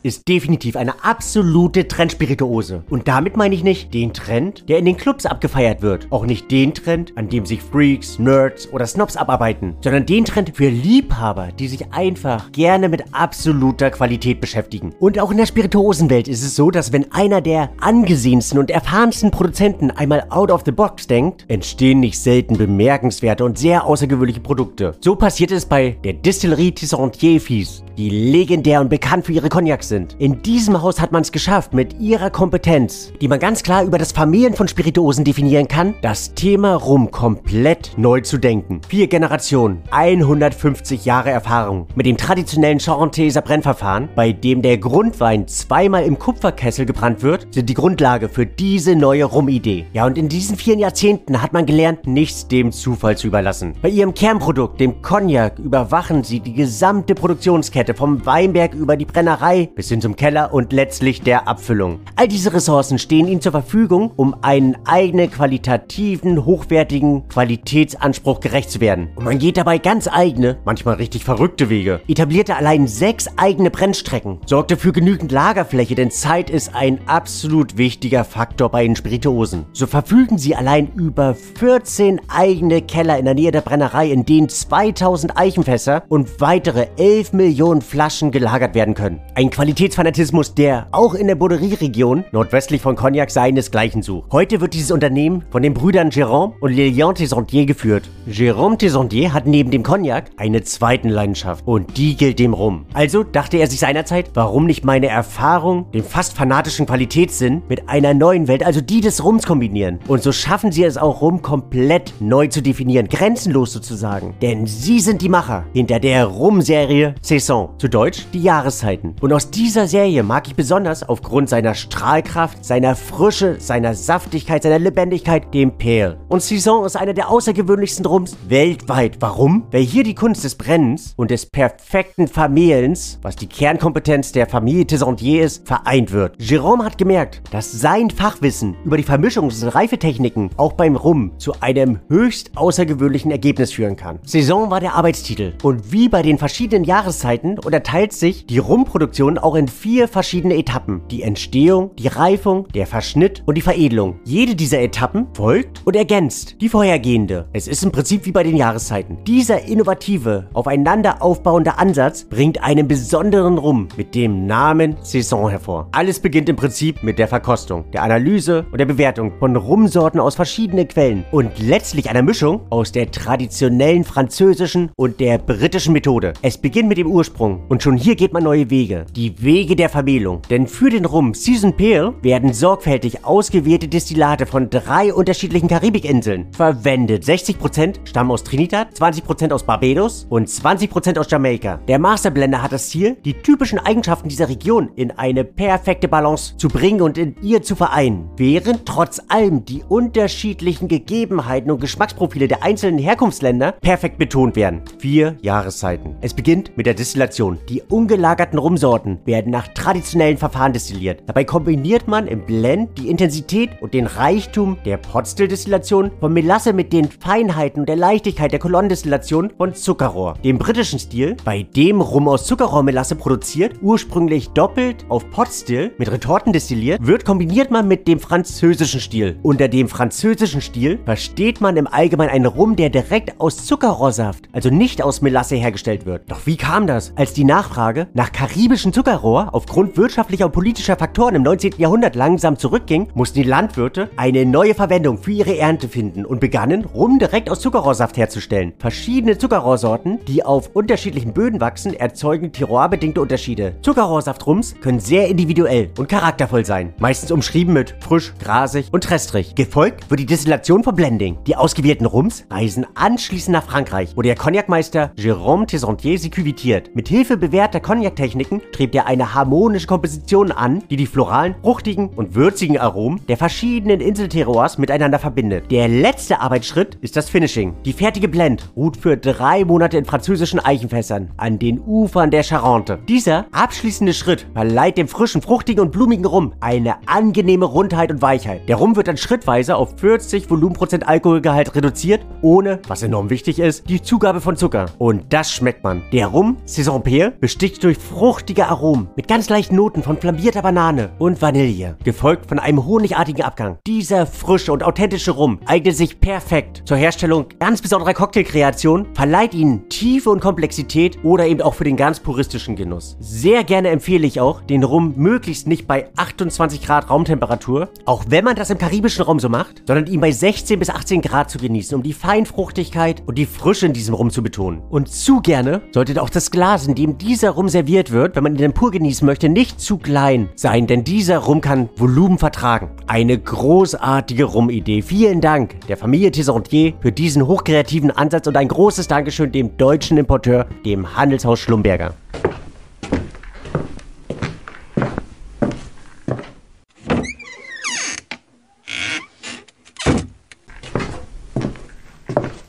Ist definitiv eine absolute Trendspirituose. Und damit meine ich nicht den Trend, der in den Clubs abgefeiert wird. Auch nicht den Trend, an dem sich Freaks, Nerds oder Snobs abarbeiten. Sondern den Trend für Liebhaber, die sich einfach gerne mit absoluter Qualität beschäftigen. Und auch in der Spirituosenwelt ist es so, dass wenn einer der angesehensten und erfahrensten Produzenten einmal out of the box denkt, entstehen nicht selten bemerkenswerte und sehr außergewöhnliche Produkte. So passiert es bei der Distillerie Tissantier Fies, die legendär und bekannt für ihre Kon Cognac sind. In diesem Haus hat man es geschafft, mit ihrer Kompetenz, die man ganz klar über das Vermehren von Spirituosen definieren kann, das Thema Rum komplett neu zu denken. Vier Generationen, 150 Jahre Erfahrung mit dem traditionellen Charenteser Brennverfahren, bei dem der Grundwein zweimal im Kupferkessel gebrannt wird, sind die Grundlage für diese neue Rum-Idee. Ja, und in diesen vier Jahrzehnten hat man gelernt, nichts dem Zufall zu überlassen. Bei ihrem Kernprodukt, dem Cognac, überwachen sie die gesamte Produktionskette vom Weinberg über die Brennerei Brauerei bis hin zum Keller und letztlich der Abfüllung. All diese Ressourcen stehen Ihnen zur Verfügung, um einen eigenen qualitativen, hochwertigen Qualitätsanspruch gerecht zu werden. Und man geht dabei ganz eigene, manchmal richtig verrückte Wege. Etablierte allein sechs eigene Brennstrecken, sorgte für genügend Lagerfläche, denn Zeit ist ein absolut wichtiger Faktor bei den Spirituosen. So verfügen sie allein über 14 eigene Keller in der Nähe der Brennerei, in denen 2000 Eichenfässer und weitere 11 Millionen Flaschen gelagert werden können. Ein ein Qualitätsfanatismus, der auch in der Borderie-Region nordwestlich von Cognac seinesgleichen sucht. Heute wird dieses Unternehmen von den Brüdern Jérôme und Lilian Tessondier geführt. Jérôme Tessondier hat neben dem Cognac eine zweiten Leidenschaft und die gilt dem Rum. Also dachte er sich seinerzeit, warum nicht meine Erfahrung, den fast fanatischen Qualitätssinn mit einer neuen Welt, also die des Rums kombinieren. Und so schaffen sie es auch Rum komplett neu zu definieren, grenzenlos sozusagen. Denn sie sind die Macher hinter der Rum-Serie Saison, zu Deutsch die Jahreszeiten. Und aus dieser Serie mag ich besonders aufgrund seiner Strahlkraft, seiner Frische, seiner Saftigkeit, seiner Lebendigkeit den Pale. Und Saison ist einer der außergewöhnlichsten Rums weltweit. Warum? Weil hier die Kunst des Brennens und des perfekten Vermehlens, was die Kernkompetenz der Familie Tessondier ist, vereint wird. Jérôme hat gemerkt, dass sein Fachwissen über die Vermischungs- und Reifetechniken auch beim Rum zu einem höchst außergewöhnlichen Ergebnis führen kann. Saison war der Arbeitstitel und wie bei den verschiedenen Jahreszeiten unterteilt sich die Rumproduktion Produktion auch in vier verschiedene Etappen. Die Entstehung, die Reifung, der Verschnitt und die Veredelung. Jede dieser Etappen folgt und ergänzt die vorhergehende. Es ist im Prinzip wie bei den Jahreszeiten. Dieser innovative, aufeinander aufbauende Ansatz bringt einen besonderen Rum mit dem Namen Saison hervor. Alles beginnt im Prinzip mit der Verkostung, der Analyse und der Bewertung von Rumsorten aus verschiedenen Quellen und letztlich einer Mischung aus der traditionellen französischen und der britischen Methode. Es beginnt mit dem Ursprung und schon hier geht man neue Wege die Wege der Vermählung. Denn für den Rum Season Pale werden sorgfältig ausgewählte Destillate von drei unterschiedlichen Karibikinseln verwendet. 60% stammen aus Trinidad, 20% aus Barbados und 20% aus Jamaika. Der Masterblender hat das Ziel, die typischen Eigenschaften dieser Region in eine perfekte Balance zu bringen und in ihr zu vereinen, während trotz allem die unterschiedlichen Gegebenheiten und Geschmacksprofile der einzelnen Herkunftsländer perfekt betont werden. Vier Jahreszeiten. Es beginnt mit der Destillation. Die ungelagerten Rumsorten werden nach traditionellen Verfahren destilliert. Dabei kombiniert man im Blend die Intensität und den Reichtum der Potstill-Destillation von Melasse mit den Feinheiten und der Leichtigkeit der Kolonnendestillation von Zuckerrohr. Dem britischen Stil, bei dem Rum aus Zuckerrohrmelasse produziert, ursprünglich doppelt auf Potstill mit Retorten destilliert, wird kombiniert man mit dem französischen Stil. Unter dem französischen Stil versteht man im Allgemeinen einen Rum, der direkt aus Zuckerrohrsaft, also nicht aus Melasse hergestellt wird. Doch wie kam das? Als die Nachfrage nach karibischem Zuckerrohr aufgrund wirtschaftlicher und politischer Faktoren im 19. Jahrhundert langsam zurückging, mussten die Landwirte eine neue Verwendung für ihre Ernte finden und begannen, Rum direkt aus Zuckerrohrsaft herzustellen. Verschiedene Zuckerrohrsorten, die auf unterschiedlichen Böden wachsen, erzeugen terroirbedingte Unterschiede. Zuckerrohrsaftrums können sehr individuell und charaktervoll sein, meistens umschrieben mit frisch, grasig und trestrig. Gefolgt wird die Destillation von Blending. Die ausgewählten Rums reisen anschließend nach Frankreich, wo der Cognacmeister Jérôme Tessentier sie küvitiert. Mit Hilfe bewährter Cognac-Techniken strebt eine harmonische Komposition an, die die floralen, fruchtigen und würzigen Aromen der verschiedenen Inselterroirs miteinander verbindet. Der letzte Arbeitsschritt ist das Finishing. Die fertige Blend ruht für drei Monate in französischen Eichenfässern an den Ufern der Charente. Dieser abschließende Schritt verleiht dem frischen, fruchtigen und blumigen Rum eine angenehme Rundheit und Weichheit. Der Rum wird dann schrittweise auf 40 Volumenprozent Alkoholgehalt reduziert, ohne, was enorm wichtig ist, die Zugabe von Zucker. Und das schmeckt man. Der Rum Saison Pear besticht durch fruchtige Aromen mit ganz leichten Noten von flambierter Banane und Vanille, gefolgt von einem honigartigen Abgang. Dieser frische und authentische Rum eignet sich perfekt zur Herstellung ganz besonderer Cocktailkreationen, verleiht ihnen Tiefe und Komplexität oder eben auch für den ganz puristischen Genuss. Sehr gerne empfehle ich auch, den Rum möglichst nicht bei 28 Grad Raumtemperatur, auch wenn man das im karibischen Raum so macht, sondern ihn bei 16 bis 18 Grad zu genießen, um die Feinfruchtigkeit und die Frische in diesem Rum zu betonen. Und zu gerne sollte auch das Glas, in dem dieser Rum serviert wird, wenn man ihn dann pur genießen möchte, nicht zu klein sein, denn dieser Rum kann Volumen vertragen. Eine großartige Rum-Idee. Vielen Dank der Familie Tessentier für diesen hochkreativen Ansatz und ein großes Dankeschön dem deutschen Importeur, dem Handelshaus Schlumberger.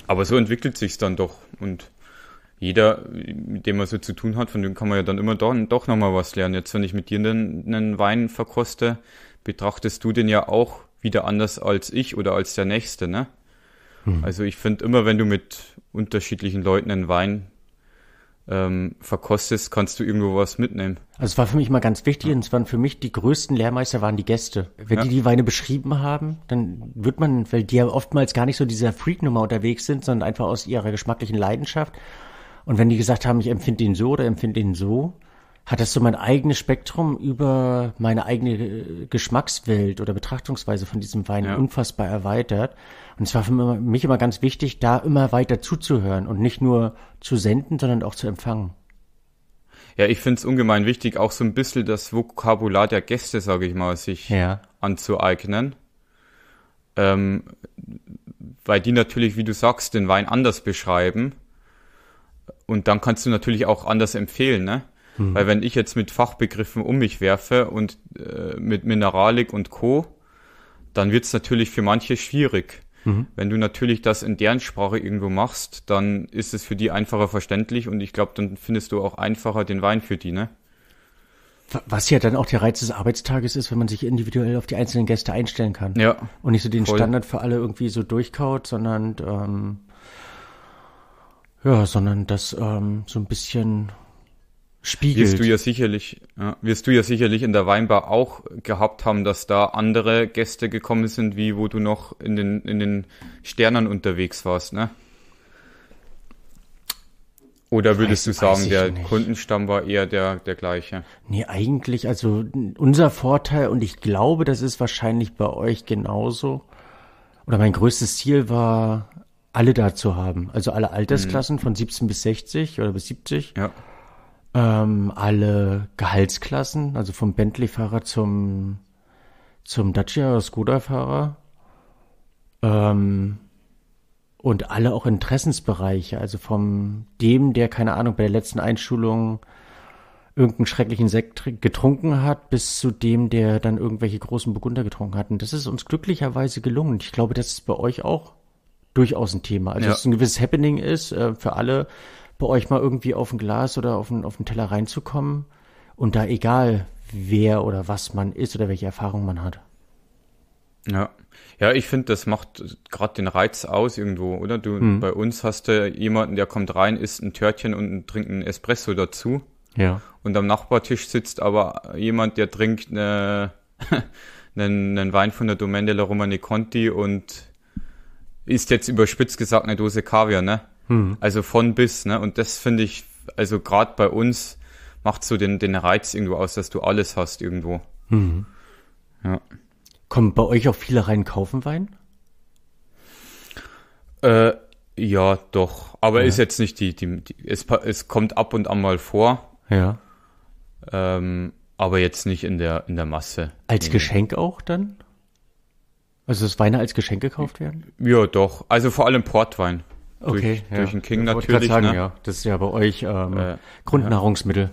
Aber so entwickelt sich's dann doch. Und jeder, mit dem man so zu tun hat, von dem kann man ja dann immer doch, doch nochmal was lernen. Jetzt, wenn ich mit dir einen, einen Wein verkoste, betrachtest du den ja auch wieder anders als ich oder als der Nächste, ne? Hm. Also ich finde immer, wenn du mit unterschiedlichen Leuten einen Wein ähm, verkostest, kannst du irgendwo was mitnehmen. Also es war für mich immer ganz wichtig und es waren für mich die größten Lehrmeister waren die Gäste. Wenn ja. die die Weine beschrieben haben, dann wird man, weil die ja oftmals gar nicht so dieser Freak-Nummer unterwegs sind, sondern einfach aus ihrer geschmacklichen Leidenschaft. Und wenn die gesagt haben, ich empfinde ihn so oder empfinde ihn so, hat das so mein eigenes Spektrum über meine eigene äh, Geschmackswelt oder Betrachtungsweise von diesem Wein ja. unfassbar erweitert. Und es war für mich immer ganz wichtig, da immer weiter zuzuhören und nicht nur zu senden, sondern auch zu empfangen. Ja, ich finde es ungemein wichtig, auch so ein bisschen das Vokabular der Gäste, sage ich mal, sich ja. anzueignen. Ähm, weil die natürlich, wie du sagst, den Wein anders beschreiben. Und dann kannst du natürlich auch anders empfehlen, ne? Mhm. Weil wenn ich jetzt mit Fachbegriffen um mich werfe und äh, mit Mineralik und Co., dann wird es natürlich für manche schwierig. Mhm. Wenn du natürlich das in deren Sprache irgendwo machst, dann ist es für die einfacher verständlich und ich glaube, dann findest du auch einfacher den Wein für die, ne? Was ja dann auch der Reiz des Arbeitstages ist, wenn man sich individuell auf die einzelnen Gäste einstellen kann. Ja. Und nicht so den voll. Standard für alle irgendwie so durchkaut, sondern ähm, ja, sondern das ähm, so ein bisschen spiegelt. Wirst du ja sicherlich, ja, wirst du ja sicherlich in der Weinbar auch gehabt haben, dass da andere Gäste gekommen sind, wie wo du noch in den, in den Sternen unterwegs warst, ne? Oder würdest weiß, du sagen, der nicht. Kundenstamm war eher der, der gleiche? Nee, eigentlich, also unser Vorteil, und ich glaube, das ist wahrscheinlich bei euch genauso, oder mein größtes Ziel war, alle da zu haben. Also alle Altersklassen mhm. von 17 bis 60 oder bis 70. Ja ähm, alle Gehaltsklassen, also vom Bentley-Fahrer zum, zum Dacia oder Skoda-Fahrer. Ähm, und alle auch Interessensbereiche, also vom dem, der, keine Ahnung, bei der letzten Einschulung irgendeinen schrecklichen Sekt getrunken hat, bis zu dem, der dann irgendwelche großen Burgunder getrunken hat. Und das ist uns glücklicherweise gelungen. Ich glaube, das ist bei euch auch durchaus ein Thema. Also, ja. dass es ein gewisses Happening ist äh, für alle, bei euch mal irgendwie auf ein Glas oder auf ein, auf einen Teller reinzukommen Und da egal, wer oder was man ist oder welche Erfahrung man hat. Ja. Ja, ich finde, das macht gerade den Reiz aus irgendwo, oder? Du, Mhm. bei uns hast du jemanden, der kommt rein, isst ein Törtchen und trinkt einen Espresso dazu. Ja. Und am Nachbartisch sitzt aber jemand, der trinkt eine, einen, einen Wein von der Domaine della Romane Conti und isst jetzt überspitzt gesagt eine Dose Kaviar, ne? Hm. Also von bis, ne? Und das finde ich, also gerade bei uns macht so den, den Reiz irgendwo aus, dass du alles hast irgendwo. Mhm. Ja. Kommen bei euch auch viele rein kaufen Wein? Äh, ja, doch. Aber ist jetzt nicht die, die, die es, pa- es kommt ab und an mal vor, Ja. ähm, aber jetzt nicht in der, in der Masse. Als Geschenk auch dann? Also dass Weine als Geschenk gekauft werden? Ja, doch. Also vor allem Portwein. Okay, durch, durch den King Ich grad natürlich. Sagen, ne? ja. Das ist ja bei euch ähm, Äh, Grundnahrungsmittel.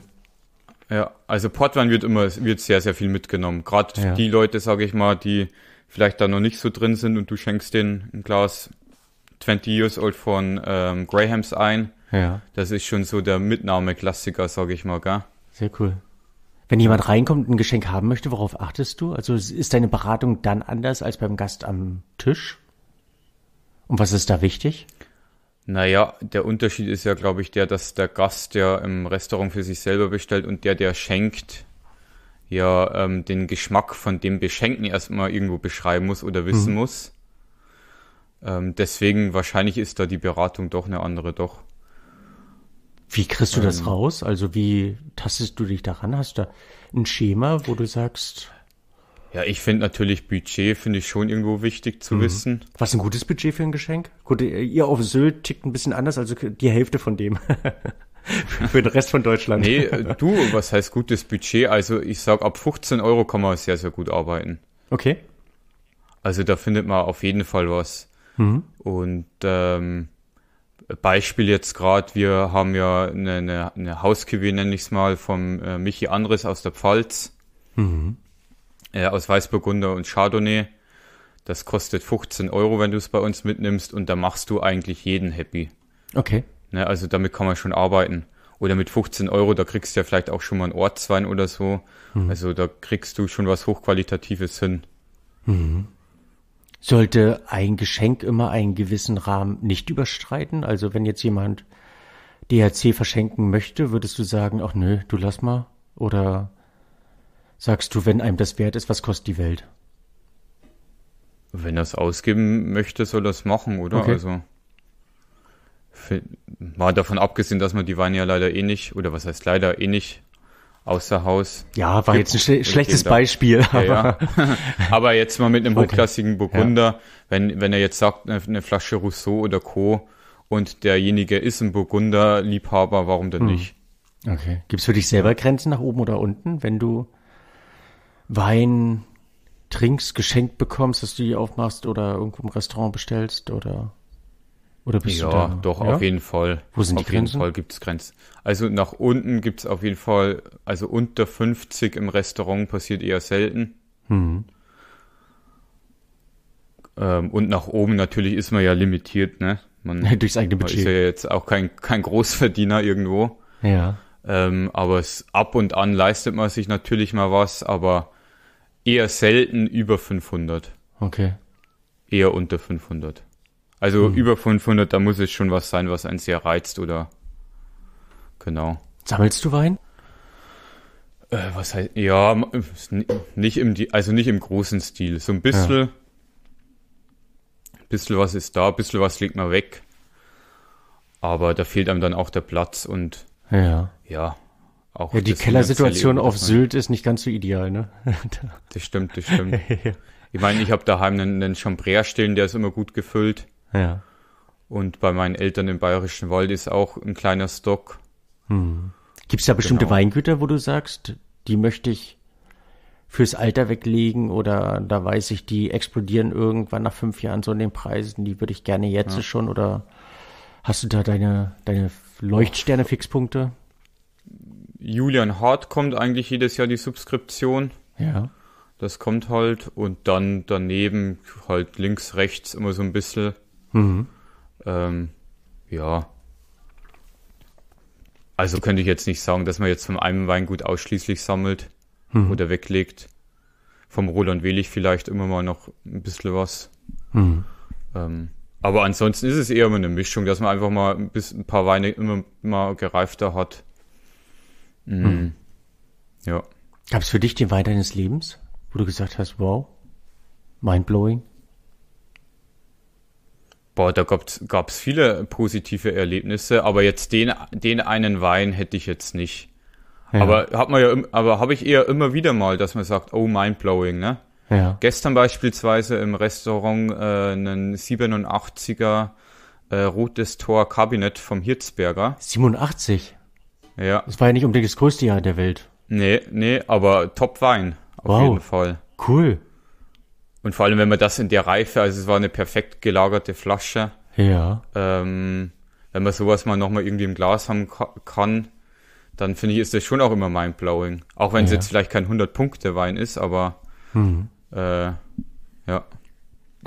Ja, also Portwein wird immer, wird sehr, sehr viel mitgenommen. Gerade Ja. die Leute, sage ich mal, die vielleicht da noch nicht so drin sind und du schenkst denen ein Glas 20 Years Old von ähm, Grahams ein. Ja. Das ist schon so der Mitnahmeklassiker, sage ich mal, gell? Sehr cool. Wenn jemand reinkommt und ein Geschenk haben möchte, worauf achtest du? Also ist deine Beratung dann anders als beim Gast am Tisch? Und was ist da wichtig? Naja, der Unterschied ist ja, glaube ich, der, dass der Gast ja im Restaurant für sich selber bestellt und der, der schenkt, ja ähm, den Geschmack von dem Beschenken erstmal irgendwo beschreiben muss oder wissen muss. Ähm, deswegen wahrscheinlich ist da die Beratung doch eine andere, doch. Wie kriegst du das Ähm. raus? Also wie tastest du dich daran? Hast du da ein Schema, wo du sagst, Ja, ich finde natürlich Budget finde ich schon irgendwo wichtig zu wissen. was ist ein gutes Budget für ein Geschenk? Gut, ihr auf Sylt tickt ein bisschen anders, also die Hälfte von dem. für den Rest von Deutschland. Nee, äh, du, was heißt gutes Budget? Also ich sag, ab 15 Euro kann man sehr, sehr gut arbeiten. Okay. Also da findet man auf jeden Fall was. Und ähm, Beispiel jetzt gerade, wir haben ja eine, eine, eine Hauscuvée, nenne ich es mal, vom äh, Michi Andres aus der Pfalz. Äh, aus Weißburgunder und Chardonnay. Das kostet 15 Euro, wenn du es bei uns mitnimmst und da machst du eigentlich jeden happy. Okay. Ne, also damit kann man schon arbeiten. Oder mit 15 Euro, da kriegst du ja vielleicht auch schon mal einen Ortswein oder so. Also da kriegst du schon was Hochqualitatives hin. Sollte ein Geschenk immer einen gewissen Rahmen nicht überstreiten? Also wenn jetzt jemand DHC verschenken möchte, würdest du sagen, ach nö, du lass mal? Oder sagst du, wenn einem das wert ist, was kostet die Welt? Wenn er es ausgeben möchte, soll er es machen, oder? Okay. Also mal davon abgesehen, dass man die Weine ja leider eh nicht, oder was heißt leider eh nicht außer Haus. Ja, war jetzt ein schle schlechtes Beispiel. Ja, aber- ja. Aber jetzt mal mit einem hochklassigen Burgunder, wenn, wenn er jetzt sagt, eine, Flasche Rousseau oder Co. und derjenige ist ein Burgunder-Liebhaber, warum Hm. denn nicht? Okay. Gibt's für dich selber Grenzen nach oben oder unten, wenn du Wein trinkst, geschenkt bekommst, dass du die aufmachst oder irgendwo im Restaurant bestellst oder oder bist du Ja, da? doch, ja? auf jeden Fall. Wo sind die auf jeden Grenzen? Fall gibt's Grenzen. Also nach unten gibt's auf jeden Fall, also unter 50 im Restaurant passiert eher selten. Mhm. Ähm, und nach oben natürlich ist man ja limitiert, ne? Man, Durchs eigene man ist ja Budget. jetzt auch kein, kein Großverdiener irgendwo. Ja. Ähm, aber es, ab und an leistet man sich natürlich mal was, aber eher selten über 500. Okay. Eher unter 500. Also Mhm. über 500, da muss es schon was sein, was einen sehr reizt oder genau. Sammelst du Wein? Äh, was heißt, ja, nicht im, also nicht im großen Stil. So ein bisschen, bisschen was ist da, bisschen was legt man weg. Aber da fehlt einem dann auch der Platz und Ja. ja, auch Ja, die Kellersituation auf Sylt ist nicht ganz so ideal, ne? Das stimmt, das stimmt. Ich meine, ich habe daheim einen, einen Chambrère stehen, der ist immer gut gefüllt. Ja. Und bei meinen Eltern im Bayerischen Wald ist auch ein kleiner Stock. Gibt's da bestimmte Genau. Weingüter, wo du sagst, die möchte ich fürs Alter weglegen oder da weiß ich, die explodieren irgendwann nach fünf Jahren so in den Preisen, die würde ich gerne jetzt schon oder hast du da deine, deine Leuchtsterne-Fixpunkte? Julian Hart kommt eigentlich jedes Jahr die Subskription. Ja. Das kommt halt. Und dann daneben halt links, rechts immer so ein bisschen. Mhm. Ähm, ja. Also könnte ich jetzt nicht sagen, dass man jetzt von einem Weingut ausschließlich sammelt Mhm. oder weglegt. Vom Roland Welig vielleicht immer mal noch ein bisschen was. Mhm. Ähm, aber ansonsten ist es eher immer eine Mischung, dass man einfach mal ein, bisschen, ein paar Weine immer mal gereifter hat. Mhm. Ja. Gab es für dich den Wein deines Lebens, wo du gesagt hast, wow, mindblowing? Boah, da gab's gab's viele positive Erlebnisse, aber jetzt den, den einen Wein hätte ich jetzt nicht. Ja. Aber hat man ja, aber habe ich eher immer wieder mal, dass man sagt, oh, mindblowing, ne? Ja. Gestern beispielsweise im Restaurant äh, einen 87er äh, rotes Tor Kabinett vom Hirzberger. 87. Ja, Das war ja nicht unbedingt das größte Jahr der Welt. nee, nee, aber Top Wein auf Wow. jeden Fall. Cool. Und vor allem, wenn man das in der Reife, also es war eine perfekt gelagerte Flasche, Ja. ähm, wenn man sowas mal nochmal irgendwie im Glas haben ka- kann, dann finde ich, ist das schon auch immer mindblowing. Auch wenn es Ja. jetzt vielleicht kein 100-Punkte-Wein ist, aber Mhm. äh, ja.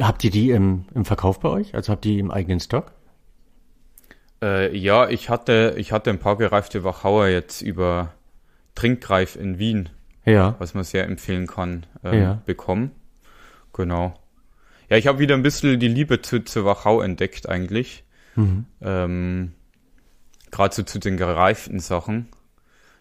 Habt ihr die im, im Verkauf bei euch? Also habt ihr die im eigenen Stock? Äh, ja, ich hatte, ich hatte ein paar gereifte Wachauer jetzt über Trinkgreif in Wien, Ja. was man sehr empfehlen kann, ähm, Ja. bekommen. Genau. Ja, ich habe wieder ein bisschen die Liebe zu, zu Wachau entdeckt eigentlich. Mhm. Ähm, Gerade so zu den gereiften Sachen.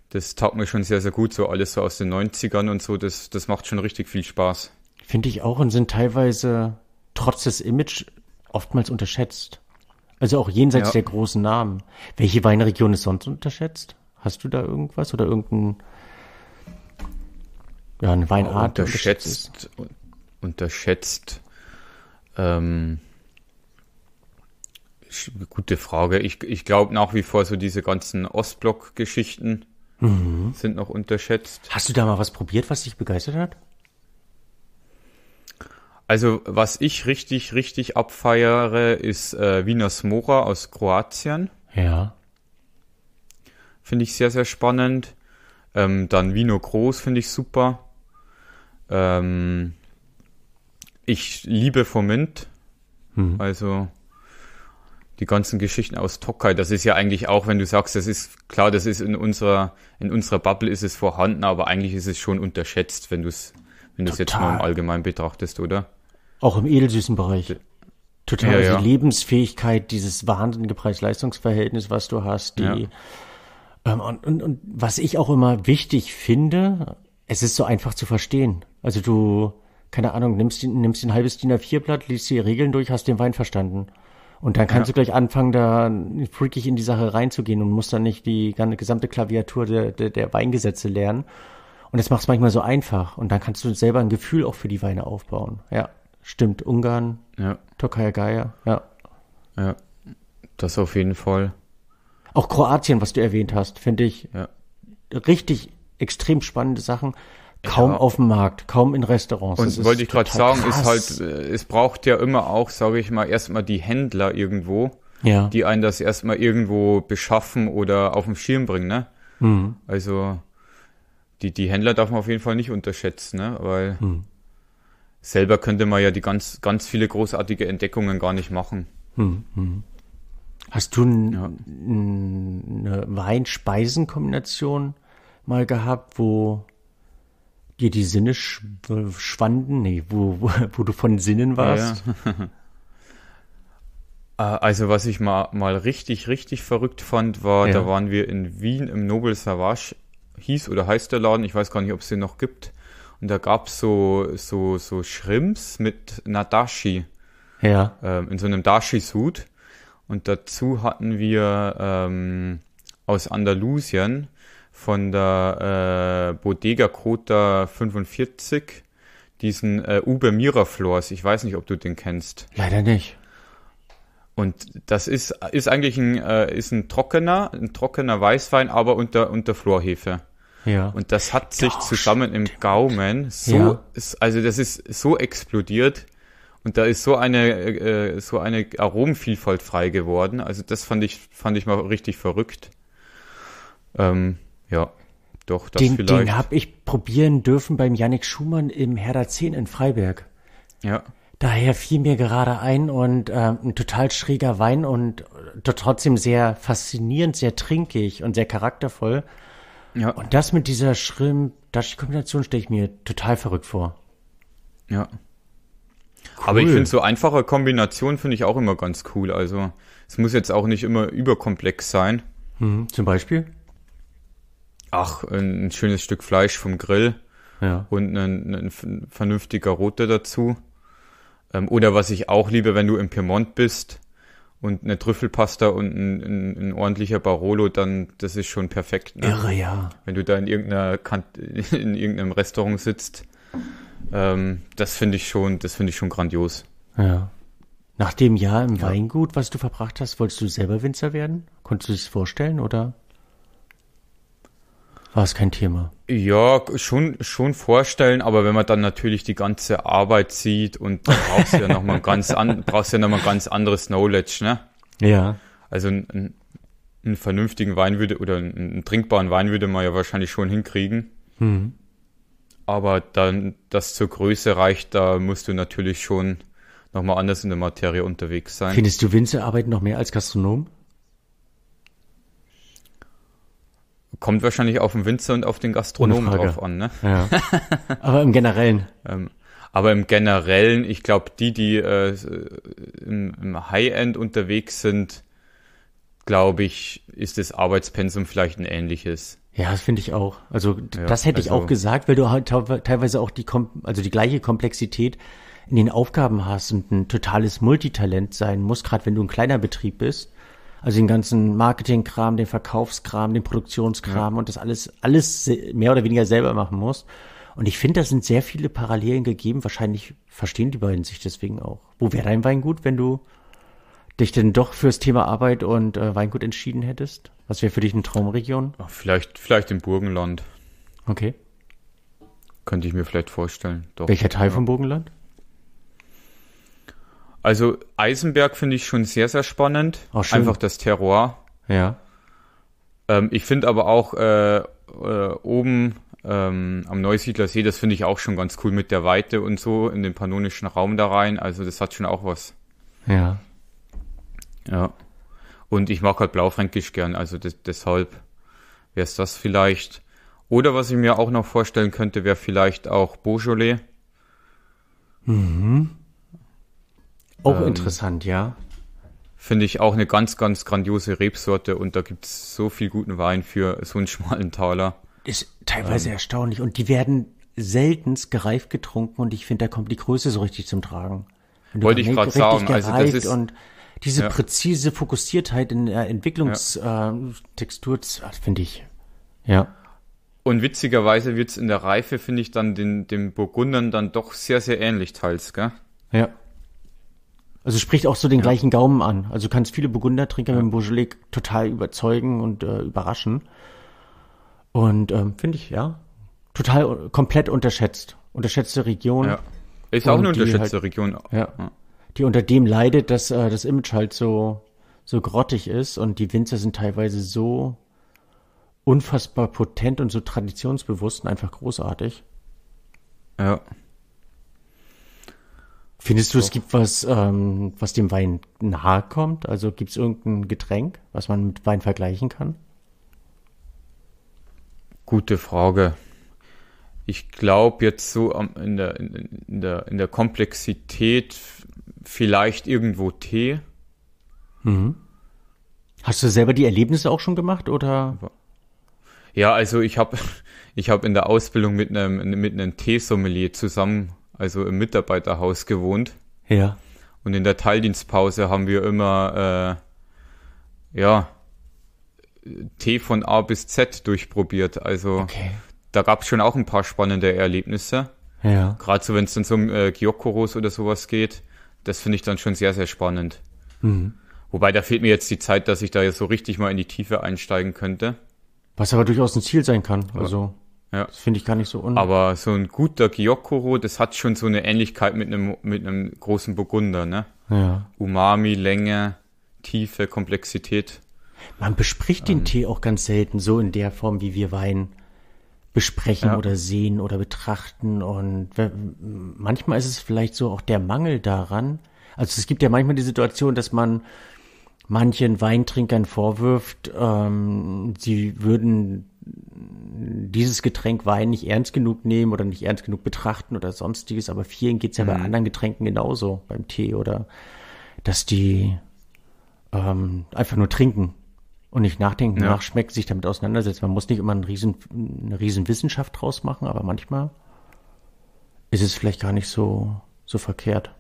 Das taugt mir schon sehr, sehr gut, so alles so aus den 90ern und so. Das, das macht schon richtig viel Spaß. Finde ich auch und sind teilweise trotz des Image oftmals unterschätzt. Also auch jenseits Ja. der großen Namen. Welche Weinregion ist sonst unterschätzt? Hast du da irgendwas oder irgendein ja, eine Weinart, die ist? unterschätzt, unterschätzt. Ähm, gute Frage. Ich, ich glaube nach wie vor so diese ganzen Ostblock-Geschichten Mhm. sind noch unterschätzt. Hast du da mal was probiert, was dich begeistert hat? Also was ich richtig, richtig abfeiere, ist äh, Wiener Smora aus Kroatien. Ja. Finde ich sehr, sehr spannend. Ähm, dann Vino Groß finde ich super. Ähm, ich liebe Formint. Mhm. Also die ganzen Geschichten aus Tokai, das ist ja eigentlich auch, wenn du sagst, das ist klar, das ist in unserer in unserer Bubble ist es vorhanden, aber eigentlich ist es schon unterschätzt, wenn du es wenn du es jetzt mal im Allgemeinen betrachtest, oder? Auch im edelsüßen Bereich. Total. Ja, also ja. die Lebensfähigkeit, dieses wahnsinnige Preis-Leistungs-Verhältnis, was du hast, die, Ja. ähm, und, und, und was ich auch immer wichtig finde, es ist so einfach zu verstehen. Also du, keine Ahnung, nimmst, den- nimmst ein halbes DIN A4-Blatt, liest die Regeln durch, hast den Wein verstanden. Und dann kannst Ja. du gleich anfangen, da freakig in die Sache reinzugehen und musst dann nicht die ganze gesamte Klaviatur der, der, der Weingesetze lernen. Und das macht es manchmal so einfach. Und dann kannst du selber ein Gefühl auch für die Weine aufbauen. Ja, stimmt. Ungarn, Ja, Türkei, Geier, ja. ja. Das auf jeden Fall. Auch Kroatien, was du erwähnt hast, finde ich Ja. richtig extrem spannende Sachen. Kaum Ja. auf dem Markt, kaum in Restaurants. Und ist wollte ich gerade sagen, ist krass. halt, äh, es braucht ja immer auch, sage ich mal, erstmal die Händler irgendwo, ja. die einen das erstmal irgendwo beschaffen oder auf den Schirm bringen, ne? Mhm. Also die, die Händler darf man auf jeden Fall nicht unterschätzen, ne? Weil Hm. selber könnte man ja die ganz, ganz viele großartige Entdeckungen gar nicht machen. Hast du n, Ja. eine Wein-Speisen-Kombination mal gehabt, wo dir die Sinne sch schwanden? Nee, wo, wo, wo du von Sinnen warst? Äh, Also was ich mal, mal richtig, richtig verrückt fand, war, Ja. da waren wir in Wien im Nobel Savage, hieß oder heißt der Laden, ich weiß gar nicht, ob es den noch gibt. Und da gab's so, so, so Shrimps mit Nadashi, Ja. ähm, in so einem Dashi-Sud. Und dazu hatten wir ähm, aus Andalusien von der äh, Bodega Cota 45 diesen äh, Ube Miraflores. Ich weiß nicht, ob du den kennst. Leider nicht. Und das ist, ist eigentlich ein, äh, ist ein trockener, ein trockener Weißwein, aber unter, unter Florhefe. Ja. Und das hat sich Doch, zusammen im Gaumen so, Ja. ist, also das ist so explodiert. Und da ist so eine, äh, so eine Aromenvielfalt frei geworden. Also das fand ich, fand ich mal richtig verrückt. Ähm, ja, doch, das den, vielleicht. den habe ich probieren dürfen beim Yannick Schumann im Herder 10 in Freiberg. ja, Daher fiel mir gerade ein und ähm, ein total schräger Wein und trotzdem sehr faszinierend, sehr trinkig und sehr charaktervoll. Ja. Und das mit dieser Schrimp-Dashi-Kombination stelle ich mir total verrückt vor. Ja. Aber ich finde so einfache Kombinationen finde ich auch immer ganz cool. Also es muss jetzt auch nicht immer überkomplex sein. Mhm. Zum Beispiel? Ach, ein, schönes Stück Fleisch vom Grill Ja. und ein, ein vernünftiger Rote dazu. Ähm, oder was ich auch liebe, wenn du im Piemont bist und eine Trüffelpasta und ein, ein, ein ordentlicher Barolo, dann das ist schon perfekt. Ne? Irre, ja. Wenn du da in irgendeiner Kant in irgendeinem Restaurant sitzt, ähm, das finde ich schon, das finde ich schon grandios. Ja. Nach dem Jahr im Weingut, was du verbracht hast, wolltest du selber Winzer werden? Konntest du das vorstellen oder war es kein Thema? Ja, schon, schon vorstellen, aber wenn man dann natürlich die ganze Arbeit sieht und da brauchst du ja nochmal ein ganz an, brauchst ja noch mal ein ganz anderes Knowledge, ne? Ja. Also ein, ein, einen vernünftigen Wein würde oder einen, einen trinkbaren Wein würde man ja wahrscheinlich schon hinkriegen. Mhm. Aber dann das zur Größe reicht, da musst du natürlich schon nochmal anders in der Materie unterwegs sein. Findest du Winzerarbeit noch mehr als Gastronom? Kommt wahrscheinlich auf den Winzer und auf den Gastronomen drauf an, ne? Ja. Aber im Generellen. Ähm, aber im Generellen, ich glaube, die, die äh, im, im High-End unterwegs sind, glaube ich, ist das Arbeitspensum vielleicht ein ähnliches. Ja, das finde ich auch. Also Ja, das hätte ich also- auch gesagt, weil du halt teilweise auch die also die gleiche Komplexität in den Aufgaben hast und ein totales Multitalent sein musst, gerade wenn du ein kleiner Betrieb bist. Also den ganzen Marketingkram, den Verkaufskram, den Produktionskram und das alles alles mehr oder weniger selber machen musst. Und ich finde, da sind sehr viele Parallelen gegeben. Wahrscheinlich verstehen die beiden sich deswegen auch. Wo wäre dein Weingut, wenn du dich denn doch fürs Thema Arbeit und äh, Weingut entschieden hättest? Was wäre für dich eine Traumregion? Ach, Vielleicht, vielleicht im Burgenland. Okay. Könnte ich mir vielleicht vorstellen. Doch. Welcher Teil Ja. vom Burgenland? Also Eisenberg finde ich schon sehr, sehr spannend. Oh, schön. Einfach das Terroir. Ja. Ähm, ich finde aber auch äh, äh, oben ähm, am Neusiedler See, das finde ich auch schon ganz cool mit der Weite und so in den pannonischen Raum da rein. Also das hat schon auch was. Ja. Ja. Und ich mag halt Blaufränkisch gern, also des, deshalb wäre es das vielleicht. Oder was ich mir auch noch vorstellen könnte, wäre vielleicht auch Beaujolais. Auch Ähm, interessant, ja. Finde ich auch eine ganz, ganz grandiose Rebsorte und da gibt's so viel guten Wein für so einen schmalen Taler. Ist teilweise erstaunlich. Und die werden seltenst gereift getrunken und ich finde, da kommt die Größe so richtig zum Tragen. Wollte ich grad sagen, also das ist- und diese Ja. präzise Fokussiertheit in der Entwicklungstextur, das finde ich. Ja. Und witzigerweise wird's in der Reife, finde ich, dann den, den Burgundern dann doch sehr, sehr ähnlich teils, gell? Ja. Also spricht auch so den gleichen Gaumen an. Also du kannst viele Burgundertrinker mit dem Beaujolais total überzeugen und äh, überraschen. Und ähm, finde ich, ja, total komplett unterschätzt. Unterschätzte Region. Ja. Ist auch eine unterschätzte halt- Region. Ja. Die unter dem leidet, dass äh, das Image halt so, so grottig ist und die Winzer sind teilweise so unfassbar potent und so traditionsbewusst und einfach großartig. Ja. Findest du, es gibt was, ähm, was dem Wein nahe kommt? Also gibt es irgendein Getränk, was man mit Wein vergleichen kann? Gute Frage. Ich glaube jetzt so in der, in, der, in der Komplexität vielleicht irgendwo Tee. Hast du selber die Erlebnisse auch schon gemacht oder? Ja, also ich habe ich hab in der Ausbildung mit einem mit einem Teesommelier zusammen, also im Mitarbeiterhaus gewohnt. Ja. Und in der Teildienstpause haben wir immer äh, ja Tee von A bis Z durchprobiert. Also Okay. da gab es schon auch ein paar spannende Erlebnisse. Ja. Gerade so, wenn es dann so um äh, Gyokoros oder sowas geht, das finde ich dann schon sehr, sehr spannend. Wobei da fehlt mir jetzt die Zeit, dass ich da jetzt so richtig mal in die Tiefe einsteigen könnte. Was aber durchaus ein Ziel sein kann. Also, Ja. das finde ich gar nicht so un. Aber so ein guter Gyokoro, das hat schon so eine Ähnlichkeit mit einem mit einem großen Burgunder, ne? ja. Umami, Länge, Tiefe, Komplexität. Man bespricht Ähm. den Tee auch ganz selten so in der Form, wie wir Wein besprechen Ja. oder sehen oder betrachten. Und manchmal ist es vielleicht so auch der Mangel daran. Also es gibt ja manchmal die Situation, dass man manchen Weintrinkern vorwirft, ähm, sie würden dieses Getränk Wein nicht ernst genug nehmen oder nicht ernst genug betrachten oder sonstiges, aber vielen geht's ja bei Mhm. anderen Getränken genauso, beim Tee oder dass die ähm, einfach nur trinken und nicht nachdenken, Ja. nachschmecken, sich damit auseinandersetzen. Man muss nicht immer einen riesen, eine riesen Wissenschaft draus machen, aber manchmal ist es vielleicht gar nicht so, so verkehrt.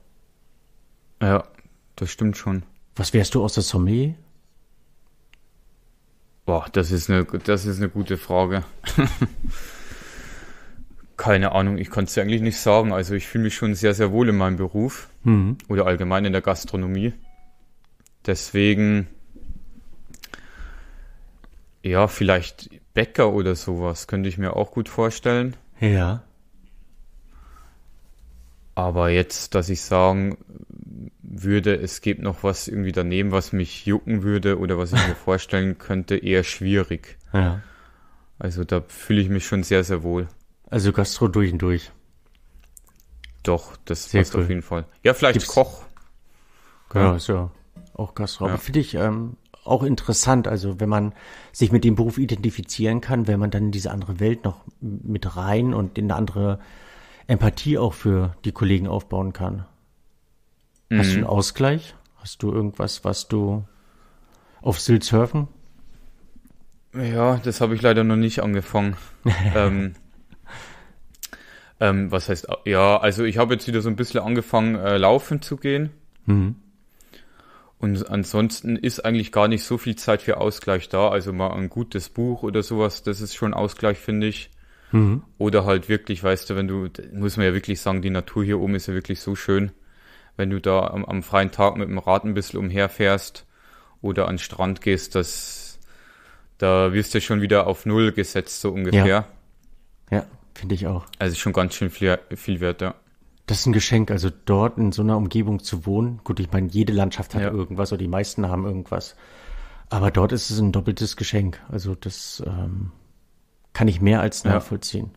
Ja, das stimmt schon. Was wärst du außer Sommelier? Boah, das ist eine, das ist eine gute Frage. Keine Ahnung, ich kann es dir eigentlich nicht sagen. Also ich fühle mich schon sehr, sehr wohl in meinem Beruf Mhm. oder allgemein in der Gastronomie. Deswegen, ja, vielleicht Bäcker oder sowas könnte ich mir auch gut vorstellen. Ja. Aber jetzt, dass ich sagen würde, es gibt noch was irgendwie daneben, was mich jucken würde oder was ich mir vorstellen könnte, eher schwierig. Ja. Also da fühle ich mich schon sehr, sehr wohl. Also Gastro durch und durch. Doch, das Sehr passt cool. auf jeden Fall. Ja, vielleicht Gibt's- Koch. Ja, ist ja auch Gastro. Aber Ja. finde ich ähm, auch interessant. Also wenn man sich mit dem Beruf identifizieren kann, wenn man dann in diese andere Welt noch mit rein und in eine andere Empathie auch für die Kollegen aufbauen kann. Hast du einen Ausgleich? Hast du irgendwas, was du auf Sylt surfen? Ja, das habe ich leider noch nicht angefangen. ähm, ähm, was heißt, ja, also ich habe jetzt wieder so ein bisschen angefangen, äh, laufen zu gehen. Mhm. Und ansonsten ist eigentlich gar nicht so viel Zeit für Ausgleich da. Also mal ein gutes Buch oder sowas, das ist schon Ausgleich, finde ich. Mhm. Oder halt wirklich, weißt du, wenn du, muss man ja wirklich sagen, die Natur hier oben ist ja wirklich so schön. Wenn du da am, am freien Tag mit dem Rad ein bisschen umherfährst oder an den Strand gehst, das, da wirst du schon wieder auf Null gesetzt, so ungefähr. Ja, finde ich auch. Also schon ganz schön viel, viel wert, ja. Das ist ein Geschenk, also dort in so einer Umgebung zu wohnen. Gut, ich meine, jede Landschaft hat Ja. irgendwas oder die meisten haben irgendwas. Aber dort ist es ein doppeltes Geschenk. Also das ähm, kann ich mehr als Ja. nachvollziehen.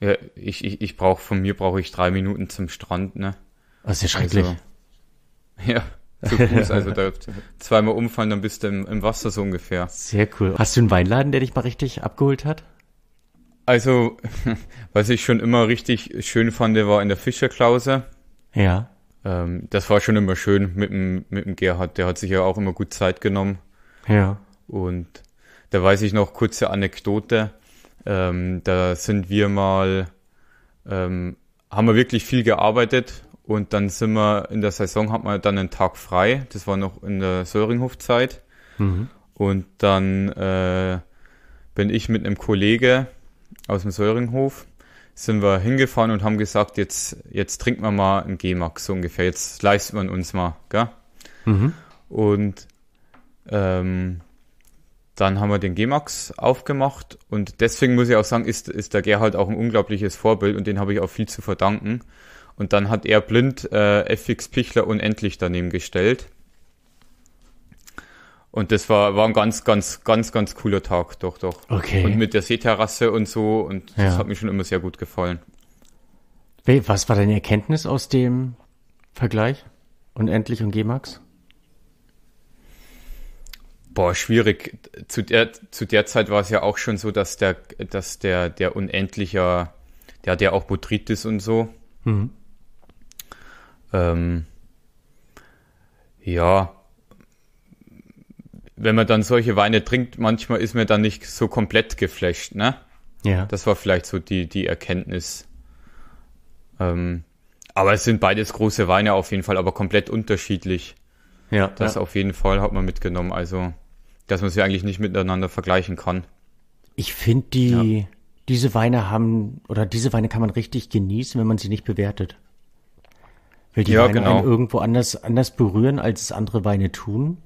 Ja, ich, ich, ich brauche, von mir brauche ich drei Minuten zum Strand, ne? Das ist ja schrecklich. Also, ja, zu Fuß, also da zweimal umfallen, dann bist du im, im Wasser so ungefähr. Sehr cool. Hast du einen Weinladen, der dich mal richtig abgeholt hat? Also, was ich schon immer richtig schön fand, war in der Fischerklause. Ja. Ähm, das war schon immer schön mit dem, mit dem Gerhard. Der hat sich ja auch immer gut Zeit genommen. Ja. Und da weiß ich noch, kurze Anekdote. Ähm, da sind wir mal, ähm, haben wir wirklich viel gearbeitet und dann sind wir in der Saison, hat man dann einen Tag frei. Das war noch in der Söringhofzeit. Mhm. Und dann äh, bin ich mit einem Kollege aus dem Söringhof, sind wir hingefahren und haben gesagt, jetzt, jetzt trinken wir mal einen G-Max so ungefähr, jetzt leisten wir uns mal, gell? Mhm. Und ähm, dann haben wir den G-Max aufgemacht und deswegen muss ich auch sagen, ist, ist der Gerhard auch ein unglaubliches Vorbild und den habe ich auch viel zu verdanken. Und dann hat er blind äh, FX Pichler unendlich daneben gestellt. Und das war, war ein ganz, ganz, ganz, ganz cooler Tag, doch, doch. Okay. Und mit der Seeterrasse und so und das Ja. hat mir schon immer sehr gut gefallen. Was war deine Erkenntnis aus dem Vergleich? Unendlich und G-Max? Boah, schwierig. Zu der, zu der Zeit war es ja auch schon so, dass der, dass der, der unendlicher, der hat ja auch Botrytis und so. Mhm. Ähm, ja, wenn man dann solche Weine trinkt, manchmal ist man dann nicht so komplett geflasht, ne? Ja. Das war vielleicht so die, die Erkenntnis. Ähm, aber es sind beides große Weine auf jeden Fall, aber komplett unterschiedlich. ja. Das ja. auf jeden Fall hat man mitgenommen. Also, dass man sie eigentlich nicht miteinander vergleichen kann. Ich finde die, diese Weine haben, oder diese Weine kann man richtig genießen, wenn man sie nicht bewertet. Weil die Ja, Weine genau. irgendwo anders, anders berühren, als es andere Weine tun.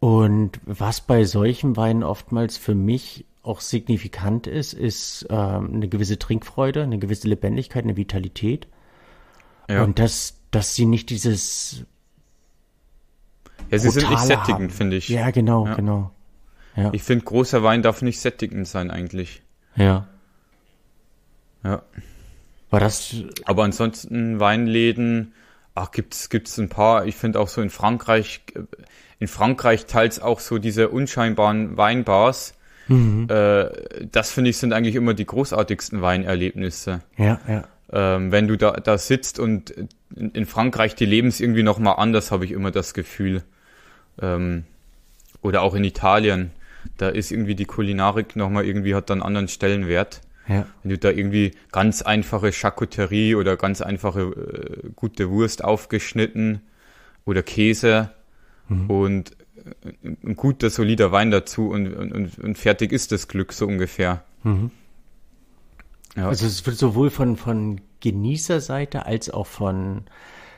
Und was bei solchen Weinen oftmals für mich auch signifikant ist, ist ähm, eine gewisse Trinkfreude, eine gewisse Lebendigkeit, eine Vitalität. Ja, Und dass, dass sie nicht dieses ja sie sind nicht sättigend, finde ich. Ja, genau, Ja. genau. Ich finde, großer Wein darf nicht sättigend sein eigentlich. Ja. Ja. War das, Aber ansonsten Weinläden, Ach, gibt's, gibt's ein paar. Ich finde auch so in Frankreich, in Frankreich teils auch so diese unscheinbaren Weinbars. Mhm. Äh, das finde ich sind eigentlich immer die großartigsten Weinerlebnisse. Ja, ja. Ähm, wenn du da, da sitzt und in, in Frankreich, die leben es irgendwie nochmal anders, habe ich immer das Gefühl. Ähm, oder auch in Italien. Da ist irgendwie die Kulinarik nochmal irgendwie hat dann anderen Stellenwert. Ja. Wenn du da irgendwie ganz einfache Charcuterie oder ganz einfache äh, gute Wurst aufgeschnitten oder Käse mhm. und äh, ein guter, solider Wein dazu und, und, und fertig ist das Glück so ungefähr. Mhm. Ja. Also es wird sowohl von, von Genießerseite als auch von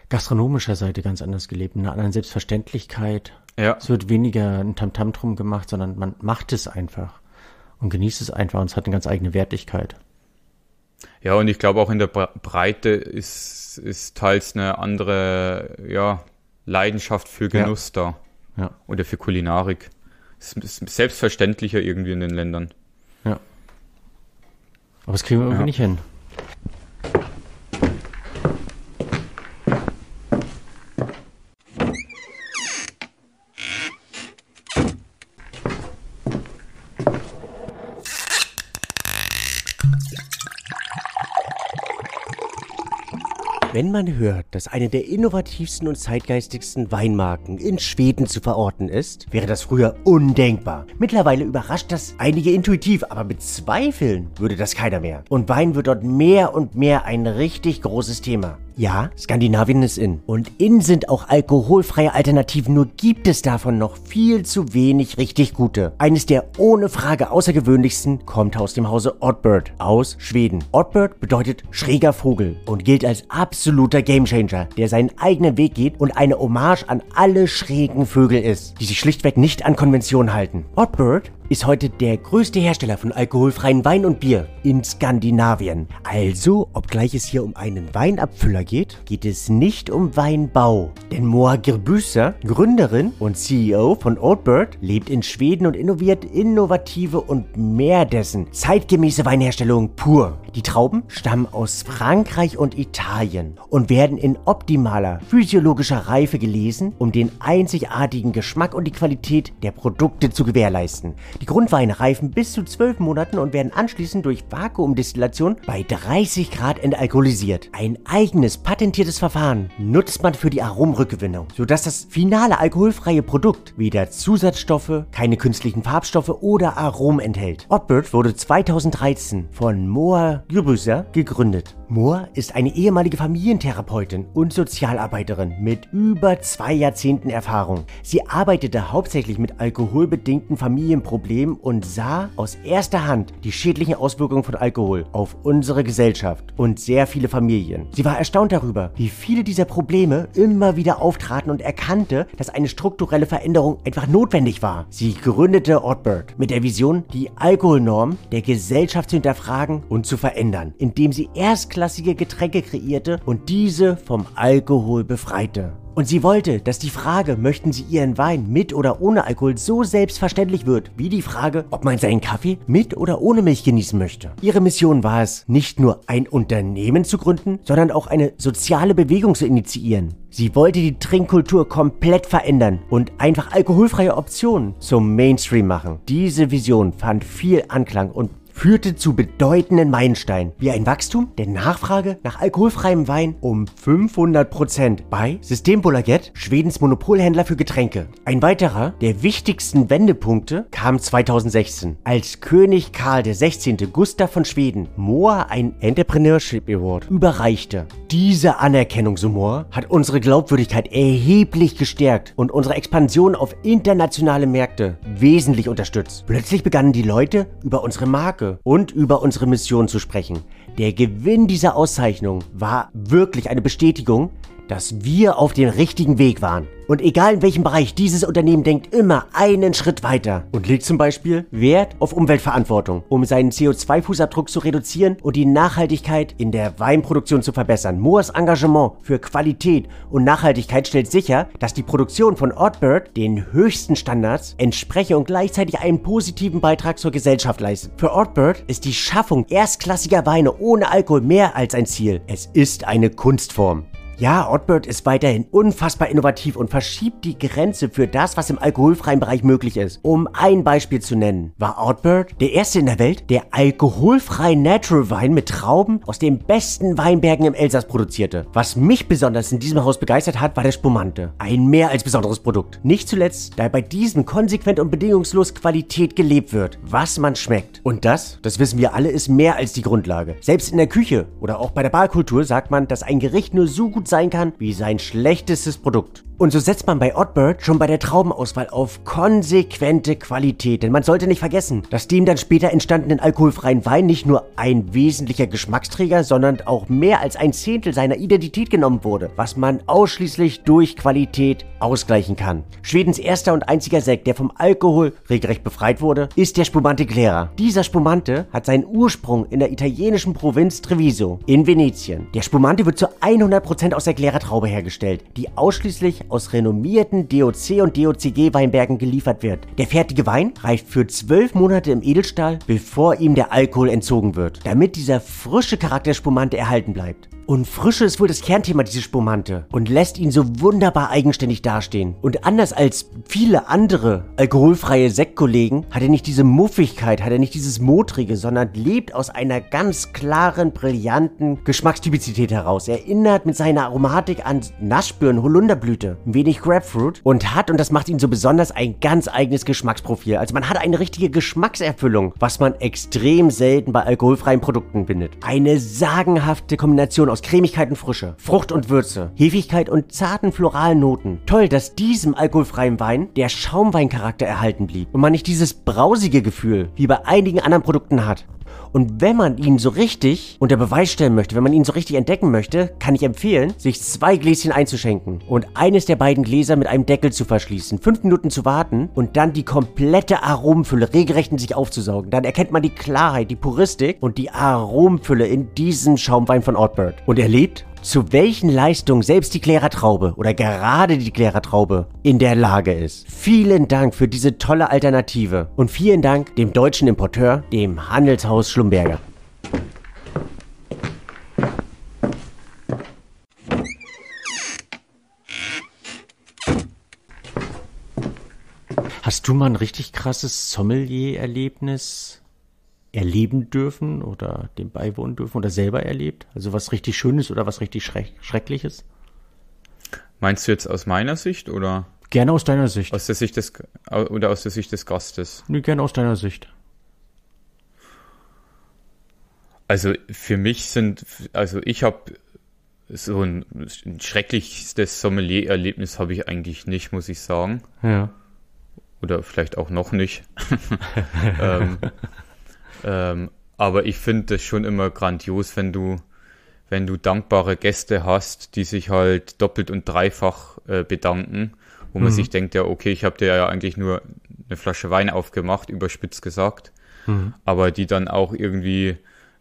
gastronomischer Seite ganz anders gelebt, mit einer anderen Selbstverständlichkeit. Ja. Es wird weniger ein Tamtam drum gemacht, sondern man macht es einfach und genießt es einfach und es hat eine ganz eigene Wertigkeit. Ja, und ich glaube auch in der Breite ist, ist teils eine andere ja, Leidenschaft für Genuss ja. da. Ja. Oder für Kulinarik. Es ist selbstverständlicher irgendwie in den Ländern. Ja. Aber das kriegen wir irgendwie nicht hin. Wenn man hört, dass eine der innovativsten und zeitgeistigsten Weinmarken in Schweden zu verorten ist, wäre das früher undenkbar. Mittlerweile überrascht das einige intuitiv, aber bezweifeln würde das keiner mehr. Und Wein wird dort mehr und mehr ein richtig großes Thema. Ja, Skandinavien ist in. Und in sind auch alkoholfreie Alternativen, nur gibt es davon noch viel zu wenig richtig gute. Eines der ohne Frage außergewöhnlichsten kommt aus dem Hause Oddbird aus Schweden. Oddbird bedeutet schräger Vogel und gilt als absoluter Gamechanger, der seinen eigenen Weg geht und eine Hommage an alle schrägen Vögel ist, die sich schlichtweg nicht an Konventionen halten. Oddbird ist heute der größte Hersteller von alkoholfreien Wein und Bier in Skandinavien. Also, obgleich es hier um einen Weinabfüller geht, geht es nicht um Weinbau. Denn Moa Girbüser, Gründerin und CEO von Oldbird, lebt in Schweden und innoviert innovative und mehr dessen zeitgemäße Weinherstellung pur. Die Trauben stammen aus Frankreich und Italien und werden in optimaler physiologischer Reife gelesen, um den einzigartigen Geschmack und die Qualität der Produkte zu gewährleisten. Die Grundweine reifen bis zu 12 Monaten und werden anschließend durch Vakuumdestillation bei 30 Grad entalkoholisiert. Ein eigenes patentiertes Verfahren nutzt man für die Aromrückgewinnung, sodass das finale alkoholfreie Produkt weder Zusatzstoffe, keine künstlichen Farbstoffe oder Aromen enthält. Oddbird wurde 2013 von Moa Grübüser gegründet. Moore ist eine ehemalige Familientherapeutin und Sozialarbeiterin mit über zwei Jahrzehnten Erfahrung. Sie arbeitete hauptsächlich mit alkoholbedingten Familienproblemen und sah aus erster Hand die schädlichen Auswirkungen von Alkohol auf unsere Gesellschaft und sehr viele Familien. Sie war erstaunt darüber, wie viele dieser Probleme immer wieder auftraten und erkannte, dass eine strukturelle Veränderung einfach notwendig war. Sie gründete Oddbird mit der Vision, die Alkoholnorm der Gesellschaft zu hinterfragen und zu verändern, indem sie erstklassige Getränke kreierte und diese vom Alkohol befreite. Und sie wollte, dass die Frage, möchten Sie Ihren Wein mit oder ohne Alkohol so selbstverständlich wird, wie die Frage, ob man seinen Kaffee mit oder ohne Milch genießen möchte. Ihre Mission war es, nicht nur ein Unternehmen zu gründen, sondern auch eine soziale Bewegung zu initiieren. Sie wollte die Trinkkultur komplett verändern und einfach alkoholfreie Optionen zum Mainstream machen. Diese Vision fand viel Anklang und führte zu bedeutenden Meilensteinen, wie ein Wachstum der Nachfrage nach alkoholfreiem Wein um 500% bei Systembolaget, Schwedens Monopolhändler für Getränke. Ein weiterer der wichtigsten Wendepunkte kam 2016, als König Karl XVI. Gustav von Schweden Moa ein Entrepreneurship Award überreichte. Diese Anerkennung, so Moa, hat unsere Glaubwürdigkeit erheblich gestärkt und unsere Expansion auf internationale Märkte wesentlich unterstützt. Plötzlich begannen die Leute über unsere Marke und über unsere Mission zu sprechen. Der Gewinn dieser Auszeichnung war wirklich eine Bestätigung, dass wir auf dem richtigen Weg waren. Und egal in welchem Bereich dieses Unternehmen denkt immer einen Schritt weiter und legt zum Beispiel Wert auf Umweltverantwortung, um seinen CO2-Fußabdruck zu reduzieren und die Nachhaltigkeit in der Weinproduktion zu verbessern. Moors Engagement für Qualität und Nachhaltigkeit stellt sicher, dass die Produktion von Oddbird den höchsten Standards entspreche und gleichzeitig einen positiven Beitrag zur Gesellschaft leistet. Für Oddbird ist die Schaffung erstklassiger Weine ohne Alkohol mehr als ein Ziel. Es ist eine Kunstform. Ja, Oddbird ist weiterhin unfassbar innovativ und verschiebt die Grenze für das, was im alkoholfreien Bereich möglich ist. Um ein Beispiel zu nennen, war Oddbird der erste in der Welt, der alkoholfreie Natural Wein mit Trauben aus den besten Weinbergen im Elsass produzierte. Was mich besonders in diesem Haus begeistert hat, war der Spumante. Ein mehr als besonderes Produkt. Nicht zuletzt, da bei diesem konsequent und bedingungslos Qualität gelebt wird, was man schmeckt. Und das, das wissen wir alle, ist mehr als die Grundlage. Selbst in der Küche oder auch bei der Barkultur sagt man, dass ein Gericht nur so gut sein kann wie sein schlechtestes Produkt. Und so setzt man bei Oddbird schon bei der Traubenauswahl auf konsequente Qualität. Denn man sollte nicht vergessen, dass dem dann später entstandenen alkoholfreien Wein nicht nur ein wesentlicher Geschmacksträger, sondern auch mehr als ein Zehntel seiner Identität genommen wurde, was man ausschließlich durch Qualität ausgleichen kann. Schwedens erster und einziger Sekt, der vom Alkohol regelrecht befreit wurde, ist der Spumante Clara. Dieser Spumante hat seinen Ursprung in der italienischen Provinz Treviso in Venetien. Der Spumante wird zu 100% aus der Clara Traube hergestellt, die ausschließlich aus renommierten DOC und DOCG Weinbergen geliefert wird. Der fertige Wein reift für zwölf Monate im Edelstahl, bevor ihm der Alkohol entzogen wird, damit dieser frische Charakter Spumante erhalten bleibt. Und Frische ist wohl das Kernthema dieses Spumante und lässt ihn so wunderbar eigenständig dastehen. Und anders als viele andere alkoholfreie Sektkollegen hat er nicht diese Muffigkeit, hat er nicht dieses Motrige, sondern lebt aus einer ganz klaren, brillanten Geschmackstypizität heraus. Er erinnert mit seiner Aromatik an Naschbirnen, Holunderblüte, ein wenig Grapefruit und hat, und das macht ihn so besonders, ein ganz eigenes Geschmacksprofil. Also man hat eine richtige Geschmackserfüllung, was man extrem selten bei alkoholfreien Produkten findet. Eine sagenhafte Kombination aus Cremigkeit und Frische, Frucht und Würze, Hefigkeit und zarten floralen Noten. Toll, dass diesem alkoholfreien Wein der Schaumweincharakter erhalten blieb und man nicht dieses brausige Gefühl wie bei einigen anderen Produkten hat. Und wenn man ihn so richtig unter Beweis stellen möchte, wenn man ihn so richtig entdecken möchte, kann ich empfehlen, sich zwei Gläschen einzuschenken und eines der beiden Gläser mit einem Deckel zu verschließen, fünf Minuten zu warten und dann die komplette Aromenfülle regelrecht in sich aufzusaugen. Dann erkennt man die Klarheit, die Puristik und die Aromenfülle in diesem Schaumwein von Oddbird und erlebt, zu welchen Leistungen selbst die Klärertraube oder gerade die Klärertraube in der Lage ist. Vielen Dank für diese tolle Alternative und vielen Dank dem deutschen Importeur, dem Handelshaus Schlumberger. Hast du mal ein richtig krasses Sommelier-Erlebnis erleben dürfen oder dem beiwohnen dürfen oder selber erlebt? Also was richtig Schönes oder was richtig Schreck Schreckliches? Meinst du jetzt aus meiner Sicht oder Gerne aus deiner Sicht. aus der Sicht des oder aus der Sicht des Gastes? Nee, gerne aus deiner Sicht. Also für mich sind, also ich habe so ein, ein schrecklichstes Sommelier-Erlebnis habe ich eigentlich nicht, muss ich sagen. Ja. Oder vielleicht auch noch nicht. ähm, ähm, aber ich finde das schon immer grandios, wenn du, wenn du dankbare Gäste hast, die sich halt doppelt und dreifach äh, bedanken, wo man Mhm. sich denkt, ja, okay, ich habe dir ja eigentlich nur eine Flasche Wein aufgemacht, überspitzt gesagt, Mhm. aber die dann auch irgendwie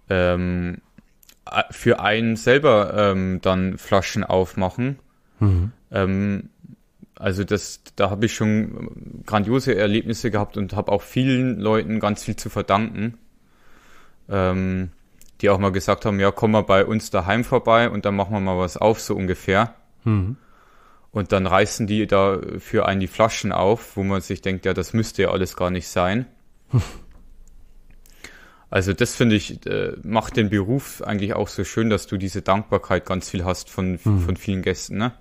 ähm, für einen selber ähm, dann Flaschen aufmachen. Mhm. Ähm, also das, da habe ich schon grandiose Erlebnisse gehabt und habe auch vielen Leuten ganz viel zu verdanken, ähm, die auch mal gesagt haben, ja, komm mal bei uns daheim vorbei und dann machen wir mal was auf, so ungefähr. Mhm. Und dann reißen die da für einen die Flaschen auf, wo man sich denkt, ja, das müsste ja alles gar nicht sein. Also das finde ich, äh, macht den Beruf eigentlich auch so schön, dass du diese Dankbarkeit ganz viel hast von, von vielen Gästen, ne?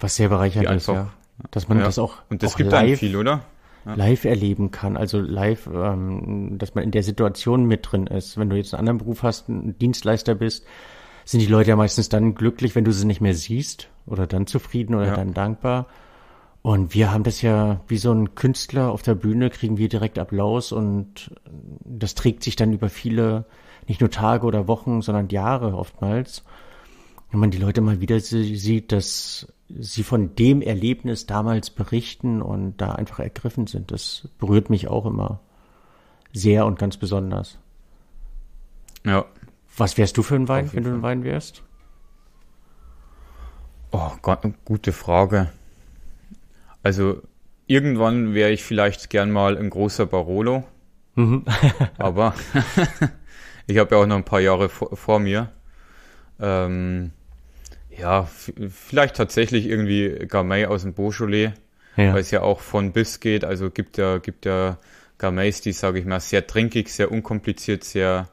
Was sehr bereichernd ist, ja. Dass man Ja. das auch, Und das auch gibt einem live, viel, oder? Live erleben kann. Also live, ähm, dass man in der Situation mit drin ist. Wenn du jetzt einen anderen Beruf hast, ein Dienstleister bist, sind die Leute ja meistens dann glücklich, wenn du sie nicht mehr siehst oder dann zufrieden oder Ja. dann dankbar. Und wir haben das ja wie so ein Künstler auf der Bühne, kriegen wir direkt Applaus und das trägt sich dann über viele, nicht nur Tage oder Wochen, sondern Jahre oftmals. Wenn man die Leute mal wieder sie- sieht, dass sie von dem Erlebnis damals berichten und da einfach ergriffen sind, das berührt mich auch immer sehr und ganz besonders. Ja. Was wärst du für ein Wein, wenn du ein Wein wärst? Oh, Gott, gute Frage. Also irgendwann wäre ich vielleicht gern mal ein großer Barolo, Mhm. aber ich habe ja auch noch ein paar Jahre vor, vor mir. Ähm, Ja, vielleicht tatsächlich irgendwie Gamay aus dem Beaujolais, ja. weil es ja auch von bis geht. Also gibt ja, gibt ja Gamays, die, sage ich mal, sehr trinkig, sehr unkompliziert, sehr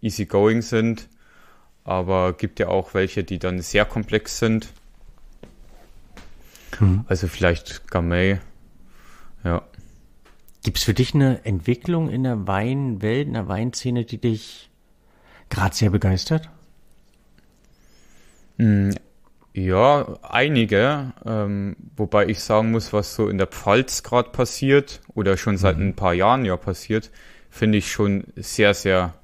easygoing sind. Aber gibt ja auch welche, die dann sehr komplex sind. Hm. Also vielleicht Gamay. Ja. Gibt es für dich eine Entwicklung in der Weinwelt, in der Weinszene, die dich gerade sehr begeistert? Hm, ja, einige. Ähm, wobei ich sagen muss, was so in der Pfalz gerade passiert oder schon seit mhm. ein paar Jahren ja passiert, finde ich schon sehr, sehr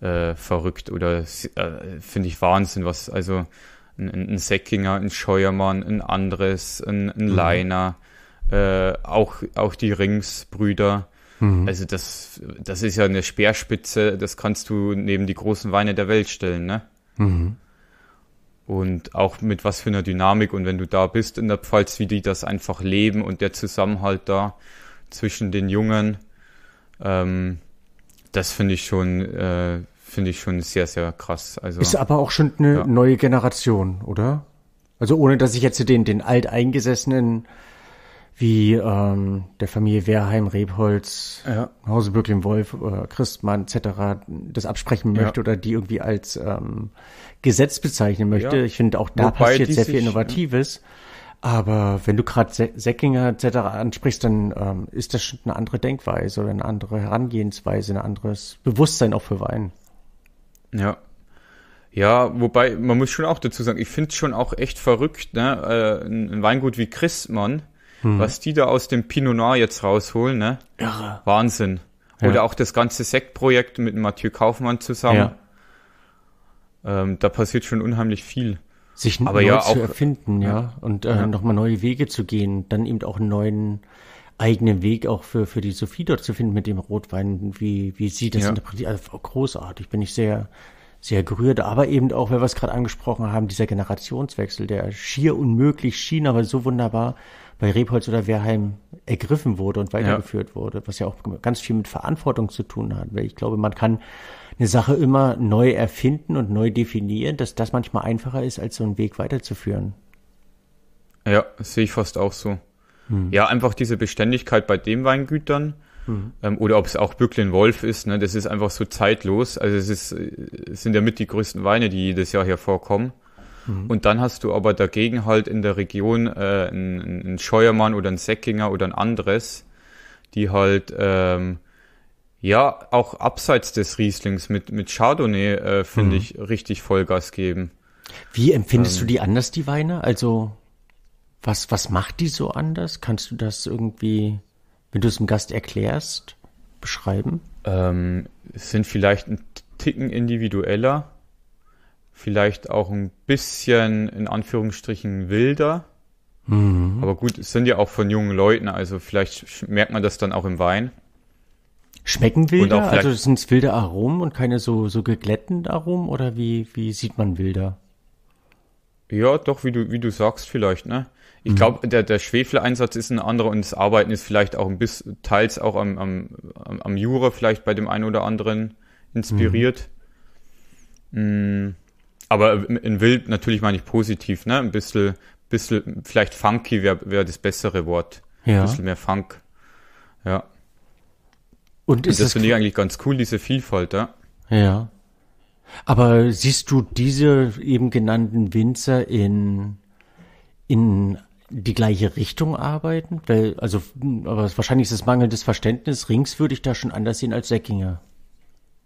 äh, verrückt oder äh, finde ich Wahnsinn, was also ein, ein Säckinger, ein Scheuermann, ein anderes, ein, ein mhm. Leiner, äh, auch, auch die Ringsbrüder. Mhm. Also das, das ist ja eine Speerspitze, das kannst du neben die großen Weine der Welt stellen, ne? Mhm und auch mit was für einer Dynamik und wenn du da bist in der Pfalz, wie die das einfach leben und der Zusammenhalt da zwischen den Jungen, ähm, das finde ich schon, äh, finde ich schon sehr, sehr krass. Also, ist aber auch schon eine ja. neue Generation, oder? Also ohne, dass ich jetzt den, den alteingesessenen wie ähm, der Familie Wehrheim, Rebholz, ja. Hause Bürklin Wolf, äh, Christmann etc. das absprechen möchte ja. oder die irgendwie als ähm, Gesetz bezeichnen möchte. Ja. Ich finde auch da Wobei passiert sehr viel Innovatives. Aber wenn du gerade Säckinger etc. ansprichst, dann ähm, ist das schon eine andere Denkweise oder eine andere Herangehensweise, ein anderes Bewusstsein auch für Wein. Ja. Ja, wobei, man muss schon auch dazu sagen, ich finde es schon auch echt verrückt, ne? Äh, ein Weingut wie Christmann, hm. was die da aus dem Pinot Noir jetzt rausholen, ne? Irre. Wahnsinn. Ja. Oder auch das ganze Sektprojekt mit Mathieu Kaufmann zusammen. Ja. Ähm, da passiert schon unheimlich viel. Sich Aber neu ja, zu auch, erfinden, ja, ja. und äh, ja. nochmal neue Wege zu gehen, dann eben auch einen neuen eigenen Weg auch für, für die Sophie dort zu finden mit dem Rotwein, wie, wie sie das ja. interpretiert. Also großartig, bin ich sehr, sehr gerührt. Aber eben auch, weil wir es gerade angesprochen haben, dieser Generationswechsel, der schier unmöglich schien, aber so wunderbar bei Rebholz oder Wehrheim ergriffen wurde und weitergeführt ja. wurde, was ja auch ganz viel mit Verantwortung zu tun hat. Weil ich glaube, man kann eine Sache immer neu erfinden und neu definieren, dass das manchmal einfacher ist, als so einen Weg weiterzuführen. Ja, sehe ich fast auch so. Hm. Ja, einfach diese Beständigkeit bei den Weingütern. Mhm. Ähm, oder ob es auch Bücklin Wolf ist, ne, das ist einfach so zeitlos. Also es ist, es sind ja mit die größten Weine, die jedes Jahr hier vorkommen. Mhm. Und dann hast du aber dagegen halt in der Region äh, einen, einen Scheuermann oder einen Säckinger oder ein anderes, die halt ähm, ja auch abseits des Rieslings mit, mit Chardonnay, äh, finde mhm. ich, richtig Vollgas geben. Wie empfindest ähm, du die anders, die Weine? Also was, was macht die so anders? Kannst du das irgendwie, wenn du es dem Gast erklärst, beschreiben? Ähm, sind vielleicht ein Ticken individueller vielleicht auch ein bisschen in Anführungsstrichen wilder. Mhm. Aber gut, es sind ja auch von jungen Leuten, also vielleicht merkt man das dann auch im Wein. Schmecken wilder? Also sind es wilde Aromen und keine so, so geglätten Aromen oder wie, wie sieht man wilder? Ja, doch, wie du, wie du sagst vielleicht, ne? Ich mhm. glaube, der, der Schwefeleinsatz ist ein anderer und das Arbeiten ist vielleicht auch ein bisschen, teils auch am, am, am Jura vielleicht bei dem einen oder anderen inspiriert. Mhm. Aber in Wild natürlich meine ich positiv, ne? Ein bisschen, bisschen vielleicht funky wäre wär das bessere Wort. Ja. Ein bisschen mehr Funk. Ja. Und, ist Und das finde ich eigentlich ganz cool, diese Vielfalt, ja. Ja. Aber siehst du diese eben genannten Winzer in, in die gleiche Richtung arbeiten? Weil, also, aber wahrscheinlich ist es mangelndes Verständnis. Rings würde ich da schon anders sehen als Säckinger.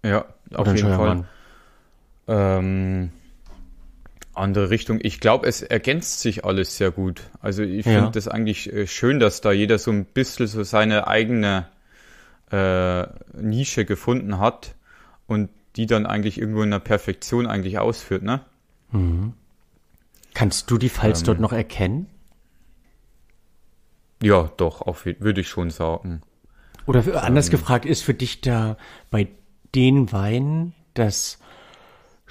Ja, auf Oder jeden Fall. Ähm, andere Richtung. Ich glaube, es ergänzt sich alles sehr gut. Also ich finde das eigentlich äh, schön, dass da jeder so ein bisschen so seine eigene äh, Nische gefunden hat und die dann eigentlich irgendwo in der Perfektion eigentlich ausführt, ne? Mhm. Kannst du die Pfalz ähm, dort noch erkennen? Ja, doch, würde ich schon sagen. Oder anders ähm, gefragt, ist für dich da bei den Weinen das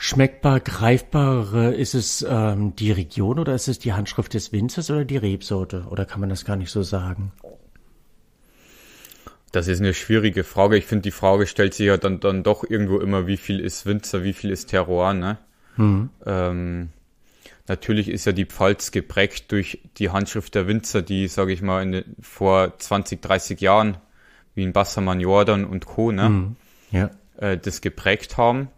schmeckbar, greifbare, ist es ähm, die Region oder ist es die Handschrift des Winzers oder die Rebsorte? Oder kann man das gar nicht so sagen? Das ist eine schwierige Frage. Ich finde, die Frage stellt sich ja dann, dann doch irgendwo immer, wie viel ist Winzer, wie viel ist Terroir, ne? Mhm. Ähm, natürlich ist ja die Pfalz geprägt durch die Handschrift der Winzer, die, sage ich mal, in, vor 20, 30 Jahren, wie in Bassermann Jordan und Co., ne, mhm. ja. äh, das geprägt haben.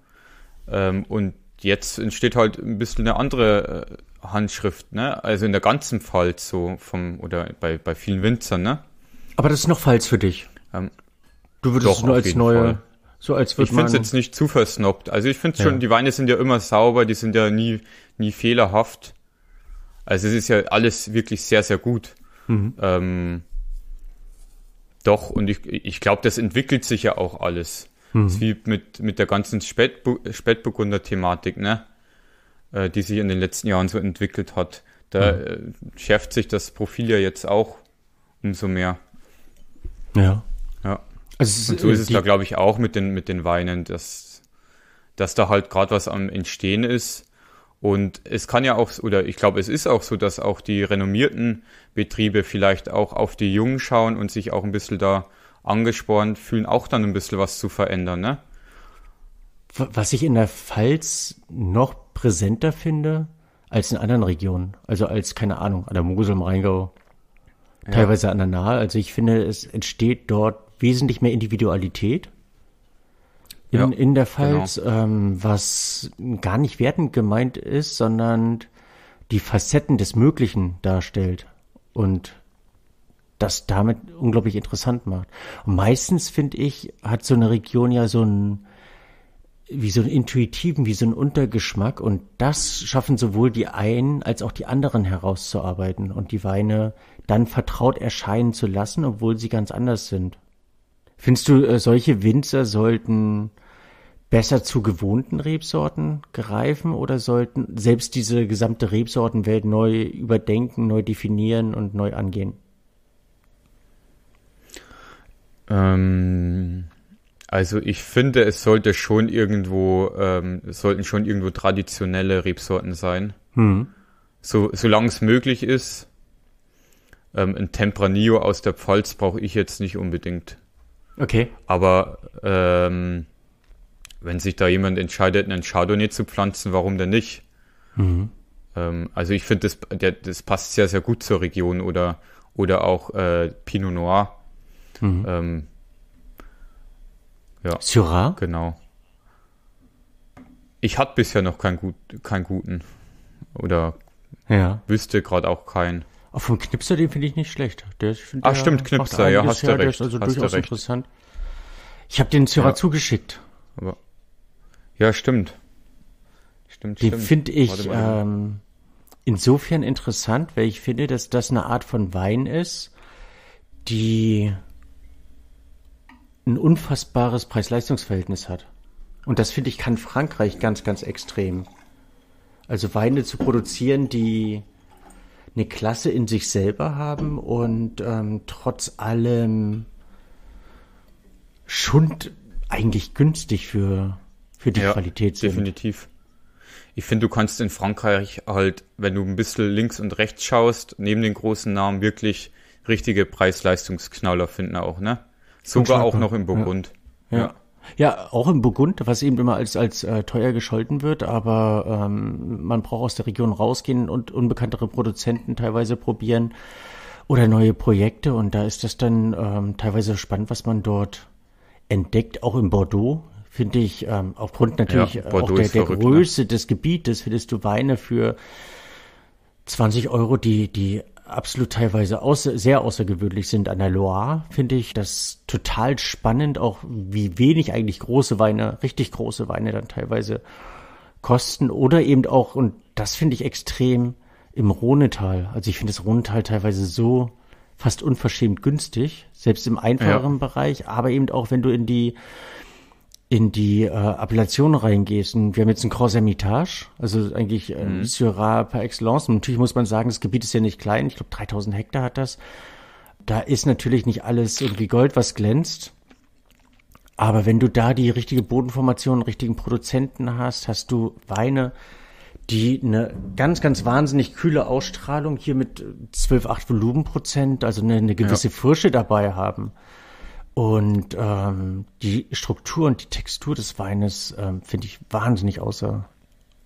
Ähm, und jetzt entsteht halt ein bisschen eine andere äh, Handschrift, ne? Also in der ganzen Pfalz so vom, oder bei, bei vielen Winzern, ne? Aber das ist noch Pfalz für dich. Ähm, du würdest es nur als neue, Fall. so als Ich finde es jetzt nicht zu versnobbt. Also ich finde ja. schon, die Weine sind ja immer sauber, die sind ja nie, nie fehlerhaft. Also es ist ja alles wirklich sehr, sehr gut. Mhm. Ähm, doch, und ich, ich glaube, das entwickelt sich ja auch alles. Mhm. Das ist wie mit, mit der ganzen Spätbu Spätburgunder-Thematik, ne? Äh, die sich in den letzten Jahren so entwickelt hat. Da mhm. äh, schärft sich das Profil ja jetzt auch umso mehr. Ja. Ja. Also und so ist es da, glaube ich, auch mit den, mit den Weinen, dass, dass da halt gerade was am Entstehen ist. Und es kann ja auch, oder ich glaube, es ist auch so, dass auch die renommierten Betriebe vielleicht auch auf die Jungen schauen und sich auch ein bisschen da angespornt fühlen, auch dann ein bisschen was zu verändern, ne? Was ich in der Pfalz noch präsenter finde als in anderen Regionen. Also als, keine Ahnung, an der Mosel im Rheingau, ja. teilweise an der Nahe. Also ich finde, es entsteht dort wesentlich mehr Individualität in, ja, in der Pfalz, genau. ähm, was gar nicht wertend gemeint ist, sondern die Facetten des Möglichen darstellt. Und das damit unglaublich interessant macht. Und meistens, finde ich, hat so eine Region ja so einen, wie so einen intuitiven, wie so einen Untergeschmack und das schaffen sowohl die einen als auch die anderen herauszuarbeiten und die Weine dann vertraut erscheinen zu lassen, obwohl sie ganz anders sind. Findest du, äh, solche Winzer sollten besser zu gewohnten Rebsorten greifen oder sollten selbst diese gesamte Rebsortenwelt neu überdenken, neu definieren und neu angehen? Ähm, also ich finde, es sollte schon irgendwo, ähm, es sollten schon irgendwo traditionelle Rebsorten sein. Hm. So, solange es möglich ist. Ähm, ein Tempranillo aus der Pfalz brauche ich jetzt nicht unbedingt. Okay. Aber ähm, wenn sich da jemand entscheidet, einen Chardonnay zu pflanzen, warum denn nicht? Mhm. Ähm, also ich finde, das, das passt sehr, sehr gut zur Region oder, oder auch äh, Pinot Noir. Mhm. Ähm, ja. Syrah? Genau. Ich hatte bisher noch keinen, gut, keinen guten. Oder ja. wüsste gerade auch keinen. Auch vom Knipser, den finde ich nicht schlecht. Der, ich find, Ach, stimmt, Knipser, ja, hast du recht. Der ist also durchaus interessant. Ich habe den Syrah ja. zugeschickt. Aber, ja, stimmt. Stimmt, den finde ich ähm, insofern interessant, weil ich finde, dass das eine Art von Wein ist, die ein unfassbares Preis-Leistungs-Verhältnis hat. Und das finde ich kann Frankreich ganz, ganz extrem. Also Weine zu produzieren, die eine Klasse in sich selber haben und ähm, trotz allem schon eigentlich günstig für, für die ja, Qualität sind. Definitiv. Ich finde, du kannst in Frankreich halt, wenn du ein bisschen links und rechts schaust, neben den großen Namen wirklich richtige Preis-Leistungsknaller finden auch, ne? Sogar auch noch im Burgund. Ja. ja. ja. auch im Burgund, was eben immer als, als äh, teuer gescholten wird, aber ähm, man braucht aus der Region rausgehen und unbekanntere Produzenten teilweise probieren oder neue Projekte und da ist das dann ähm, teilweise spannend, was man dort entdeckt, auch in Bordeaux. Finde ich, ähm, aufgrund natürlich ja, auch der, der verrückt, ne? Größe ne? des Gebietes, findest du Weine für 20 Euro, die, die absolut teilweise außer, sehr außergewöhnlich sind an der Loire, finde ich das total spannend, auch wie wenig eigentlich große Weine, richtig große Weine dann teilweise kosten oder eben auch, und das finde ich extrem im Rhonetal. Also ich finde das Rhonetal teilweise so fast unverschämt günstig, selbst im einfacheren ja. Bereich, aber eben auch wenn du in die in die äh, Appellation reingehst, und wir haben jetzt ein Cross Hermitage, also eigentlich äh, mhm. Syrah par excellence. Und natürlich muss man sagen, das Gebiet ist ja nicht klein. Ich glaube, 3000 Hektar hat das. Da ist natürlich nicht alles irgendwie Gold, was glänzt. Aber wenn du da die richtige Bodenformation, richtigen Produzenten hast, hast du Weine, die eine ganz, ganz wahnsinnig kühle Ausstrahlung hier mit 12, 8 Volumenprozent, also eine, eine gewisse ja. Frische dabei haben. Und ähm, die Struktur und die Textur des Weines ähm, finde ich wahnsinnig außer,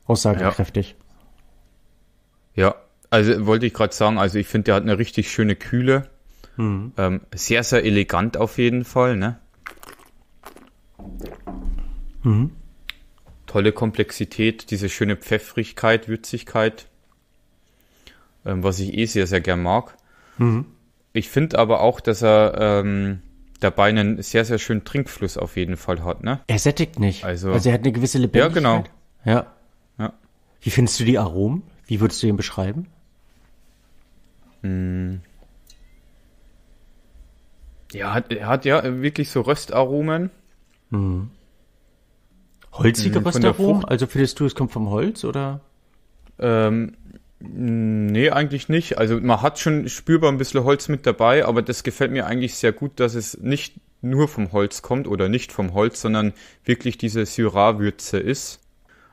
aussagekräftig. Ja, also wollte ich gerade sagen, also ich finde, der hat eine richtig schöne Kühle. Mhm. Ähm, sehr, sehr elegant auf jeden Fall, ne? Mhm. Tolle Komplexität, diese schöne Pfeffrigkeit, Würzigkeit, ähm, was ich eh sehr, sehr gern mag. Mhm. Ich finde aber auch, dass er ähm, dabei einen sehr, sehr schönen Trinkfluss auf jeden Fall hat, ne? Er sättigt nicht. Also, also er hat eine gewisse Lebendigkeit. Ja, genau. Ja. ja. Wie findest du die Aromen? Wie würdest du ihn beschreiben? Hm. Ja, hat, er hat ja wirklich so Röstaromen. Hm. Holzige hm, Röstaromen? Also findest du, es kommt vom Holz oder? Ähm, nee, eigentlich nicht. Also man hat schon spürbar ein bisschen Holz mit dabei, aber das gefällt mir eigentlich sehr gut, dass es nicht nur vom Holz kommt oder nicht vom Holz, sondern wirklich diese Syrah-Würze ist.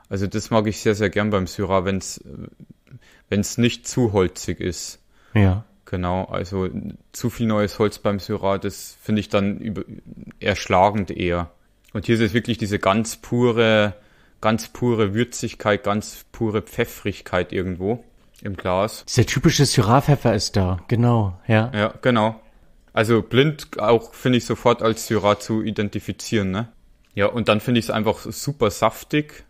Also das mag ich sehr, sehr gern beim Syrah, wenn es nicht zu holzig ist. Ja. Genau, also zu viel neues Holz beim Syrah, das finde ich dann über, erschlagend eher. Und hier ist es wirklich diese ganz pure, ganz pure Würzigkeit, ganz pure Pfeffrigkeit irgendwo im Glas. Dieser typische Syrah-Pfeffer ist da, genau, ja. Ja, genau. Also blind auch finde ich sofort als Syrah zu identifizieren, ne? Ja, und dann finde ich es einfach super saftig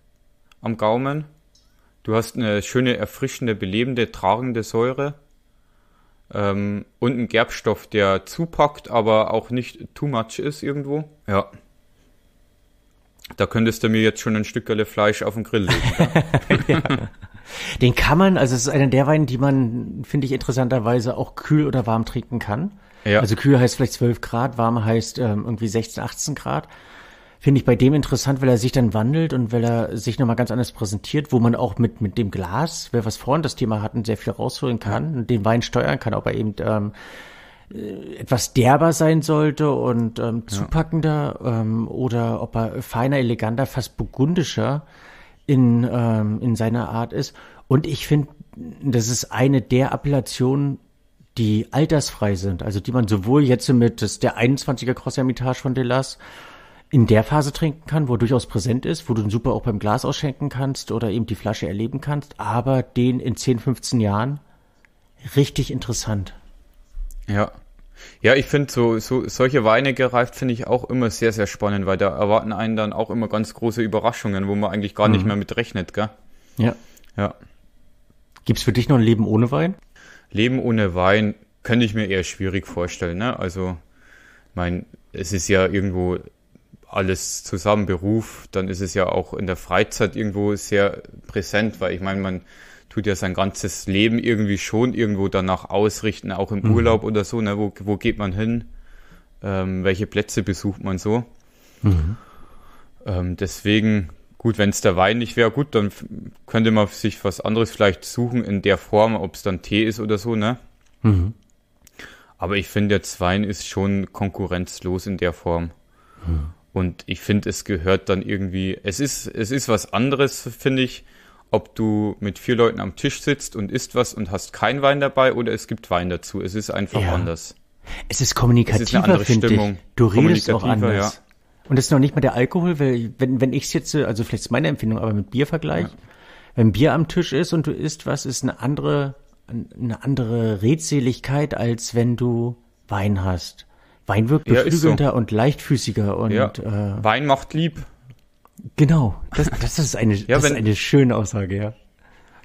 am Gaumen. Du hast eine schöne, erfrischende, belebende, tragende Säure. Ähm, und einen Gerbstoff, der zupackt, aber auch nicht too much ist irgendwo. Ja. Da könntest du mir jetzt schon ein Stückerle Fleisch auf den Grill legen. ja. Den kann man, also es ist einer der Weine, die man, finde ich interessanterweise, auch kühl oder warm trinken kann. Ja. Also kühl heißt vielleicht 12 Grad, warm heißt ähm, irgendwie 16, 18 Grad finde ich bei dem interessant, weil er sich dann wandelt und weil er sich nochmal ganz anders präsentiert, wo man auch mit, mit dem Glas, wer was vorhin das Thema hatten, sehr viel rausholen kann und den Wein steuern kann, ob er eben ähm, äh, etwas derber sein sollte und ähm, zupackender ja. ähm, oder ob er feiner, eleganter, fast burgundischer in, ähm, in seiner Art ist. Und ich finde, das ist eine der Appellationen, die altersfrei sind, also die man sowohl jetzt mit das, der 21er Cross Hermitage von Delas in der Phase trinken kann, wo er durchaus präsent ist, wo du ihn super auch beim Glas ausschenken kannst oder eben die Flasche erleben kannst, aber den in 10, 15 Jahren richtig interessant. Ja. Ja, ich finde so, so solche Weine gereift finde ich auch immer sehr, sehr spannend, weil da erwarten einen dann auch immer ganz große Überraschungen, wo man eigentlich gar mhm. nicht mehr mit rechnet, gell? Ja. Ja. Gibt's für dich noch ein Leben ohne Wein? Leben ohne Wein könnte ich mir eher schwierig vorstellen, ne? Also, mein, es ist ja irgendwo alles zusammen, Beruf, dann ist es ja auch in der Freizeit irgendwo sehr präsent, weil ich meine, man tut ja sein ganzes Leben irgendwie schon irgendwo danach ausrichten, auch im mhm. Urlaub oder so, ne? wo, wo geht man hin, ähm, welche Plätze besucht man so. Mhm. Ähm, deswegen, gut, wenn es der Wein nicht wäre, gut, dann könnte man sich was anderes vielleicht suchen in der Form, ob es dann Tee ist oder so, ne? Mhm. Aber ich finde, jetzt Wein ist schon konkurrenzlos in der Form. Mhm. Und ich finde, es gehört dann irgendwie, es ist, es ist was anderes, finde ich, ob du mit vier Leuten am Tisch sitzt und isst was und hast kein Wein dabei oder es gibt Wein dazu. Es ist einfach ja. anders. Es ist kommunikativer, finde ich. Du redest auch anders. Ja. Und das ist noch nicht mal der Alkohol, weil wenn, wenn ich es jetzt, also vielleicht ist meine Empfindung, aber mit Bier vergleiche, ja. wenn Bier am Tisch ist und du isst was, ist eine andere, eine andere Redseligkeit, als wenn du Wein hast. Wein wirkt beflügelnder ja, so. und leichtfüßiger und ja. äh, Wein macht lieb. Genau, das, das ist eine, ja, das wenn, ist eine schöne Aussage, ja.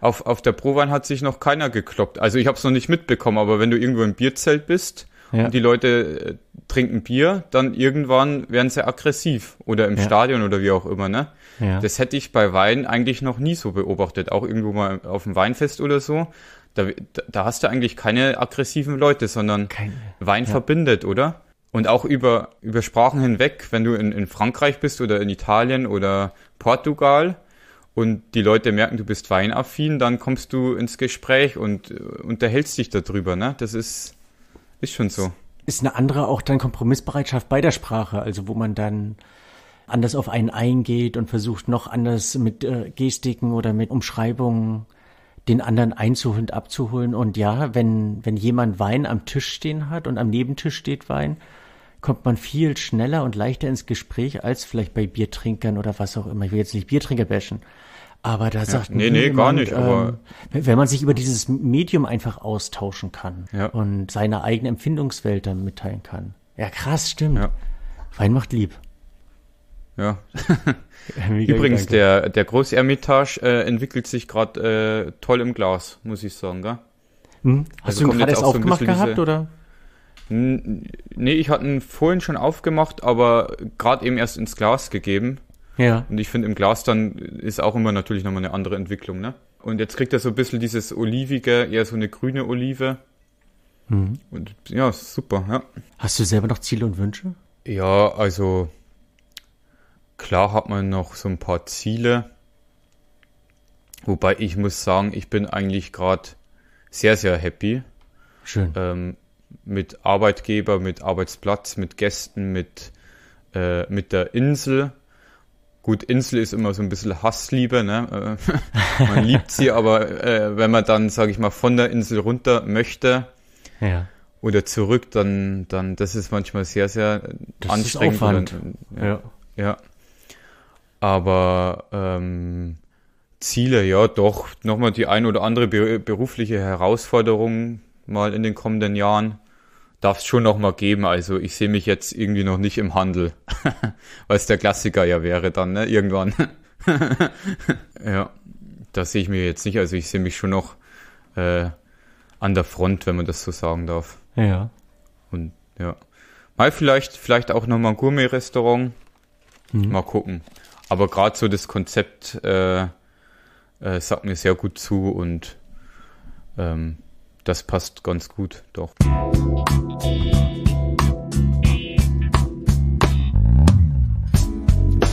Auf, auf der Prowein hat sich noch keiner gekloppt. Also ich habe es noch nicht mitbekommen, aber wenn du irgendwo im Bierzelt bist ja. und die Leute äh, trinken Bier, dann irgendwann werden sie aggressiv oder im ja. Stadion oder wie auch immer, ne? Ja. Das hätte ich bei Wein eigentlich noch nie so beobachtet, auch irgendwo mal auf dem Weinfest oder so. Da, da hast du eigentlich keine aggressiven Leute, sondern keine. Wein verbindet, oder? Und auch über, über Sprachen hinweg, wenn du in, in Frankreich bist oder in Italien oder Portugal und die Leute merken, du bist weinaffin, dann kommst du ins Gespräch und äh, unterhältst dich darüber, ne? Das ist, ist schon so. Ist eine andere auch dann Kompromissbereitschaft bei der Sprache, also wo man dann anders auf einen eingeht und versucht noch anders mit äh, Gestiken oder mit Umschreibungen den anderen einzuholen und abzuholen. Und ja, wenn, wenn jemand Wein am Tisch stehen hat und am Nebentisch steht Wein, kommt man viel schneller und leichter ins Gespräch als vielleicht bei Biertrinkern oder was auch immer. Ich will jetzt nicht Biertrinker bashen. Aber da sagt nee, nee, gar nicht, aber- ähm, wenn man sich über dieses Medium einfach austauschen kann Ja. und seine eigene Empfindungswelt dann mitteilen kann. Ja, krass, stimmt. Ja. Wein macht lieb. Ja. Übrigens, Gedanke. der, der Großermitage äh, entwickelt sich gerade äh, toll im Glas, muss ich sagen, gell? Hm? Hast also du ihn gerade erst so aufgemacht bisschen gehabt, diese- oder? Nee, ich hatte ihn vorhin schon aufgemacht, aber gerade eben erst ins Glas gegeben. Ja. Und ich finde, im Glas dann ist auch immer natürlich nochmal eine andere Entwicklung, ne? Und jetzt kriegt er so ein bisschen dieses Olivige, eher so eine grüne Olive. Mhm. Und ja, super, ja. Hast du selber noch Ziele und Wünsche? Ja, also klar hat man noch so ein paar Ziele. Wobei ich muss sagen, ich bin eigentlich gerade sehr, sehr happy Schön. ähm, mit Arbeitgeber, mit Arbeitsplatz, mit Gästen, mit, äh, mit der Insel. Gut, Insel ist immer so ein bisschen Hassliebe, ne? Äh, man liebt sie, aber äh, wenn man dann, sage ich mal, von der Insel runter möchte ja. oder zurück, dann, dann das ist manchmal sehr, sehr Das ist anstrengend. Aufwand. oder- Ja. ja. Aber ähm, Ziele, ja doch, nochmal die ein oder andere be berufliche Herausforderung mal in den kommenden Jahren darf es schon nochmal geben. Also ich sehe mich jetzt irgendwie noch nicht im Handel, weil es der Klassiker ja wäre dann, ne? Irgendwann. ja, das sehe ich mir jetzt nicht. Also ich sehe mich schon noch äh, an der Front, wenn man das so sagen darf. Ja. Und ja. Mal vielleicht, vielleicht auch nochmal ein Gourmet-Restaurant. Mal gucken. Aber gerade so das Konzept äh, äh, sagt mir sehr gut zu und ähm, das passt ganz gut, doch.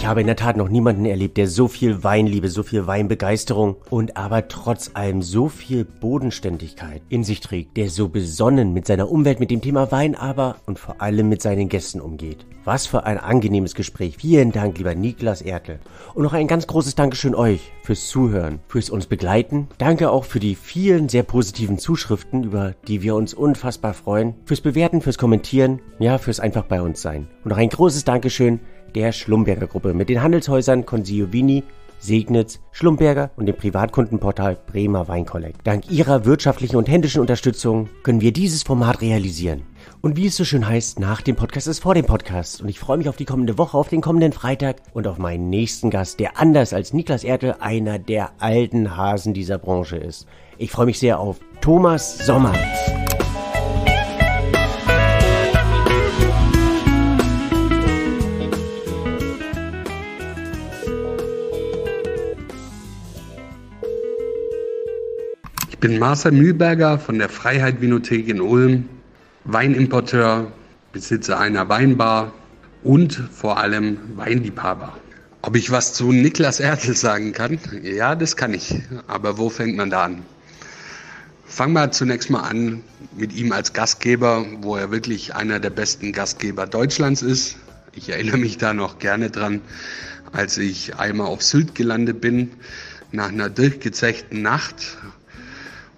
Habe in der Tat noch niemanden erlebt, der so viel Weinliebe, so viel Weinbegeisterung und aber trotz allem so viel Bodenständigkeit in sich trägt, der so besonnen mit seiner Umwelt, mit dem Thema Wein aber und vor allem mit seinen Gästen umgeht. Was für ein angenehmes Gespräch. Vielen Dank, lieber Niklas Ertel. Und noch ein ganz großes Dankeschön euch fürs Zuhören, fürs uns begleiten. Danke auch für die vielen sehr positiven Zuschriften, über die wir uns unfassbar freuen. Fürs Bewerten, fürs Kommentieren, ja, fürs einfach bei uns sein. Und noch ein großes Dankeschön der Schlumberger Gruppe mit den Handelshäusern Consigliovini, Segnitz, Schlumberger und dem Privatkundenportal Bremer Weinkollekt. Dank ihrer wirtschaftlichen und händischen Unterstützung können wir dieses Format realisieren. Und wie es so schön heißt, nach dem Podcast ist vor dem Podcast. Und ich freue mich auf die kommende Woche, auf den kommenden Freitag und auf meinen nächsten Gast, der anders als Niklas Ertel einer der alten Hasen dieser Branche ist. Ich freue mich sehr auf Thomas Sommer. Ich bin Marcel Mühlberger von der Freiheit Vinothek in Ulm, Weinimporteur, Besitzer einer Weinbar und vor allem Weinliebhaber. Ob ich was zu Niklas Ertel sagen kann? Ja, das kann ich. Aber wo fängt man da an? Fangen wir zunächst mal an mit ihm als Gastgeber, wo er wirklich einer der besten Gastgeber Deutschlands ist. Ich erinnere mich da noch gerne dran, als ich einmal auf Sylt gelandet bin, nach einer durchgezechten Nacht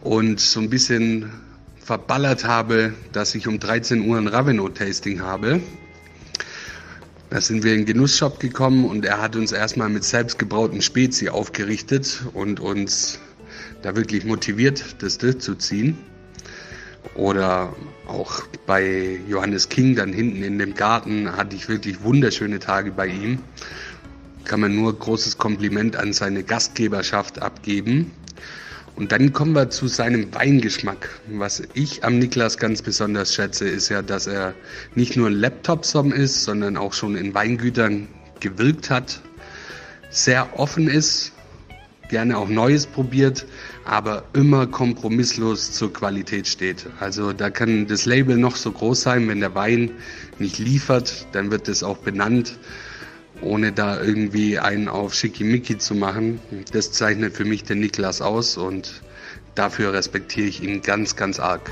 und so ein bisschen verballert habe, dass ich um 13 Uhr ein Ravenau-Tasting habe. Da sind wir in den Genussshop gekommen und er hat uns erstmal mit selbstgebrauten Spezi aufgerichtet und uns da wirklich motiviert, das durchzuziehen. Oder auch bei Johannes King dann hinten in dem Garten hatte ich wirklich wunderschöne Tage bei ihm. Kann man nur großes Kompliment an seine Gastgeberschaft abgeben. Und dann kommen wir zu seinem Weingeschmack. Was ich am Niklas ganz besonders schätze, ist ja, dass er nicht nur ein Laptop-Som ist, sondern auch schon in Weingütern gewirkt hat, sehr offen ist, gerne auch Neues probiert, aber immer kompromisslos zur Qualität steht. Also da kann das Label noch so groß sein, wenn der Wein nicht liefert, dann wird es auch benannt, ohne da irgendwie einen auf Schickimicki zu machen. Das zeichnet für mich den Niklas aus und dafür respektiere ich ihn ganz, ganz arg.